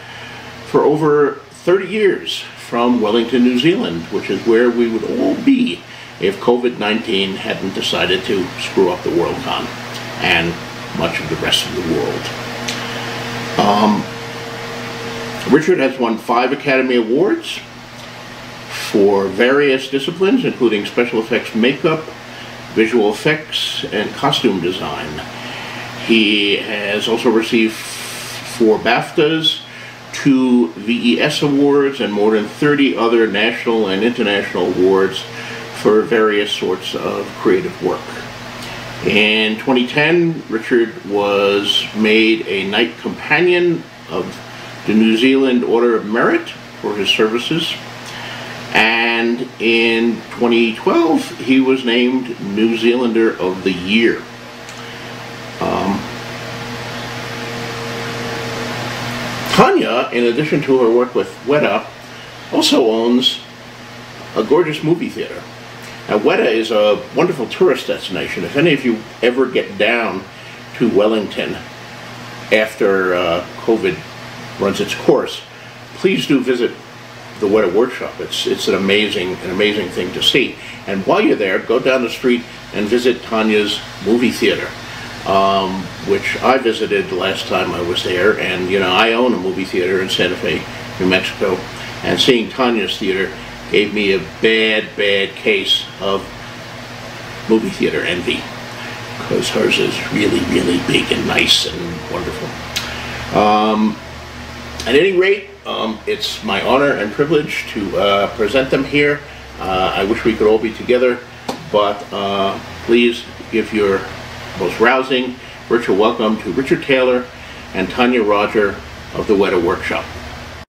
for over 30 years from Wellington, New Zealand, which is where we would all be if COVID-19 hadn't decided to screw up the Worldcon and much of the rest of the world. Um, Richard has won five Academy Awards for various disciplines, including special effects makeup, visual effects, and costume design. He has also received four BAFTAs, two VES awards, and more than 30 other national and international awards for various sorts of creative work. In 2010, Richard was made a Knight Companion of the New Zealand Order of Merit for his services. And in 2012, he was named New Zealander of the Year. In addition to her work with Weta, also owns a gorgeous movie theater. Now, Weta is a wonderful tourist destination. If any of you ever get down to Wellington after uh, COVID runs its course, please do visit the Weta Workshop. It's it's an amazing an amazing thing to see. And while you're there, go down the street and visit Tania's movie theater, um, which I visited the last time I was there. And you know, I own a movie theater in Santa Fe, New Mexico, and seeing Tania's theater gave me a bad, bad case of movie theater envy because hers is really, really big and nice and wonderful. Um, at any rate, um, it's my honor and privilege to uh, present them here. Uh, I wish we could all be together, but uh, please give your most rousing virtual welcome to Richard Taylor and Tania Rodger of the Weta Workshop.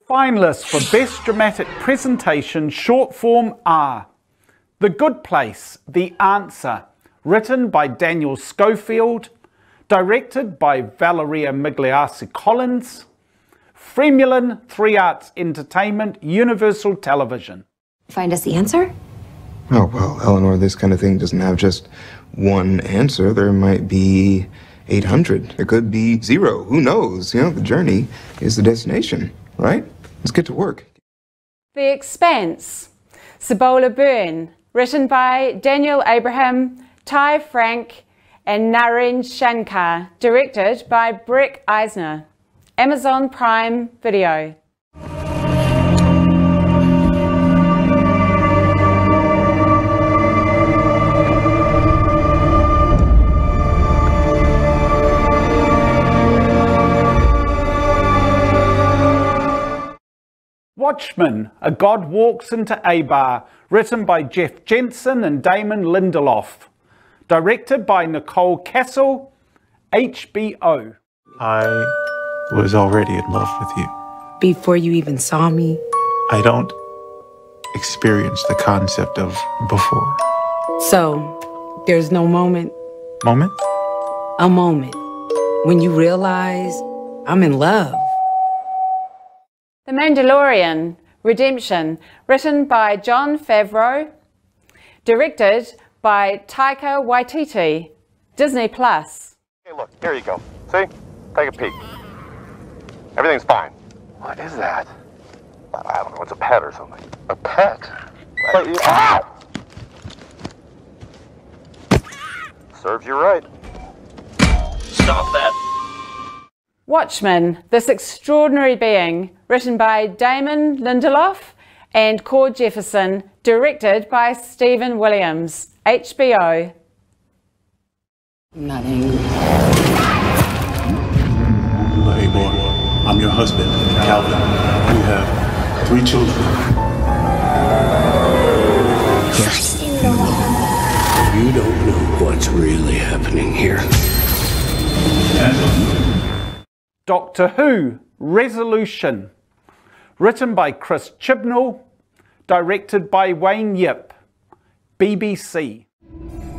Finalists for Best Dramatic Presentation Short Form are The Good Place, The Answer, written by Daniel Schofield, directed by Valeria Migliassi Collins, Fremulon, Three Arts Entertainment, Universal Television. Find us the answer? Oh, well, Eleanor, this kind of thing doesn't have just one answer. There might be 800. There could be zero. Who knows? You know, the journey is the destination, right? Let's get to work. The Expanse, Cibola Burn, written by Daniel Abraham, Ty Franck, and Naren Shankar, directed by Breck Eisner. Amazon Prime Video. Watchmen, A God Walks into Abar, written by Jeff Jensen and Damon Lindelof. Directed by Nicole Kassell, HBO. I was already in love with you. Before you even saw me? I don't experience the concept of before. So, there's no moment? Moment? A moment when you realize I'm in love. The Mandalorian Redemption, written by Jon Favreau, directed by Taika Waititi, Disney Plus. Hey, look, here you go. See? Take a peek. Everything's fine. What is that? I don't know. It's a pet or something. A pet? But you, ah! Serves you right. Stop that. Watchmen, This Extraordinary Being, written by Damon Lindelof and Cord Jefferson, directed by Stephen Williams, HBO. I'm not angry. Hey, boy, I'm your husband, Calvin. We have three children. You don't know what's really happening here. Doctor Who Resolution, written by Chris Chibnall, directed by Wayne Yip, BBC.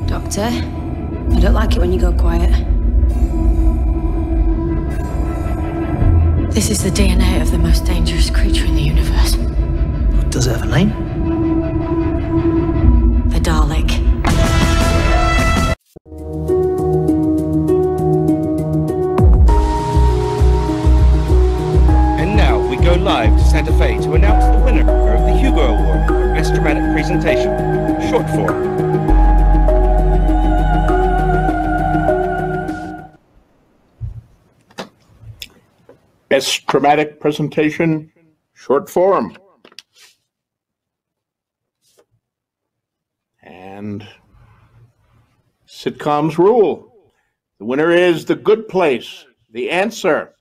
Doctor, I don't like it when you go quiet. This is the DNA of the most dangerous creature in the universe. Does it have a name? Best dramatic presentation, short form. And sitcoms rule. The winner is The Good Place, The Answer,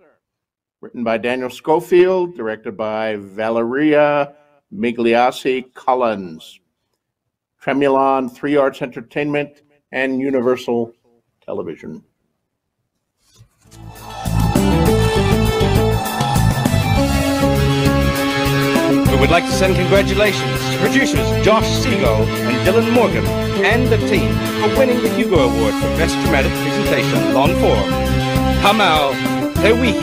written by Daniel Schofield, directed by Valeria Migliassi Collins. Fremulon, Three Arts Entertainment, and Universal Television. We would like to send congratulations to producers Josh Siegal and Dylan Morgan and the team for winning the Hugo Award for Best Dramatic Presentation Long Form. Kamau Tewihi.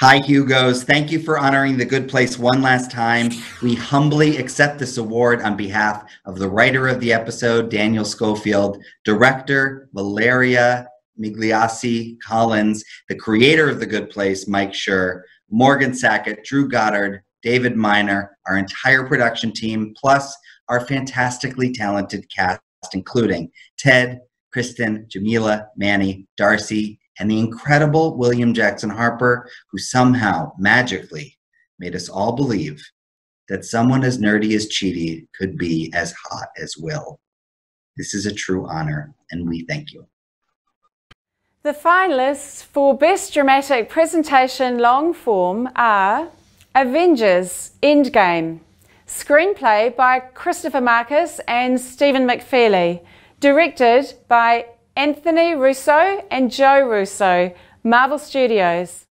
Hi, Hugos. Thank you for honoring The Good Place one last time. We humbly accept this award on behalf of the writer of the episode, Daniel Schofield, director, Valeria Migliassi Collins, the creator of The Good Place, Mike Schur, Morgan Sackett, Drew Goddard, David Miner, our entire production team, plus our fantastically talented cast, including Ted, Kristen, Jameela, Manny, Darcy, and the incredible William Jackson Harper, who somehow magically made us all believe that someone as nerdy as Chidi could be as hot as Will. This is a true honor, and we thank you. The finalists for Best Dramatic Presentation Long Form are Avengers Endgame, screenplay by Christopher Marcus and Stephen McFeely, directed by Anthony Russo and Joe Russo, Marvel Studios.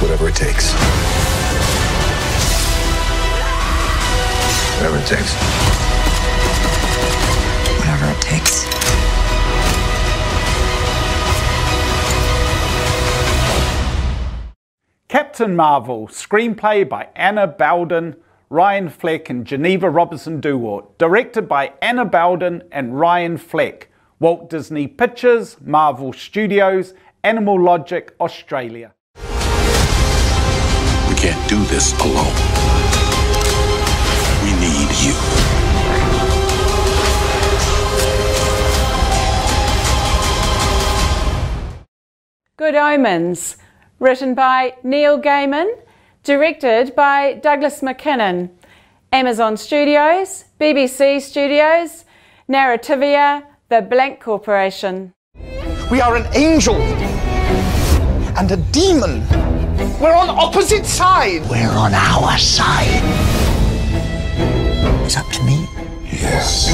Whatever it takes. Whatever it takes. Captain Marvel, screenplay by Anna Boden, Ryan Fleck, and Geneva Robertson-Dworet, directed by Anna Boden and Ryan Fleck, Walt Disney Pictures, Marvel Studios, Animal Logic, Australia. We can't do this alone. We need you. Good Omens, written by Neil Gaiman, directed by Douglas Mackinnon, Amazon Studios, BBC Studios, Narrativia, The Blank Corporation. We are an angel and a demon. We're on opposite sides. We're on our side. It's up to me. Yes.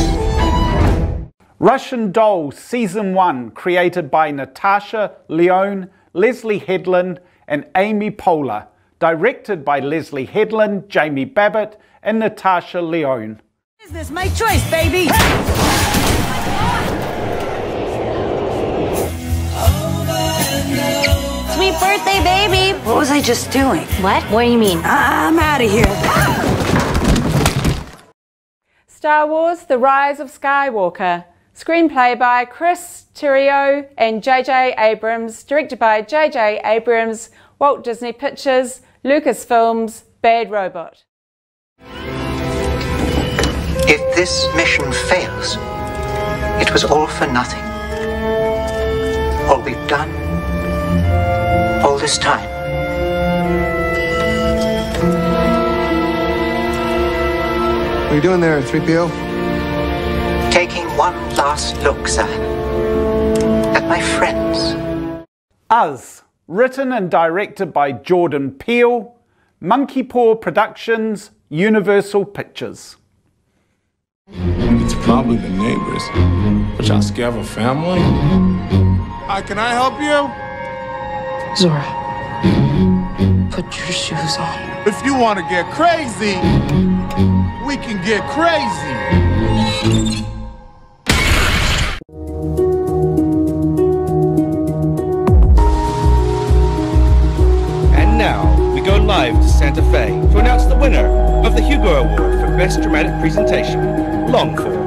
Russian Doll Season 1, created by Natasha Lyonne, Leslie Headland, and Amy Poehler. Directed by Leslie Headland, Jamie Babbitt, and Natasha Lyonne. Business, is my choice, baby. Sweet birthday, baby. What was I just doing? What? What do you mean? I'm out of here. Star Wars The Rise of Skywalker, screenplay by Chris Terrio and J.J. Abrams, directed by J.J. Abrams, Walt Disney Pictures, Lucasfilms, Bad Robot. If this mission fails, it was all for nothing. All we've done, all this time. What are you doing there, 3PO? Taking one last look, sir, at my friends. Us, written and directed by Jordan Peele, Monkey Paw Productions, Universal Pictures. It's probably the neighbors. But y'all scared of a family? Hi, can I help you? Zora, put your shoes on. If you want to get crazy, we can get crazy. Santa Fe to announce the winner of the Hugo Award for Best Dramatic Presentation, Long Form.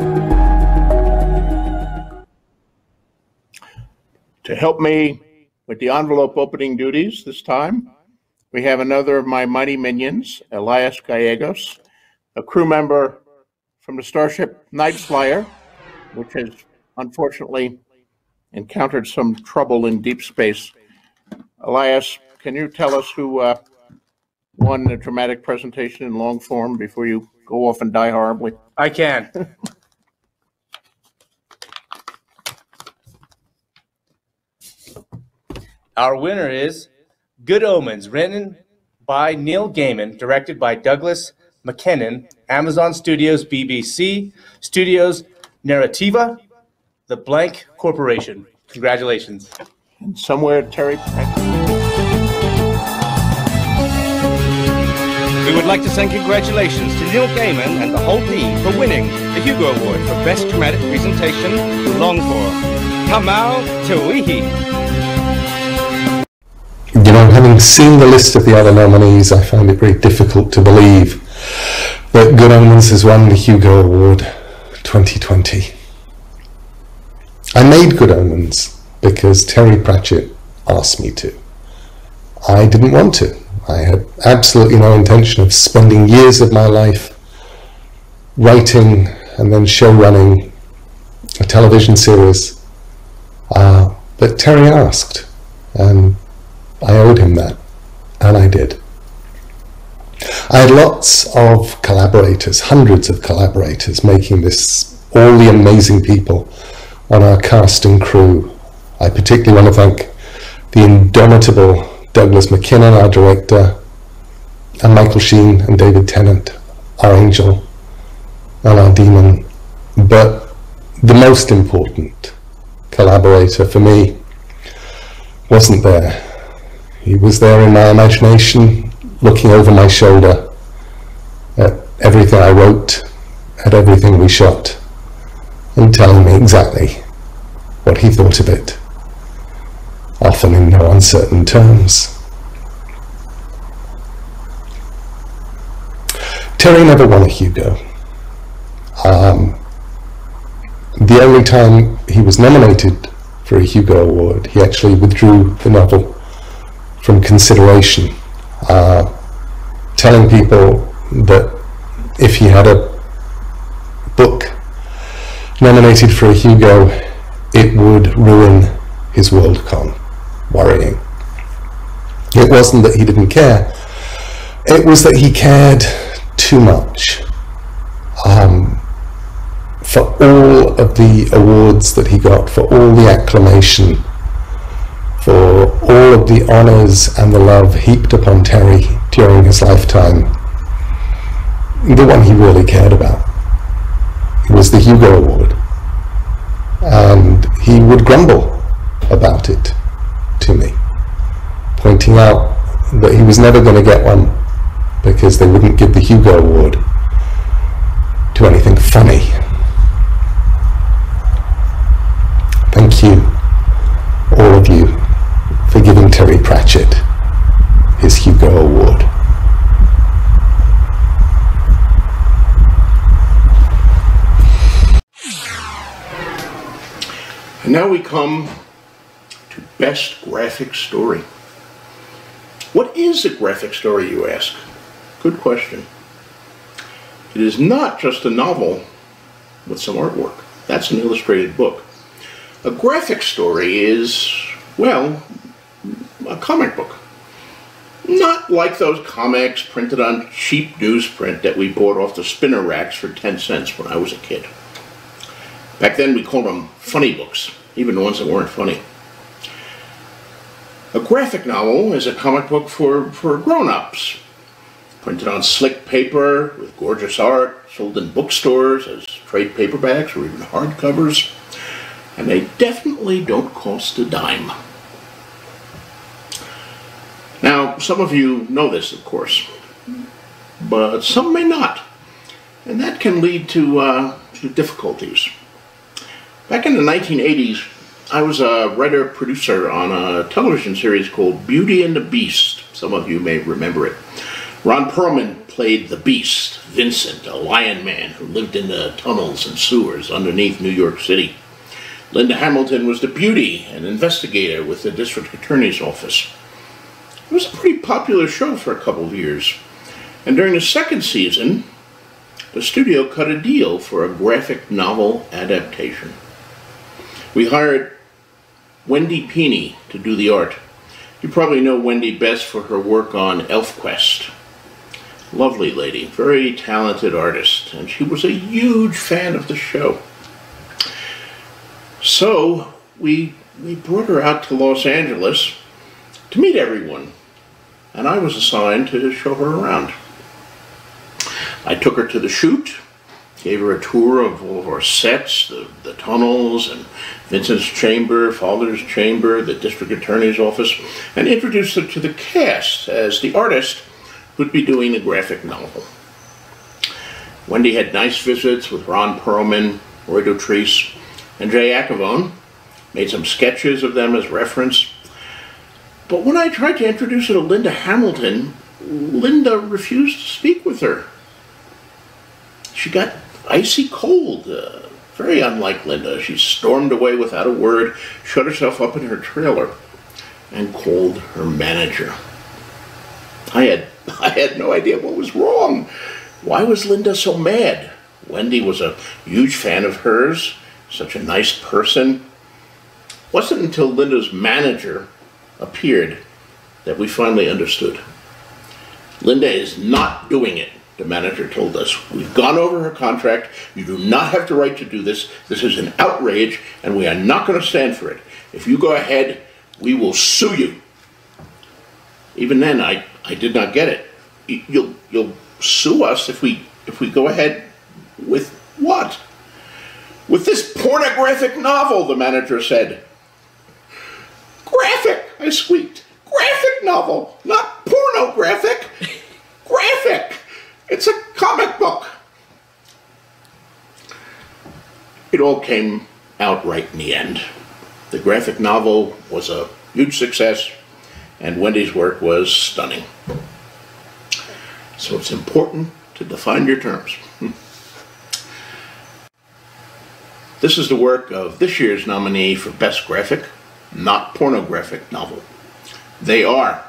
To help me with the envelope opening duties this time, we have another of my mighty minions, Elias Gallegos, a crew member from the Starship Night Flyer, which has unfortunately encountered some trouble in deep space. Elias, can you tell us who uh, won a dramatic presentation in long form before you go off and die horribly? I can. Our winner is Good Omens, written by Neil Gaiman, directed by Douglas Mackinnon, Amazon Studios BBC, Studios Narrativia, The Blank Corporation. Congratulations. And somewhere, Terry. We would like to send congratulations to Neil Gaiman and the whole team for winning the Hugo Award for Best Dramatic Presentation, Long Form. Kamau Tuihi. You don't having seen the list of the other nominees, I find it very difficult to believe that Good Omens has won the Hugo Award 2020. I made Good Omens because Terry Pratchett asked me to. I didn't want to. I had absolutely no intention of spending years of my life writing and then show running a television series. Uh, but Terry asked, and I owed him that, and I did. I had lots of collaborators, hundreds of collaborators making this, all the amazing people on our cast and crew. I particularly want to thank the indomitable Douglas Mackinnon, our director, and Michael Sheen and David Tennant, our angel and our demon. But the most important collaborator for me wasn't there. He was there in my imagination, looking over my shoulder at everything I wrote, at everything we shot and telling me exactly what he thought of it, often in no uncertain terms. Terry never won a Hugo. Um, the only time he was nominated for a Hugo Award, he actually withdrew the novel from consideration, uh, telling people that if he had a book nominated for a Hugo, it would ruin his Worldcon. Worrying. It wasn't that he didn't care, it was that he cared too much. Um, for all of the awards that he got, for all the acclamation, for all of the honours and the love heaped upon Terry during his lifetime, the one he really cared about was the Hugo Award. And he would grumble about it to me, pointing out that he was never going to get one because they wouldn't give the Hugo Award to anything funny. Thank you, all of you, for giving Terry Pratchett his Hugo Award. And now we come Best Graphic Story. What is a graphic story, you ask? Good question. It is not just a novel with some artwork. That's an illustrated book. A graphic story is, well, a comic book. Not like those comics printed on cheap newsprint that we bought off the spinner racks for 10 cents when I was a kid. Back then we called them funny books, even the ones that weren't funny. A graphic novel is a comic book for, for grown-ups, printed on slick paper with gorgeous art, sold in bookstores as trade paperbacks or even hardcovers, and they definitely don't cost a dime. Now, some of you know this, of course, but some may not, and that can lead to, uh, to difficulties. Back in the 1980s, I was a writer-producer on a television series called Beauty and the Beast. Some of you may remember it. Ron Perlman played the Beast, Vincent, a lion man who lived in the tunnels and sewers underneath New York City. Linda Hamilton was the Beauty, an investigator with the district attorney's office. It was a pretty popular show for a couple of years. And during the second season, the studio cut a deal for a graphic novel adaptation. We hired Wendy Pini to do the art. You probably know Wendy best for her work on ElfQuest. Lovely lady, very talented artist, and she was a huge fan of the show. So we, we brought her out to Los Angeles to meet everyone, and I was assigned to show her around. I took her to the shoot, gave her a tour of all of our sets, the, the tunnels, and Vincent's chamber, Father's chamber, the district attorney's office, and introduced her to the cast as the artist who'd be doing the graphic novel. Wendy had nice visits with Ron Perlman, Roy Dotrice, and Jay Acovone, made some sketches of them as reference. But when I tried to introduce her to Linda Hamilton, Linda refused to speak with her. She got icy cold. Uh, very unlike Linda. She stormed away without a word, shut herself up in her trailer, and called her manager. I had I had no idea what was wrong. Why was Linda so mad? Wendy was a huge fan of hers, such a nice person. Wasn't until Linda's manager appeared that we finally understood. Linda is not doing it, the manager told us. We've gone over her contract. You do not have the right to do this. This is an outrage, and we are not going to stand for it. If you go ahead, we will sue you. Even then, I, I did not get it. You'll, you'll sue us if we, if we go ahead with what? With this pornographic novel, the manager said. Graphic, I squeaked. Graphic novel, not pornographic. Graphic. It's a comic book. It all came out right in the end. The graphic novel was a huge success, and Wendy's work was stunning. So it's important to define your terms. This is the work of this year's nominee for Best Graphic, Not Pornographic Novel. They are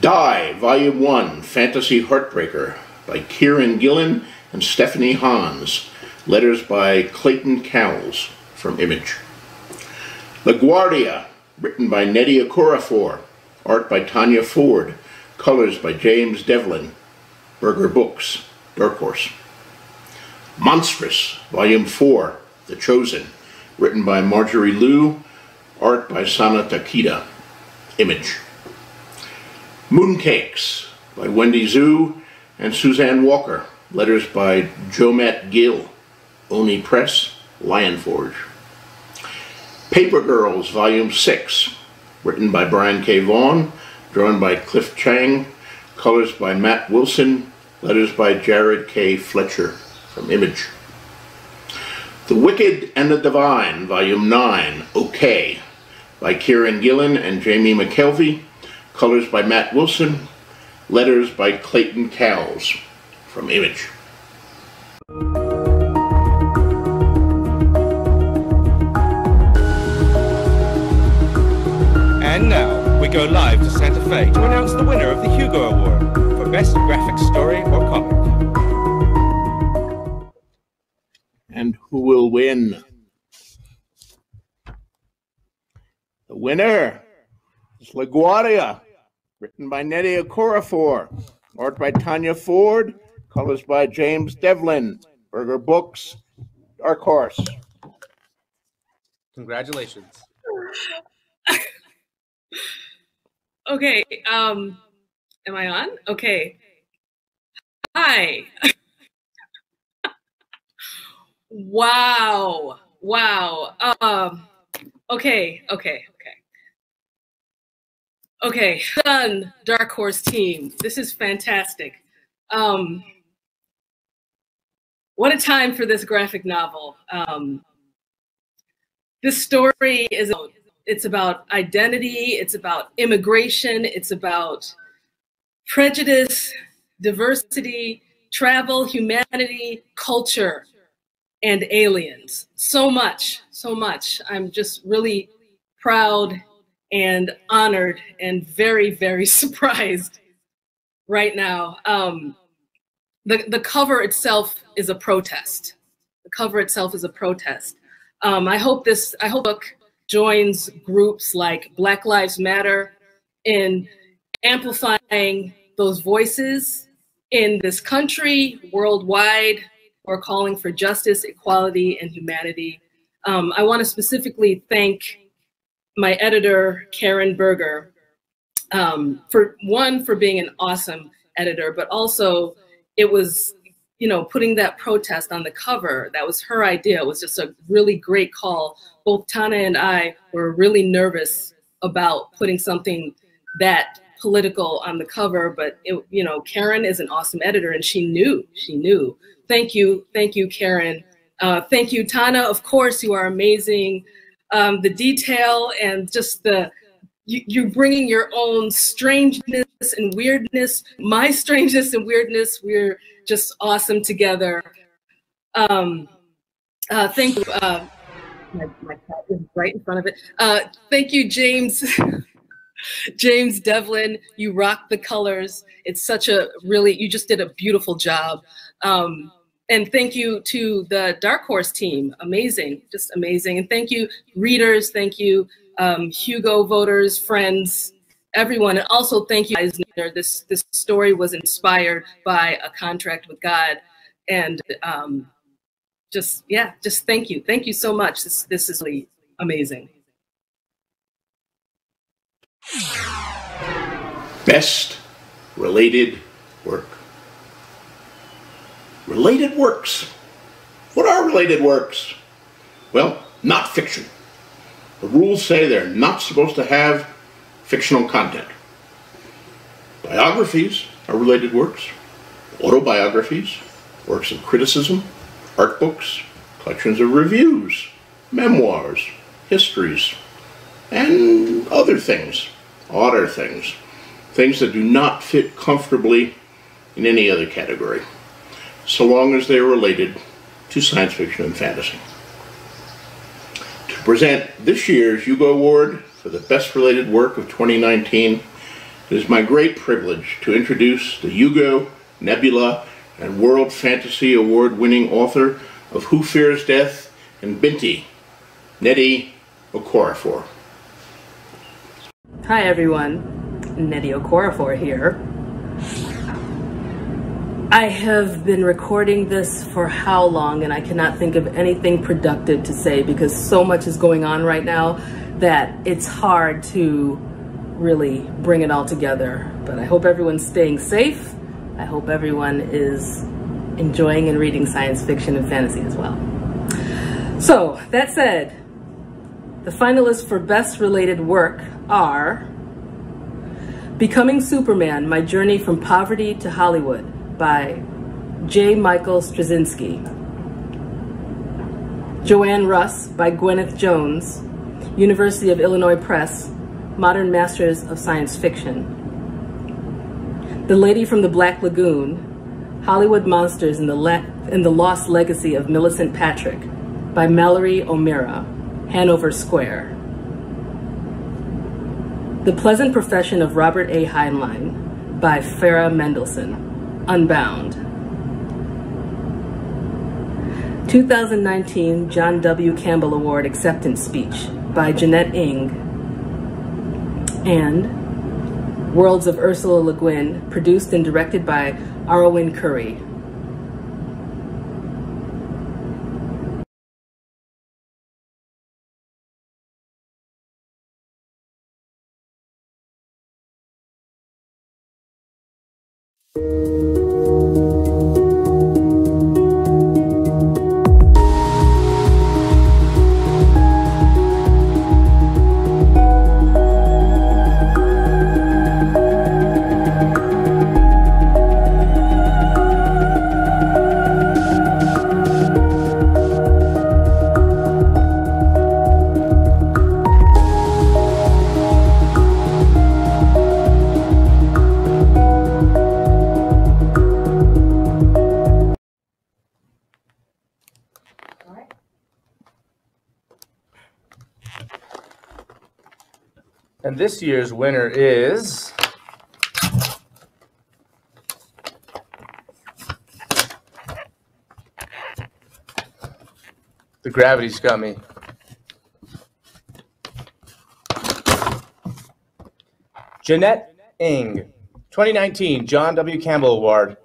Die, Volume 1, Fantasy Heartbreaker by Kieron Gillen and Stephanie Hans. Letters by Clayton Cowles from Image. LaGuardia, written by Nnedi Okorafor. Art by Tana Ford. Colors by James Devlin. Berger Books, Dark Horse. Monstrous, Volume 4, The Chosen, written by Marjorie Liu, art by Sana Takeda, image. Mooncakes, by Wendy Xu and Suzanne Walker, letters by Joamette Gil, Oni Press, Lion Forge. Paper Girls, Volume 6, written by Brian K. Vaughan, drawn by Cliff Chiang, colors by Matt Wilson, letters by Jared K. Fletcher from Image. The Wicked and the Divine, Volume 9, OK, by Kieron Gillen and Jamie McKelvie, colors by Matt Wilson, letters by Clayton Cowles from Image. And now we go live to Santa Fe to announce the winner of the Hugo Award for Best Graphic Story or Comic. And who will win? The winner is LaGuardia, written by Nnedi Okorafor, art by Tana Ford, colors by James Devlin, Berger Books, Dark Horse. Congratulations. Okay, um, am I on? Okay. Hi. wow. Wow. Um, okay, okay, okay. Done, Dark Horse team. This is fantastic. Um, what a time for this graphic novel. Um, this story is it's about identity, it's about immigration, it's about prejudice, diversity, travel, humanity, culture, and aliens. So much, so much. I'm just really proud and honored and very, very surprised right now. Um, the, the cover itself is a protest. The cover itself is a protest. Um, I hope this, I hope book joins groups like Black Lives Matter in amplifying those voices in this country, worldwide, or calling for justice, equality, and humanity. Um, I want to specifically thank my editor, Karen Berger, um, for one, for being an awesome editor, but also it was, you know, putting that protest on the cover. That was her idea. It was just a really great call. Both Tana and I were really nervous about putting something that political on the cover, but it, you know, Karen is an awesome editor, and she knew, she knew. Thank you, thank you, Karen. Uh, thank you, Tana. Of course, you are amazing. Um, the detail and just the you, you're bringing your own strangeness and weirdness, my strangeness and weirdness. We're just awesome together. Um, uh, thank you. Uh, my, my cat is right in front of it. Uh, thank you, James. James Devlin, you rock the colors. It's such a really, you just did a beautiful job. Um, and thank you to the Dark Horse team. Amazing, just amazing. And thank you, readers. Thank you, um, Hugo voters, friends, everyone. And also thank you, Eisner. This, this story was inspired by a contract with God. And um, just, yeah, just thank you. Thank you so much. This, this is really amazing. Best related work. Related works. What are related works? Well, not fiction. The rules say they're not supposed to have fictional content. Biographies are related works. Autobiographies, works of criticism, art books, collections of reviews, memoirs, histories, and other things, odder things, things that do not fit comfortably in any other category, so long as they are related to science fiction and fantasy. To present this year's Hugo Award for the Best Related Work of 2019, it is my great privilege to introduce the Hugo, Nebula, and World Fantasy Award-winning author of Who Fears Death and Binti, Nnedi Okorafor. Hi everyone, Nnedi Okorafor here. I have been recording this for how long and I cannot think of anything productive to say because so much is going on right now that it's hard to really bring it all together. But I hope everyone's staying safe. I hope everyone is enjoying and reading science fiction and fantasy as well. So that said, the finalists for best related work are Becoming Superman, My Journey from Poverty to Hollywood by J. Michael Straczynski. Joanna Russ by Gwyneth Jones, University of Illinois Press, Modern Masters of Science Fiction. The Lady from the Black Lagoon, Hollywood Monsters and the, Le the Lost Legacy of Millicent Patrick by Mallory O'Meara, Hanover Square. The Pleasant Profession of Robert A. Heinlein by Farah Mendlesohn. Unbound. 2019 John W. Campbell Award Acceptance Speech by Jeanette Ng. And Worlds of Ursula Le Guin, produced and directed by Arwen Curry. This year's winner is. The gravity's got me. Jeanette Ng, 2019 John W. Campbell Award.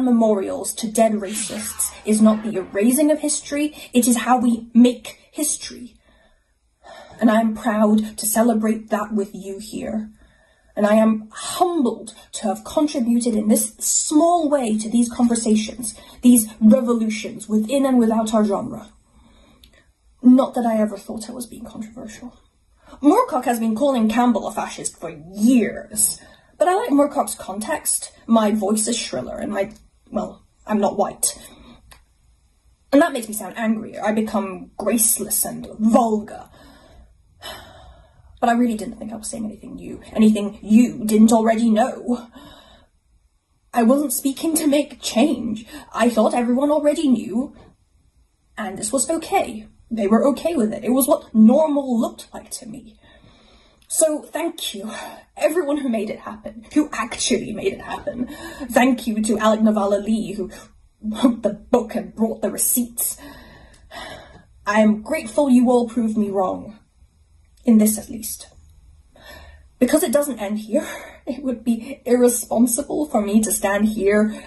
Down memorials to dead racists is not the erasing of history, it is how we make history. And I am proud to celebrate that with you here. and I am humbled to have contributed in this small way to these conversations, these revolutions within and without our genre. Not that I ever thought I was being controversial. Moorcock has been calling Campbell a fascist for years, but I like Moorcock's context. My voice is shriller, and my, well, I'm not white. And that makes me sound angrier. I become graceless and vulgar. But I really didn't think I was saying anything new, anything you didn't already know. I wasn't speaking to make change. I thought everyone already knew, and this was okay. They were okay with it. It was what normal looked like to me. So thank you, everyone who made it happen, who actually made it happen. Thank you to Alec Nevala-Lee, who wrote the book and brought the receipts. I am grateful you all proved me wrong in this at least. Because it doesn't end here, it would be irresponsible for me to stand here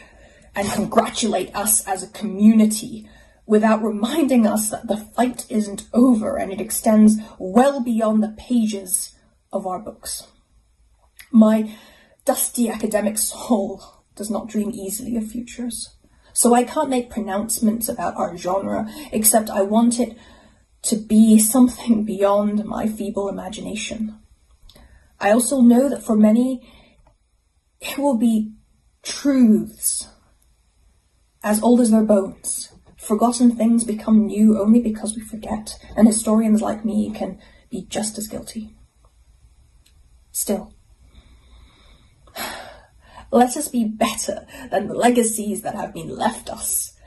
and congratulate us as a community without reminding us that the fight isn't over and it extends well beyond the pages of our books. My dusty academic soul does not dream easily of futures, so I can't make pronouncements about our genre, except I want it to be something beyond my feeble imagination. I also know that for many, it will be truths as old as their bones. Forgotten things become new only because we forget, and historians like me can be just as guilty. Still, let us be better than the legacies that have been left us.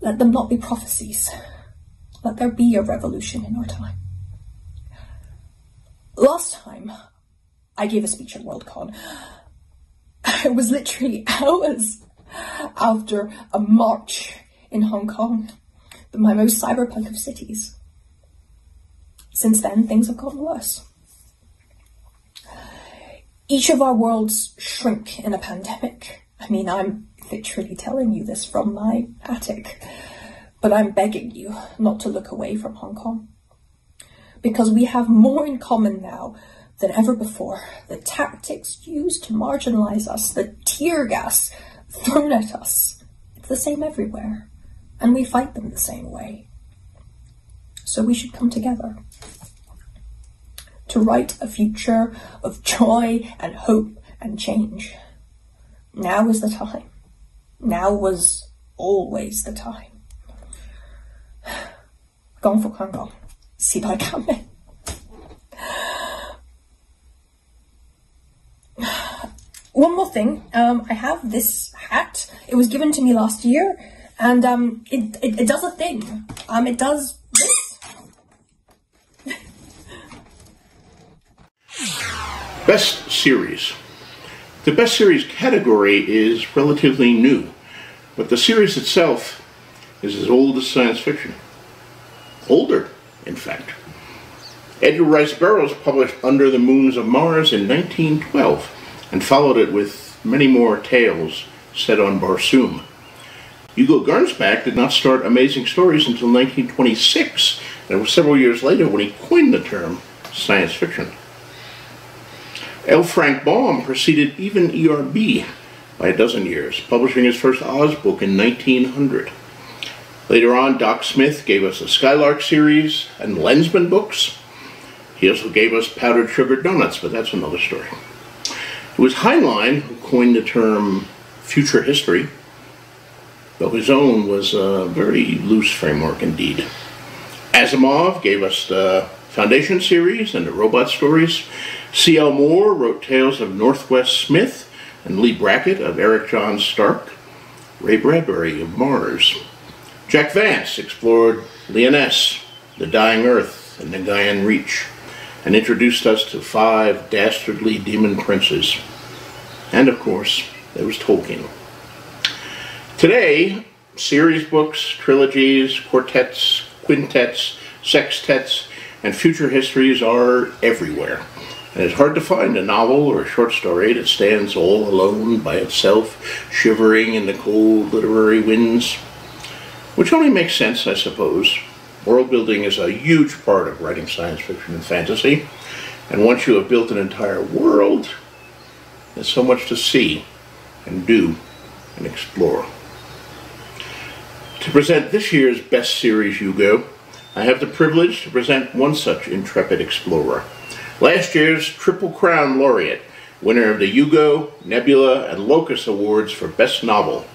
Let them not be prophecies. Let there be a revolution in our time. Last time I gave a speech at Worldcon, it was literally hours after a march in Hong Kong, my most cyberpunk of cities. Since then, things have gotten worse. Each of our worlds shrink in a pandemic. I mean, I'm literally telling you this from my attic. But I'm begging you not to look away from Hong Kong. Because we have more in common now than ever before. The tactics used to marginalize us, the tear gas thrown at us, it's the same everywhere. And we fight them the same way. So we should come together to write a future of joy and hope and change. Now is the time. Now was always the time. 光复香港，时代革命。One more thing, um, I have this hat. It was given to me last year, and um, it, it, it does a thing. Um, it does this. Best series. The best series category is relatively new, but the series itself is as old as science fiction older, in fact. Edgar Rice Burroughs published Under the Moons of Mars in 1912 and followed it with many more tales set on Barsoom. Hugo Gernsback did not start Amazing Stories until 1926, and it was several years later when he coined the term science fiction. L. Frank Baum preceded even ERB by a dozen years, publishing his first Oz book in 1900. Later on, Doc Smith gave us the Skylark series and Lensman books. He also gave us powdered sugar donuts, but that's another story. It was Heinlein who coined the term future history, though his own was a very loose framework indeed. Asimov gave us the Foundation series and the robot stories. C.L. Moore wrote tales of Northwest Smith and Leigh Brackett of Eric John Stark. Ray Bradbury of Mars. Jack Vance explored Lyonesse, the dying Earth, and the Gaean Reach, and introduced us to five dastardly demon princes. And of course, there was Tolkien. Today, series books, trilogies, quartets, quintets, sextets, and future histories are everywhere. And it's hard to find a novel or a short story that stands all alone by itself, shivering in the cold literary winds. Which only makes sense, I suppose. World building is a huge part of writing science fiction and fantasy. And once you have built an entire world, there's so much to see and do and explore. To present this year's Best Series Hugo, I have the privilege to present one such intrepid explorer. Last year's Triple Crown laureate, winner of the Hugo, Nebula, and Locus Awards for Best Novel,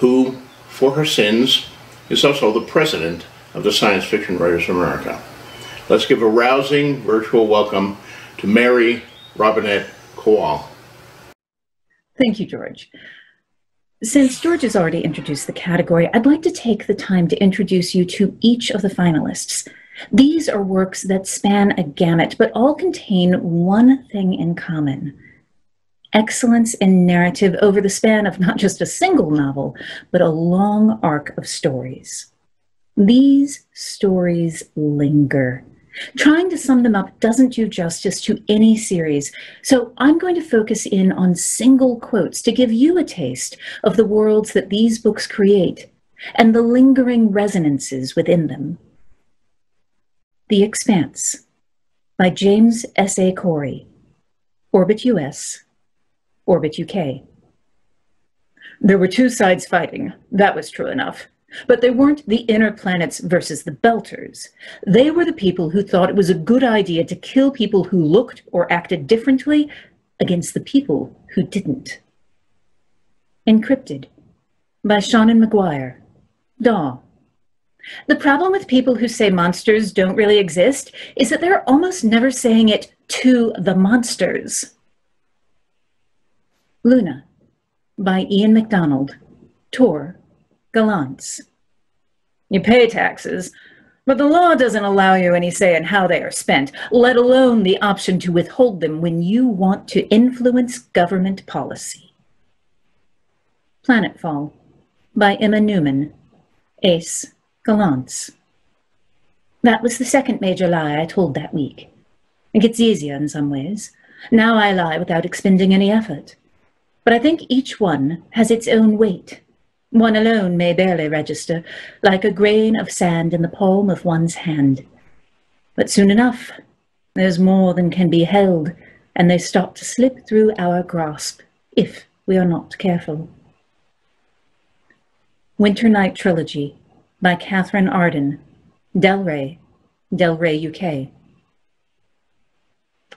who, for her sins, is also the president of the Science Fiction Writers of America. Let's give a rousing virtual welcome to Mary Robinette Kowal. Thank you, George. Since George has already introduced the category, I'd like to take the time to introduce you to each of the finalists. These are works that span a gamut, but all contain one thing in common excellence in narrative over the span of not just a single novel, but a long arc of stories. These stories linger. Trying to sum them up doesn't do justice to any series, so I'm going to focus in on single quotes to give you a taste of the worlds that these books create and the lingering resonances within them. The Expanse by James S. A. Corey, Orbit US, Orbit UK. There were two sides fighting, that was true enough. But they weren't the inner planets versus the Belters. They were the people who thought it was a good idea to kill people who looked or acted differently against the people who didn't. InCryptid by Seanan McGuire. Daw. The problem with people who say monsters don't really exist is that they're almost never saying it to the monsters. Luna by Ian McDonald. Tor Gollancz. You pay taxes, but the law doesn't allow you any say in how they are spent, let alone the option to withhold them when you want to influence government policy. Planetfall by Emma Newman. Ace Gollancz. That was the second major lie I told that week. It gets easier in some ways. Now I lie without expending any effort. But I think each one has its own weight one alone may barely register, like a grain of sand in the palm of one's hand. But soon enough, there's more than can be held, and they start to slip through our grasp, if we are not careful. Winternight Trilogy by Katherine Arden, Del Rey, Del Rey UK.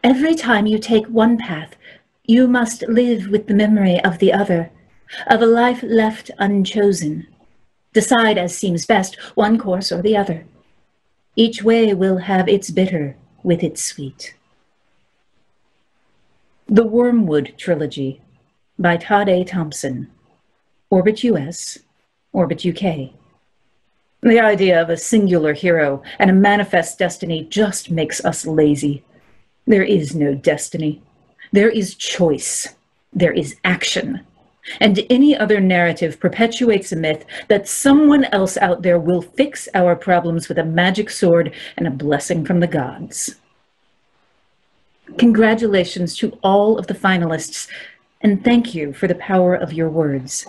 Every time you take one path, you must live with the memory of the other of a life left unchosen. Decide as seems best, one course or the other. Each way will have its bitter with its sweet. The Wormwood Trilogy by Tade Thompson. Orbit US, Orbit UK. The idea of a singular hero and a manifest destiny just makes us lazy. There is no destiny. There is choice. There is action. And any other narrative perpetuates a myth that someone else out there will fix our problems with a magic sword and a blessing from the gods. Congratulations to all of the finalists, and thank you for the power of your words.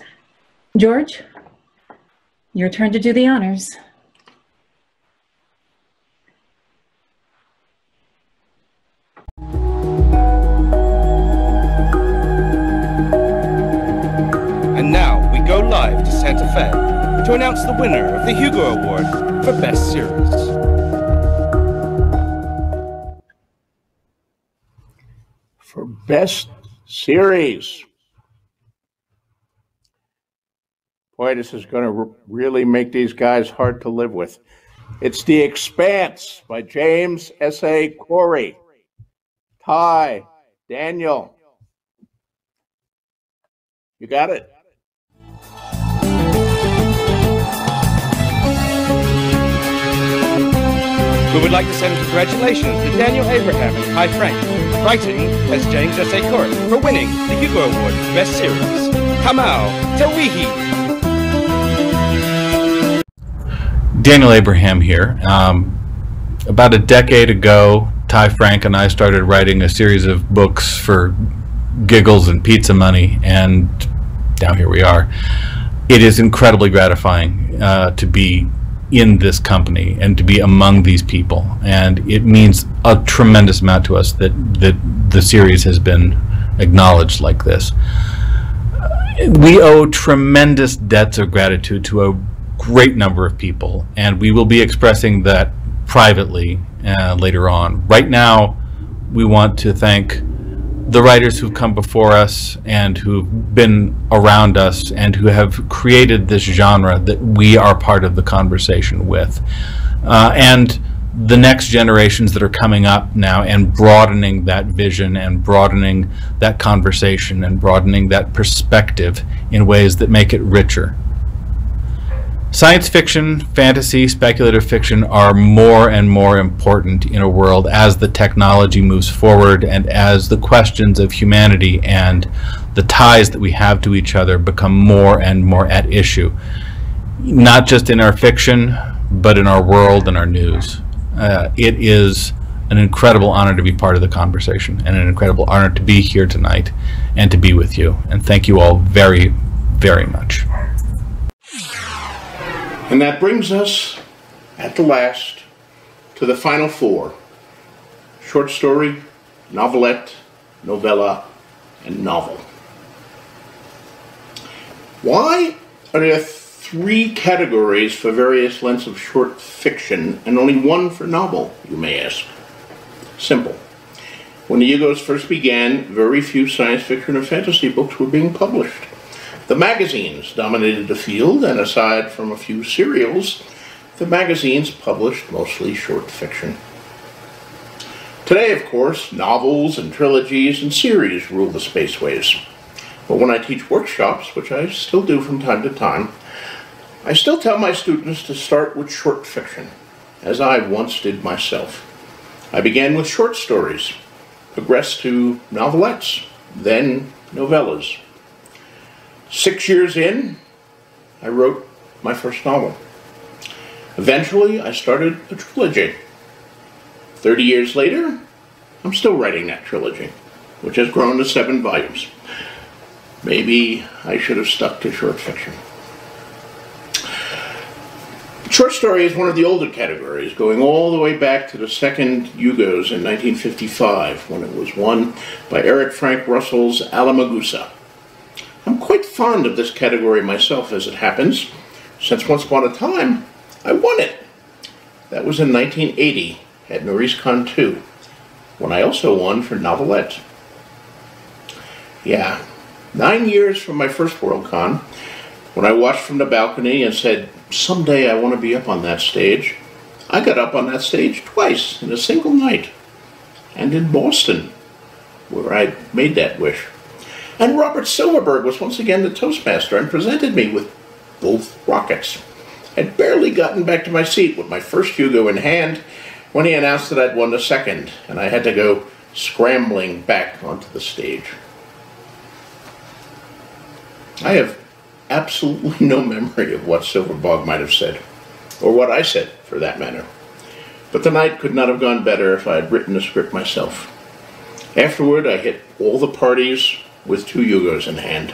George, your turn to do the honors. And now we go live to Santa Fe to announce the winner of the Hugo Award for Best Series. For Best Series. Boy, this is going to really make these guys hard to live with. It's The Expanse by James S.A. Corey. Ty, Daniel. You got it? We would like to send congratulations to Daniel Abraham and Ty Franck, writing as James S. A. Corey, for winning the Hugo Award for Best Series. Kamau Tawihi. Daniel Abraham here. Um, about a decade ago, Ty Franck and I started writing a series of books for giggles and pizza money, and now here we are. It is incredibly gratifying uh, to be in this company and to be among these people. And it means a tremendous amount to us that, that the series has been acknowledged like this. We owe tremendous debts of gratitude to a great number of people, and we will be expressing that privately uh, later on. Right now, we want to thank the writers who've come before us and who've been around us and who have created this genre that we are part of the conversation with. Uh, and the next generations that are coming up now and broadening that vision and broadening that conversation and broadening that perspective in ways that make it richer. Science fiction, fantasy, speculative fiction are more and more important in a world as the technology moves forward and as the questions of humanity and the ties that we have to each other become more and more at issue. Not just in our fiction, but in our world and our news. Uh, it is an incredible honor to be part of the conversation and an incredible honor to be here tonight and to be with you. And thank you all very, very much. And that brings us, at the last, to the final four short story, novelette, novella, and novel. Why are there three categories for various lengths of short fiction and only one for novel, you may ask? Simple. When the Hugos first began, very few science fiction or fantasy books were being published. The magazines dominated the field, and aside from a few serials, the magazines published mostly short fiction. Today, of course, novels and trilogies and series rule the spaceways. But when I teach workshops, which I still do from time to time, I still tell my students to start with short fiction, as I once did myself. I began with short stories, progressed to novelettes, then novellas. Six years in, I wrote my first novel. Eventually, I started a trilogy. Thirty years later, I'm still writing that trilogy, which has grown to seven volumes. Maybe I should have stuck to short fiction. Short story is one of the older categories, going all the way back to the second Hugos in 1955, when it was won by Eric Frank Russell's Allamagoosa. I'm quite fond of this category myself, as it happens, since once upon a time, I won it. That was in 1980 at Noreascon 2, when I also won for novelette. Yeah, nine years from my first Worldcon, when I watched from the balcony and said, someday I want to be up on that stage, I got up on that stage twice in a single night. And in Boston, where I made that wish. And Robert Silverberg was once again the Toastmaster and presented me with both rockets. I'd barely gotten back to my seat with my first Hugo in hand when he announced that I'd won the second, and I had to go scrambling back onto the stage. I have absolutely no memory of what Silverberg might have said, or what I said, for that matter. But the night could not have gone better if I had written the script myself. Afterward, I hit all the parties with two Hugos in hand.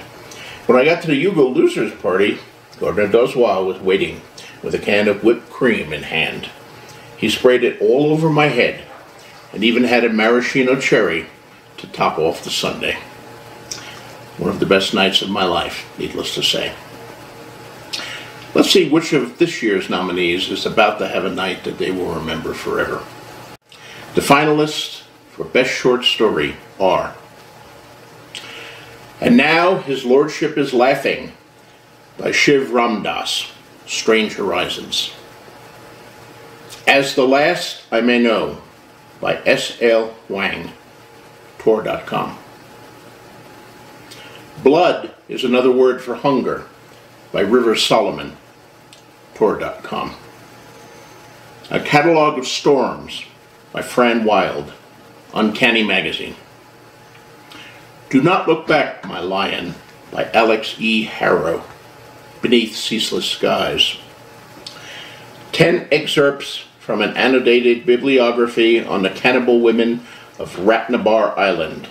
When I got to the Hugo Losers Party, Gardner Dozois was waiting with a can of whipped cream in hand. He sprayed it all over my head and even had a maraschino cherry to top off the sundae. One of the best nights of my life, needless to say. Let's see which of this year's nominees is about to have a night that they will remember forever. The finalists for Best Short Story are And Now His Lordship is Laughing by Shiv Ramdas, Strange Horizons. As the Last I May Know by S. L. Huang, Tor.com. Blood is another word for hunger by Rivers Solomon, Tor.com. A Catalog of Storms by Fran Wilde, Uncanny Magazine. Do Not Look Back, My Lion by Alix E. Harrow, Beneath Ceaseless Skies. Ten excerpts from an annotated bibliography on the cannibal women of Ratnabar Island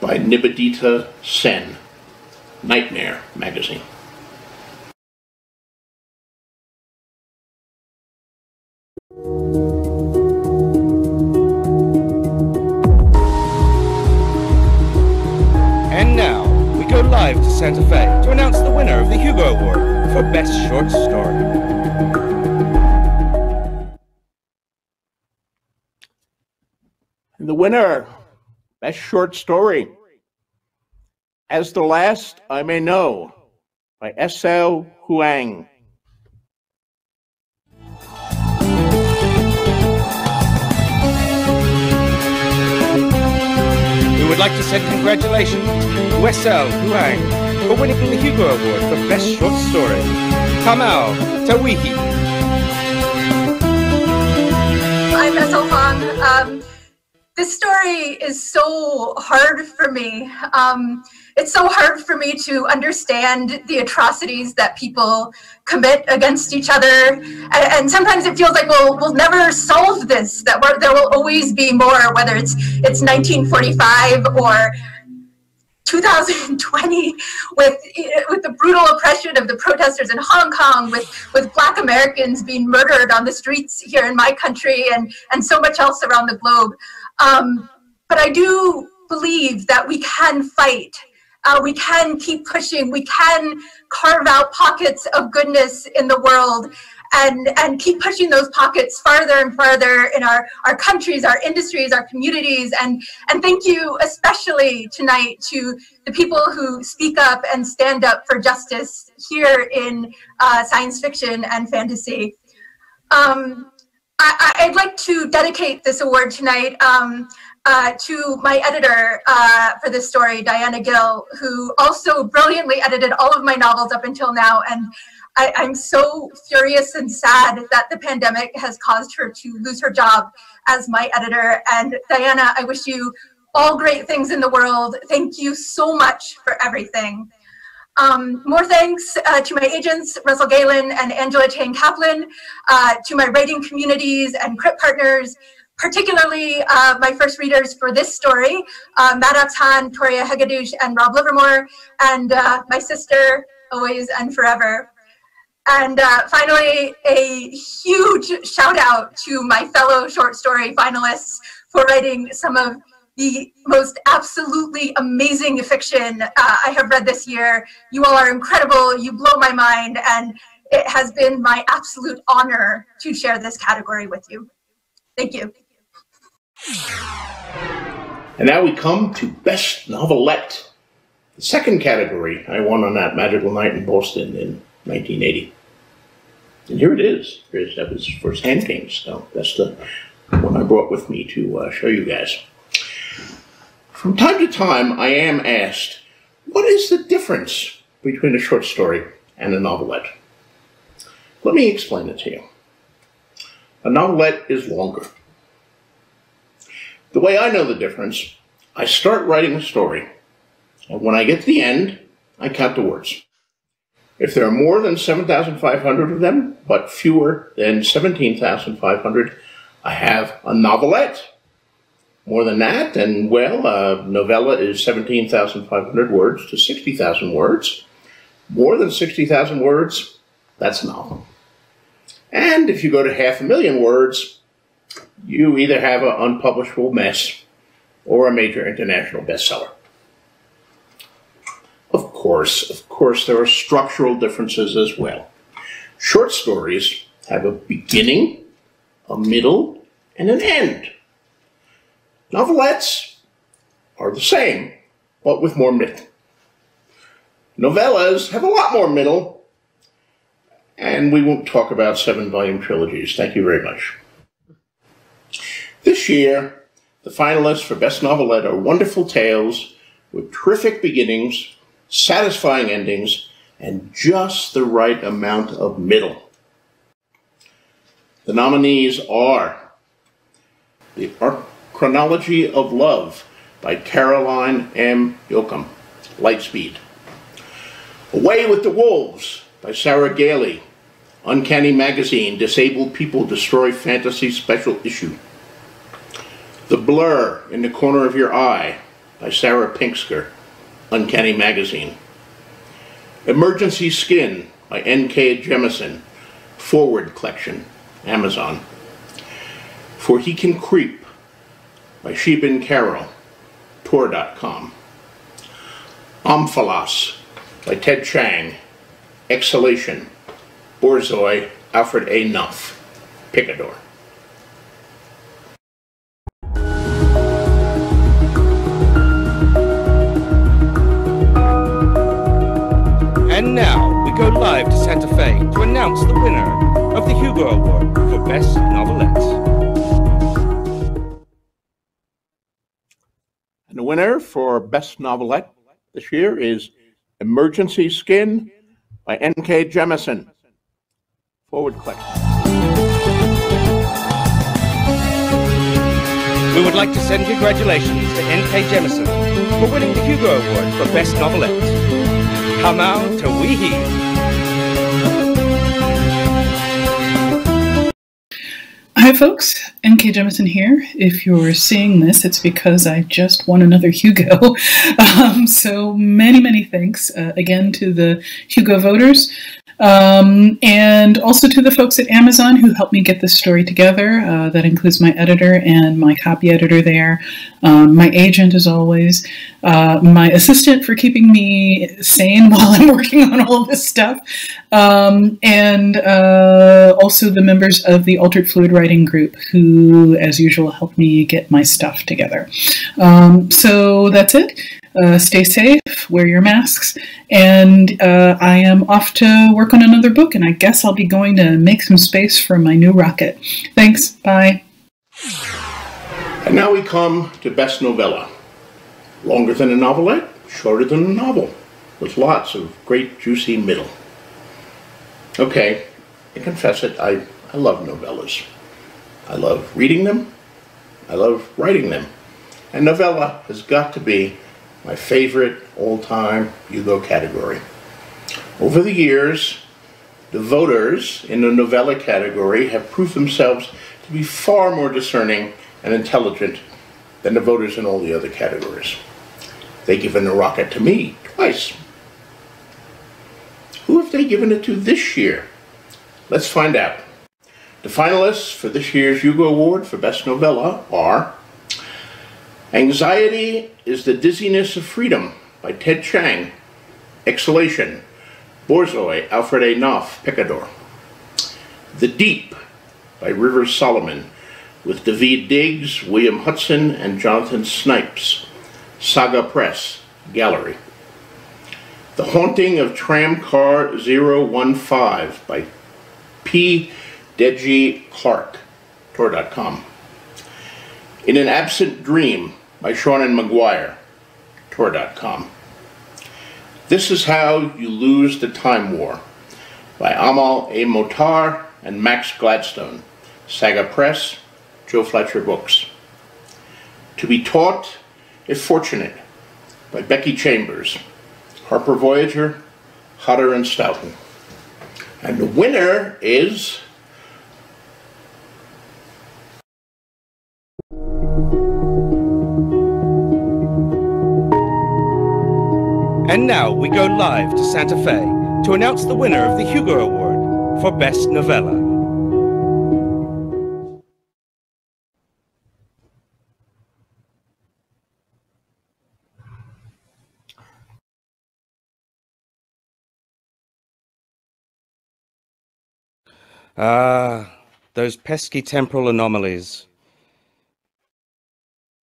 by Nibedita Sen, Nightmare Magazine. Santa Fe to announce the winner of the Hugo Award for Best Short Story. And the winner, Best Short Story, As the Last I May Know, by S.L. Huang. We would like to send congratulations to S.L. Huang for winning the Hugo Award for Best Short Story. Kamal Tawihi. I'm S.L. Huang. Um, this story is so hard for me. Um, it's so hard for me to understand the atrocities that people commit against each other, and, and sometimes it feels like we'll we'll never solve this. That there will always be more, whether it's it's 1945 or 2020 with with the brutal oppression of the protesters in Hong Kong with with black Americans being murdered on the streets here in my country and and so much else around the globe. Um, but I do believe that we can fight. Uh, we can keep pushing. We can carve out pockets of goodness in the world and and keep pushing those pockets farther and farther in our our countries our industries our communities and and thank you especially tonight to the people who speak up and stand up for justice here in uh, science fiction and fantasy um, I, i'd like to dedicate this award tonight um, uh, to my editor uh, for this story, Diana Gill, who also brilliantly edited all of my novels up until now. And I, I'm so furious and sad that the pandemic has caused her to lose her job as my editor. And Diana, I wish you all great things in the world. Thank you so much for everything. Um, more thanks uh, to my agents, Russell Galen and Angela Tang Kaplan, uh, to my writing communities and crypt partners, particularly uh, my first readers for this story, uh, Maddox Han, Toria Hegedus, and Rob Livermore, and uh, my sister, always and forever. And uh, finally, a huge shout out to my fellow short story finalists for writing some of the most absolutely amazing fiction uh, I have read this year. You all are incredible. You blow my mind. And it has been my absolute honor to share this category with you. Thank you. And now we come to Best Novelette. The second category I won on that magical night in Boston in 1980. And here it is. Here's, that was first Sandkings, so that's the one I brought with me to uh, show you guys. From time to time, I am asked, what is the difference between a short story and a novelette? Let me explain it to you. A novelette is longer. The way I know the difference, I start writing a story, and when I get to the end, I count the words. If there are more than 7,500 of them, but fewer than 17,500, I have a novelette. More than that, and well, a novella is 17,500 words to 60,000 words. More than 60,000 words, that's a novel. And if you go to half a million words, you either have an unpublishable mess or a major international bestseller. Of course, of course, there are structural differences as well. Short stories have a beginning, a middle, and an end. Novelettes are the same, but with more middle. Novellas have a lot more middle, and we won't talk about seven volume trilogies. Thank you very much. This year, the finalists for Best Novelette are wonderful tales with terrific beginnings, satisfying endings, and just the right amount of middle. The nominees are The Chronology of Love by Caroline M. Yoachim, Lightspeed. Away with the Wolves by Sarah Gailey, Uncanny Magazine, Disabled People Destroy Fantasy Special Issue. The Blur in the Corner of Your Eye by Sarah Pinsker, Uncanny Magazine. Emergency Skin by N.K. Jemisin, Forward Collection, Amazon. For He Can Creep by Siobhan Carroll, Tor.com. Omphalos by Ted Chiang. Exhalation, Borzoi, Alfred A. Knopf, Picador. For Best Novelette this year is Emergency Skin by N.K. Jemisin. Forward click. We would like to send congratulations to N.K. Jemisin for winning the Hugo Award for Best Novelette. Ka mau te wehi. Hi, folks. NK Jemisin here. If you're seeing this, it's because I just won another Hugo. Um, so many, many thanks uh, again to the Hugo voters. Um, and also to the folks at Amazon who helped me get this story together. Uh, that includes my editor and my copy editor there, um, my agent, as always, uh, my assistant for keeping me sane while I'm working on all this stuff, um, and uh, also the members of the Altered Fluid Writing Group who, as usual, helped me get my stuff together. Um, so that's it. Uh, stay safe, wear your masks, and uh, I am off to work on another book, and I guess I'll be going to make some space for my new rocket. Thanks, bye. And now we come to Best Novella. Longer than a novelette, shorter than a novel, with lots of great juicy middle. Okay, I confess it, I, I love novellas. I love reading them, I love writing them, and novella has got to be my favorite all-time Hugo category. Over the years, the voters in the novella category have proved themselves to be far more discerning and intelligent than the voters in all the other categories. They've given the rocket to me twice. Who have they given it to this year? Let's find out. The finalists for this year's Hugo Award for Best Novella are Anxiety is the Dizziness of Freedom by Ted Chiang. Exhalation, Borzoi, Alfred A. Knopf, Picador. The Deep by Rivers Solomon with Daveed Diggs, William Hudson, and Jonathan Snipes. Saga Press, Gallery. The Haunting of Tram Car 015 by P. Djèlí Clark, Tor.com. In an Absent Dream by Seanan McGuire, Tor.com. This is How You Lose the Time War by Amal El-Mohtar and Max Gladstone, Saga Press, Jo Fletcher Books. To Be Taught, If Fortunate by Becky Chambers, Harper Voyager, Hodder and Stoughton. And the winner is And now we go live to Santa Fe to announce the winner of the Hugo Award for Best Novella. Ah, those pesky temporal anomalies.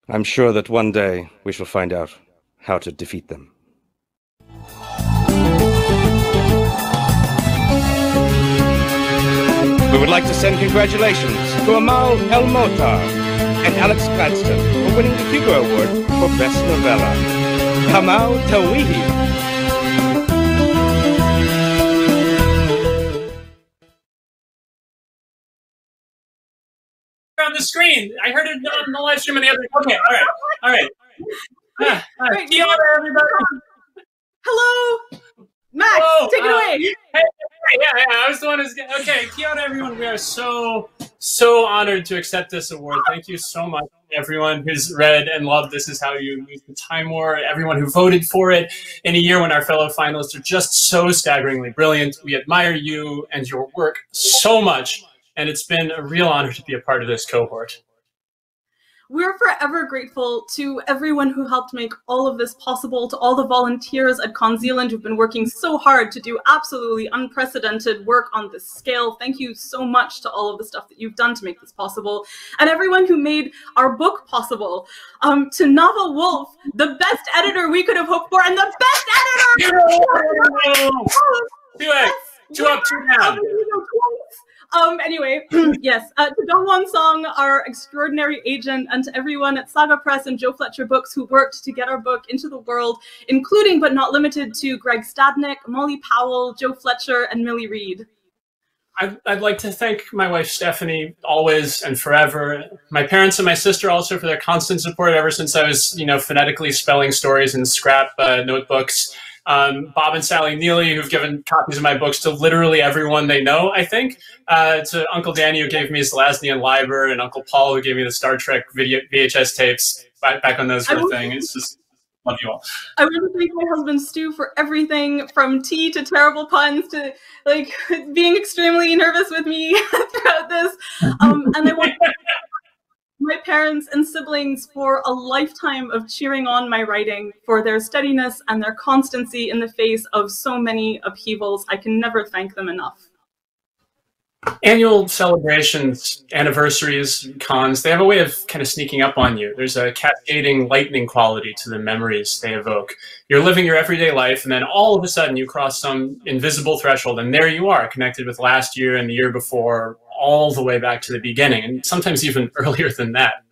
I'm sure that one day we shall find out how to defeat them. Would like to send congratulations to Amal El-Mohtar and Max Gladstone for winning the Hugo Award for Best Novella. Kamau Tawihi. on the screen. I heard it on the live stream and the other. Okay, all right, all right. Ah, ah, Kia ora, everybody. Hello, Max. Hello, take it uh, away. Yeah, yeah, I was the one who's okay. Kia ora, everyone. We are so so honored to accept this award. Thank you so much, everyone who's read and loved "This Is How You Lose the Time War." Everyone who voted for it in a year when our fellow finalists are just so staggeringly brilliant. We admire you and your work so much, and it's been a real honor to be a part of this cohort. We're forever grateful to everyone who helped make all of this possible, to all the volunteers at CoNZealand who've been working so hard to do absolutely unprecedented work on this scale. Thank you so much to all of the stuff that you've done to make this possible. And everyone who made our book possible. Um, to Navah Wolfe, the best editor we could have hoped for, and the best editor! Two X, two up, two down. Um, anyway, yes, uh, to Dongwon Song, our extraordinary agent, and to everyone at Saga Press and Jo Fletcher Books who worked to get our book into the world, including but not limited to Greg Stadnick, Molly Powell, Jo Fletcher, and Millie Reed. I'd, I'd like to thank my wife Stephanie always and forever. My parents and my sister also for their constant support ever since I was, you know, phonetically spelling stories in scrap uh, notebooks. Um, Bob and Sally Neely, who've given copies of my books to literally everyone they know, I think. Uh, to Uncle Danny, who gave me Zelazny and Leiber, and Uncle Paul, who gave me the Star Trek video VHS tapes back, on those were of thing. It's just love you all. I want to thank my husband Stu for everything from tea to terrible puns to like being extremely nervous with me throughout this. Um, and I want my parents and siblings for a lifetime of cheering on my writing, for their steadiness and their constancy in the face of so many upheavals. I can never thank them enough. Annual celebrations, anniversaries, cons, they have a way of kind of sneaking up on you. There's a cascading lightning quality to the memories they evoke. You're living your everyday life, and then all of a sudden you cross some invisible threshold, and there you are, connected with last year and the year before, all the way back to the beginning, and sometimes even earlier than that.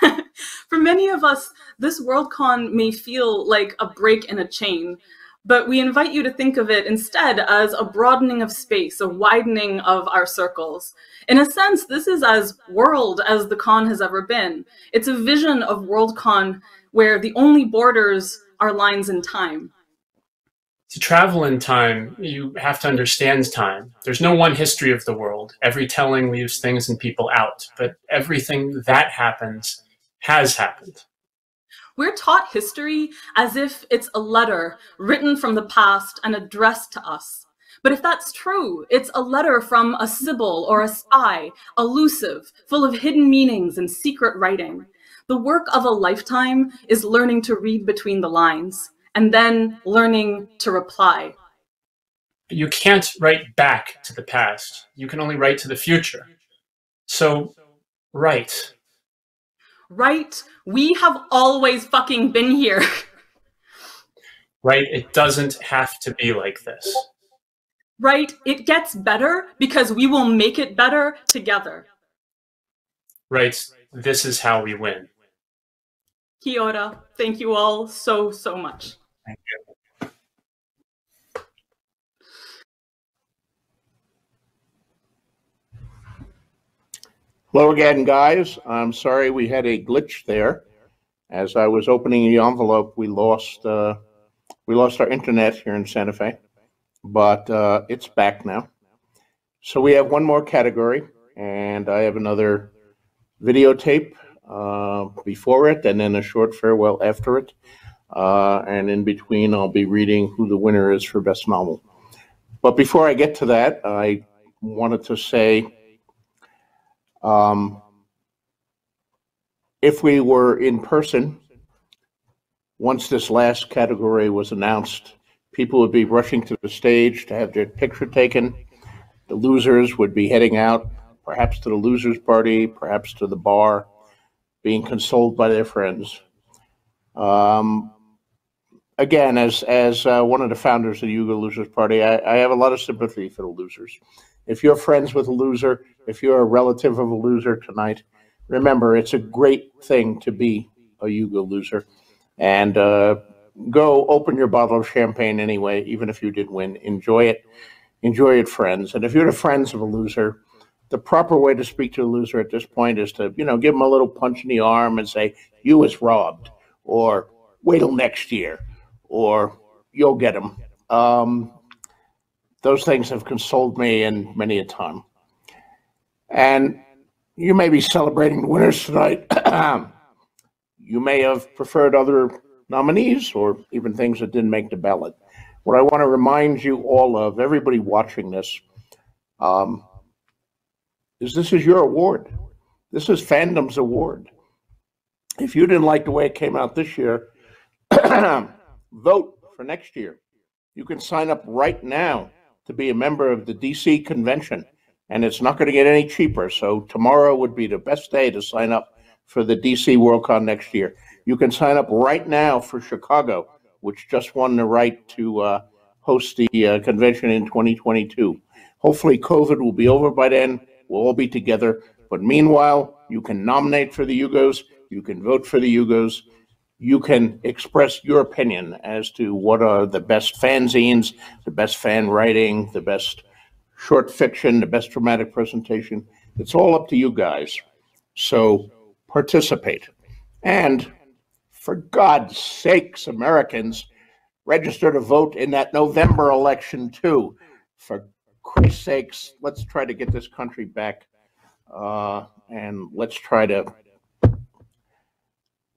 For many of us, this Worldcon may feel like a break in a chain, but we invite you to think of it instead as a broadening of space, a widening of our circles. In a sense, this is as world as the con has ever been. It's a vision of Worldcon where the only borders are lines in time. To travel in time, you have to understand time. There's no one history of the world. Every telling leaves things and people out, but everything that happens has happened. We're taught history as if it's a letter written from the past and addressed to us. But if that's true, it's a letter from a sibyl or a spy, elusive, full of hidden meanings and secret writing. The work of a lifetime is learning to read between the lines and then learning to reply. You can't write back to the past. You can only write to the future. So, write. Right? We have always fucking been here. Right? It doesn't have to be like this. Right? It gets better because we will make it better together. Right? This is how we win. Kia ora. Thank you all so, so much. Thank you. Hello again, guys. I'm sorry we had a glitch there. As I was opening the envelope, we lost uh, we lost our internet here in Santa Fe, but uh, it's back now. So we have one more category, and I have another videotape uh, before it, and then a short farewell after it. Uh, and in between, I'll be reading who the winner is for best novel. But before I get to that, I wanted to say um, if we were in person, once this last category was announced, people would be rushing to the stage to have their picture taken. The losers would be heading out, perhaps to the losers' party, perhaps to the bar, being consoled by their friends. Um, again, as as uh, one of the founders of the Hugo Losers Party, I, I have a lot of sympathy for the losers. If you're friends with a loser, if you're a relative of a loser tonight, remember it's a great thing to be a Hugo loser, and uh, go open your bottle of champagne anyway, even if you did win. Enjoy it, enjoy it, friends. And if you're the friends of a loser, the proper way to speak to a loser at this point is to, you know, give them a little punch in the arm and say, "You was robbed," or "Wait till next year," or "You'll get them." Um, those things have consoled me and many a time. And you may be celebrating the winners tonight. you may have preferred other nominees or even things that didn't make the ballot. What I want to remind you all of, everybody watching this, um, is this is your award. This is fandom's award. If you didn't like the way it came out this year, vote for next year. You can sign up right now to be a member of the DC convention, and it's not going to get any cheaper. So tomorrow would be the best day to sign up for the DC Worldcon next year. You can sign up right now for Chicago, which just won the right to uh, host the uh, convention in 2022. Hopefully, COVID will be over by then. We'll all be together. But meanwhile, you can nominate for the Hugos, you can vote for the Hugos, you can express your opinion as to what are the best fanzines, the best fan writing, the best short fiction, the best dramatic presentation. It's all up to you guys. So participate. And for God's sakes, Americans, register to vote in that November election too. For Christ's sakes, let's try to get this country back, uh, and let's try to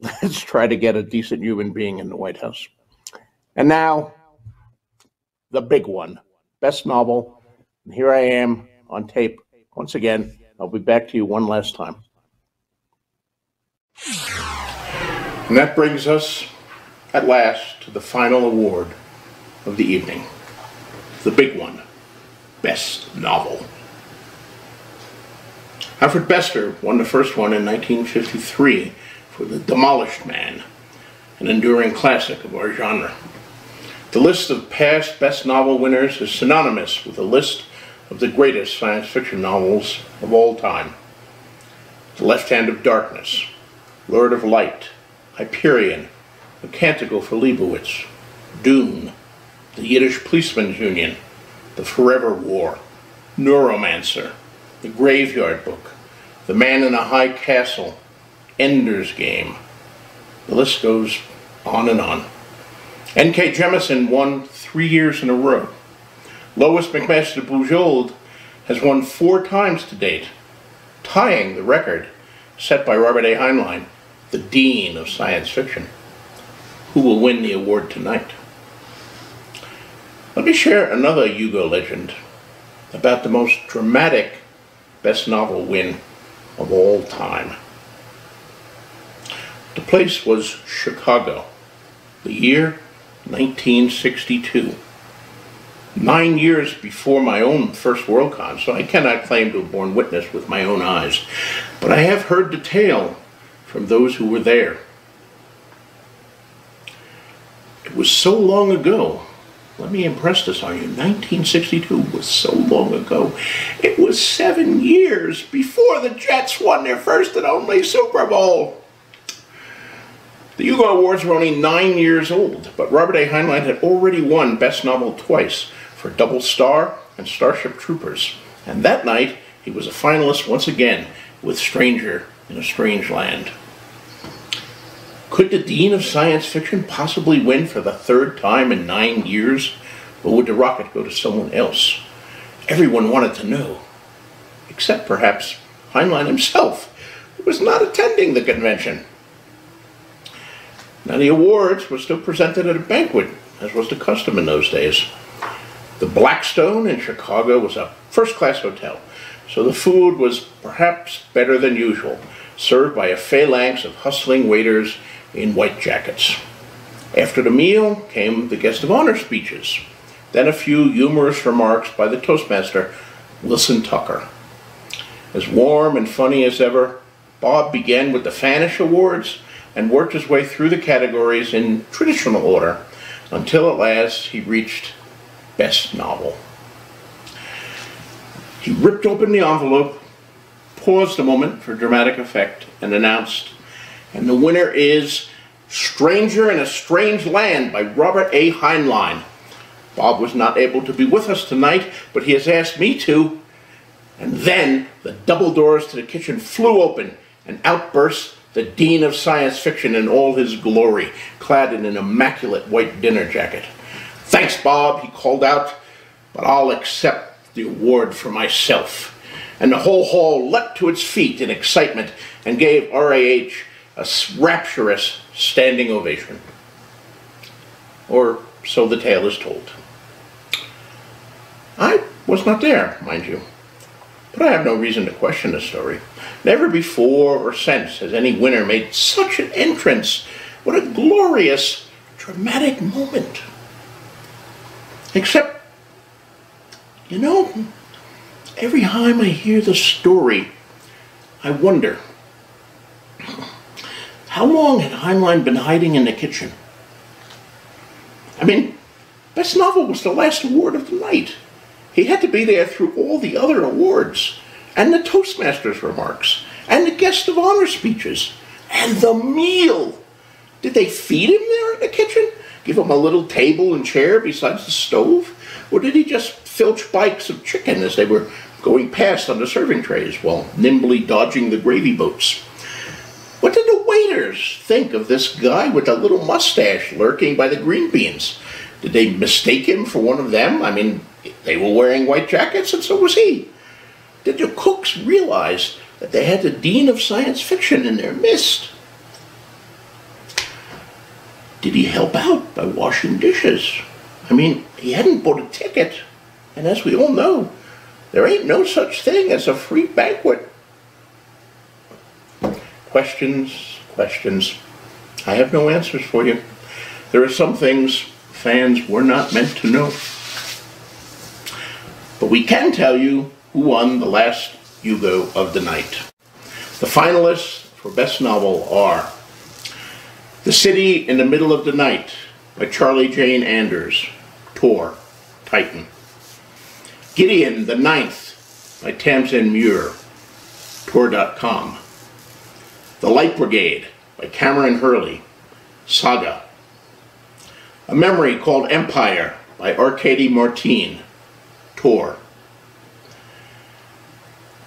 let's try to get a decent human being in the White House. And now, the big one, best novel. And here I am on tape once again. I'll be back to you one last time. And that brings us at last to the final award of the evening. The big one, Best Novel. Alfred Bester won the first one in 1953 for The Demolished Man, an enduring classic of our genre. The list of past Best Novel winners is synonymous with a list of the greatest science fiction novels of all time. The Left Hand of Darkness, Lord of Light, Hyperion, A Canticle for Leibowitz, Dune, The Yiddish Policeman's Union, The Forever War, Neuromancer, The Graveyard Book, The Man in a High Castle, Ender's Game. The list goes on and on. N.K. Jemisin won three years in a row. Lois McMaster Bujold has won four times to date, tying the record set by Robert A. Heinlein, the Dean of Science Fiction, who will win the award tonight. Let me share another Hugo legend about the most dramatic best novel win of all time. The place was Chicago, the year 1962. Nine years before my own first Worldcon, so I cannot claim to have borne witness with my own eyes, but I have heard the tale from those who were there. It was so long ago. Let me impress this on you. 1962 was so long ago. It was seven years before the Jets won their first and only Super Bowl. The Hugo Awards were only nine years old, but Robert A. Heinlein had already won Best Novel twice for Double Star and Starship Troopers. And that night, he was a finalist once again with Stranger in a Strange Land. Could the Dean of Science Fiction possibly win for the third time in nine years? Or would the rocket go to someone else? Everyone wanted to know, except perhaps Heinlein himself, who was not attending the convention. Now, the awards were still presented at a banquet, as was the custom in those days. The Blackstone in Chicago was a first class hotel, so the food was perhaps better than usual, served by a phalanx of hustling waiters in white jackets. After the meal came the guest of honor speeches, then a few humorous remarks by the Toastmaster, Wilson Tucker. As warm and funny as ever, Bob began with the Fanish Awards and worked his way through the categories in traditional order until at last he reached Best Novel. He ripped open the envelope, paused a moment for dramatic effect, and announced, and the winner is Stranger in a Strange Land by Robert A. Heinlein. Bob was not able to be with us tonight, but he has asked me to. And then the double doors to the kitchen flew open and out burst the Dean of Science Fiction in all his glory, clad in an immaculate white dinner jacket. Thanks, Bob, he called out, but I'll accept the award for myself. And the whole hall leapt to its feet in excitement and gave RAH a rapturous standing ovation. Or so the tale is told. I was not there, mind you. But I have no reason to question the story. Never before or since has any winner made such an entrance. What a glorious, dramatic moment. Except, you know, every time I hear the story, I wonder how long had Heinlein been hiding in the kitchen? I mean, Best Novel was the last award of the night. He had to be there through all the other awards, and the Toastmasters remarks, and the guest of honor speeches, and the meal. Did they feed him there in the kitchen? Give him a little table and chair besides the stove? Or did he just filch bites of chicken as they were going past on the serving trays while nimbly dodging the gravy boats? What did the waiters think of this guy with a little mustache lurking by the green beans? Did they mistake him for one of them? I mean, they were wearing white jackets and so was he. Did the cooks realize that they had the dean of science fiction in their midst? Did he help out by washing dishes? I mean, he hadn't bought a ticket. And as we all know, there ain't no such thing as a free banquet. Questions, questions. I have no answers for you. There are some things fans were not meant to know. But we can tell you who won the last Hugo of the night. The finalists for Best Novel are The City in the Middle of the Night by Charlie Jane Anders, Tor, Titan. Gideon the Ninth by Tamsyn Muir, Tor.com. The Light Brigade by Kameron Hurley, Saga. A Memory Called Empire by Arkady Martine, Tor.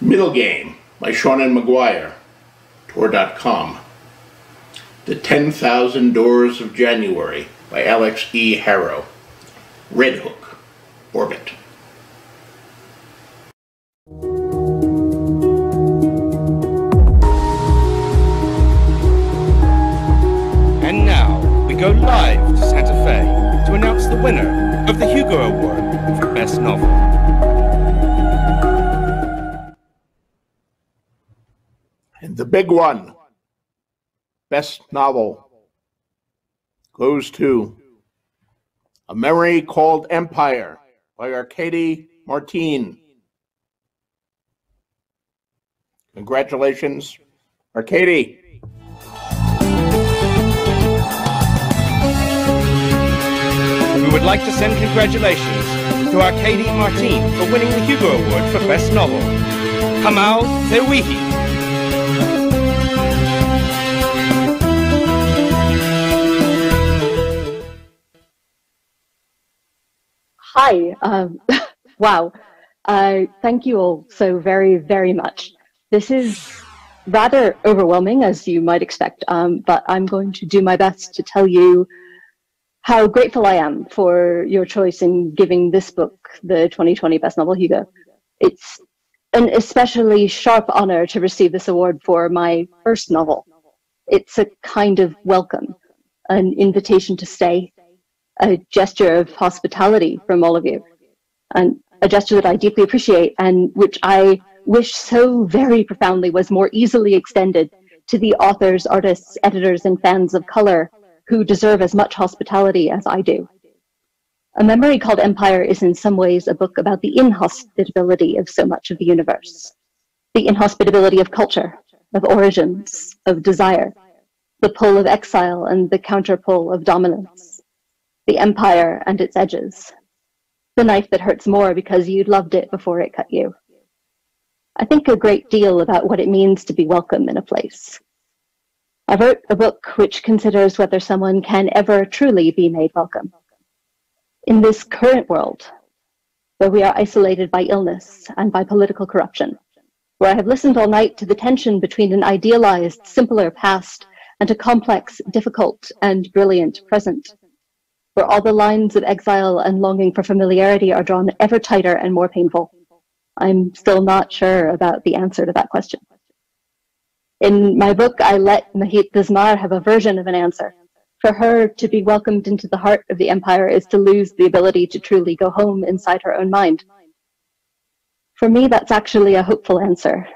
Middlegame by Seanan McGuire, Tor.com. The 10,000 Doors of January by Alix E. Harrow, Red Hook, Orbit. And now we go live to Santa Fe to announce the winner of the Hugo Award for Best Novel. And the big one, Best Novel, goes to A Memory Called Empire by Arkady Martine. Congratulations, Arkady. Would like to send congratulations to Arkady Martine for winning the Hugo Award for Best Novel. Kamal Terwihi. Hi. Um, wow. Uh, thank you all so very, very much. This is rather overwhelming, as you might expect, um, but I'm going to do my best to tell you how grateful I am for your choice in giving this book the 2020 Best Novel Hugo. It's an especially sharp honor to receive this award for my first novel. It's a kind of welcome, an invitation to stay, a gesture of hospitality from all of you, and a gesture that I deeply appreciate and which I wish so very profoundly was more easily extended to the authors, artists, editors, and fans of color who deserve as much hospitality as I do. A Memory Called Empire is in some ways a book about the inhospitability of so much of the universe, the inhospitability of culture, of origins, of desire, the pull of exile and the counterpull of dominance, the empire and its edges, the knife that hurts more because you loved it before it cut you. I think a great deal about what it means to be welcome in a place. I wrote a book which considers whether someone can ever truly be made welcome. In this current world, where we are isolated by illness and by political corruption, where I have listened all night to the tension between an idealized, simpler past and a complex, difficult, and brilliant present, where all the lines of exile and longing for familiarity are drawn ever tighter and more painful. I'm still not sure about the answer to that question. In my book, I let Mahit Bismar have a version of an answer. For her to be welcomed into the heart of the empire is to lose the ability to truly go home inside her own mind. For me, that's actually a hopeful answer.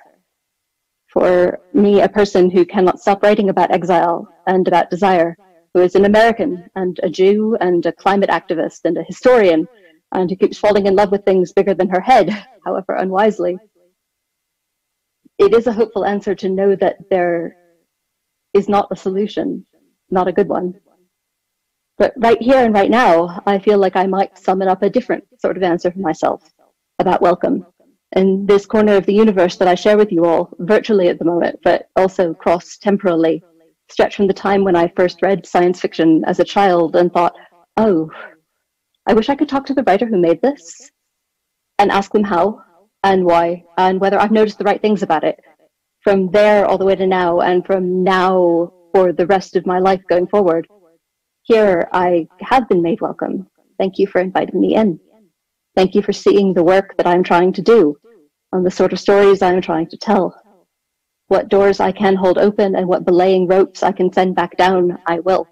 For me, a person who cannot stop writing about exile and about desire, who is an American and a Jew and a climate activist and a historian, and who keeps falling in love with things bigger than her head, however unwisely. It is a hopeful answer to know that there is not a solution, not a good one. But right here and right now, I feel like I might summon up a different sort of answer for myself about welcome in this corner of the universe that I share with you all, virtually at the moment, but also cross temporally, stretch from the time when I first read science fiction as a child and thought, oh, I wish I could talk to the writer who made this and ask them how and why and whether I've noticed the right things about it. From there all the way to now, and from now for the rest of my life going forward. Here I have been made welcome. Thank you for inviting me in. Thank you for seeing the work that I'm trying to do and the sort of stories I'm trying to tell. What doors I can hold open and what belaying ropes I can send back down, I will.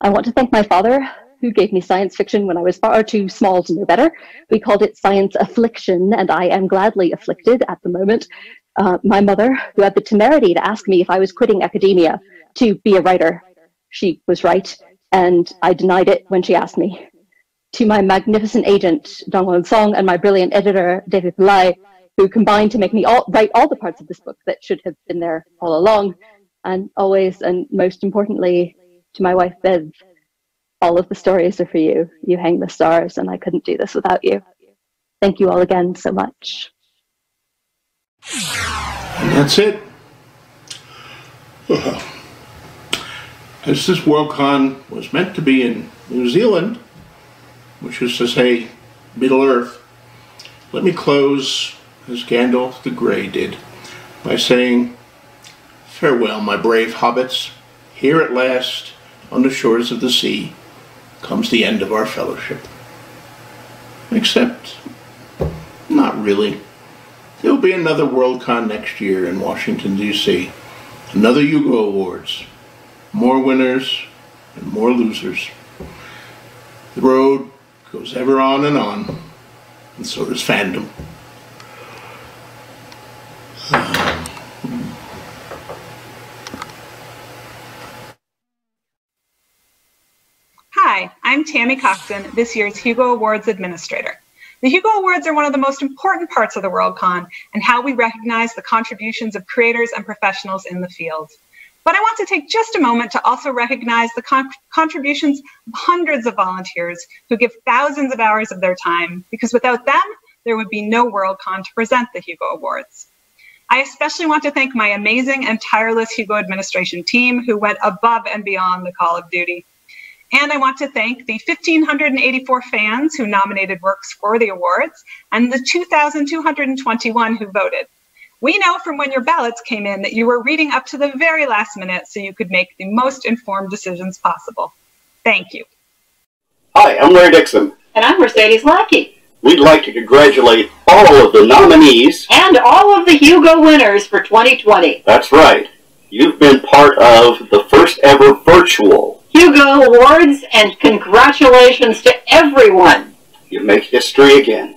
I want to thank my father, who gave me science fiction when I was far too small to know better. We called it science affliction, and I am gladly afflicted at the moment. Uh, my mother, who had the temerity to ask me if I was quitting academia to be a writer, she was right, and I denied it when she asked me to my magnificent agent, Dongwon Song, and my brilliant editor, Devi Pillai, who combined to make me all, write all the parts of this book that should have been there all along. And always, and most importantly, to my wife, Bev, all of the stories are for you. You hang the stars, and I couldn't do this without you. Thank you all again so much. And that's it. As this Worldcon was meant to be in New Zealand, which is to say Middle Earth, let me close as Gandalf the Grey did by saying, Farewell, my brave hobbits. Here at last, on the shores of the sea, comes the end of our fellowship. Except, not really. There'll be another Worldcon next year in Washington, D.C. Another Hugo Awards. More winners and more losers. The road goes ever on and on, and so does fandom. Hi, I'm Tammy Coxen, this year's Hugo Awards administrator. The Hugo Awards are one of the most important parts of the Worldcon and how we recognize the contributions of creators and professionals in the field. But I want to take just a moment to also recognize the con contributions of hundreds of volunteers who give thousands of hours of their time, because without them, there would be no Worldcon to present the Hugo Awards. I especially want to thank my amazing and tireless Hugo administration team who went above and beyond the call of duty. And I want to thank the 1,584 fans who nominated works for the awards and the 2,221 who voted. We know from when your ballots came in that you were reading up to the very last minute so you could make the most informed decisions possible. Thank you. Hi, I'm Larry Dixon. And I'm Mercedes Lackey. We'd like to congratulate all of the nominees. And all of the Hugo winners for 2020. That's right. You've been part of the first ever virtual Hugo Awards, and congratulations to everyone. You make history again.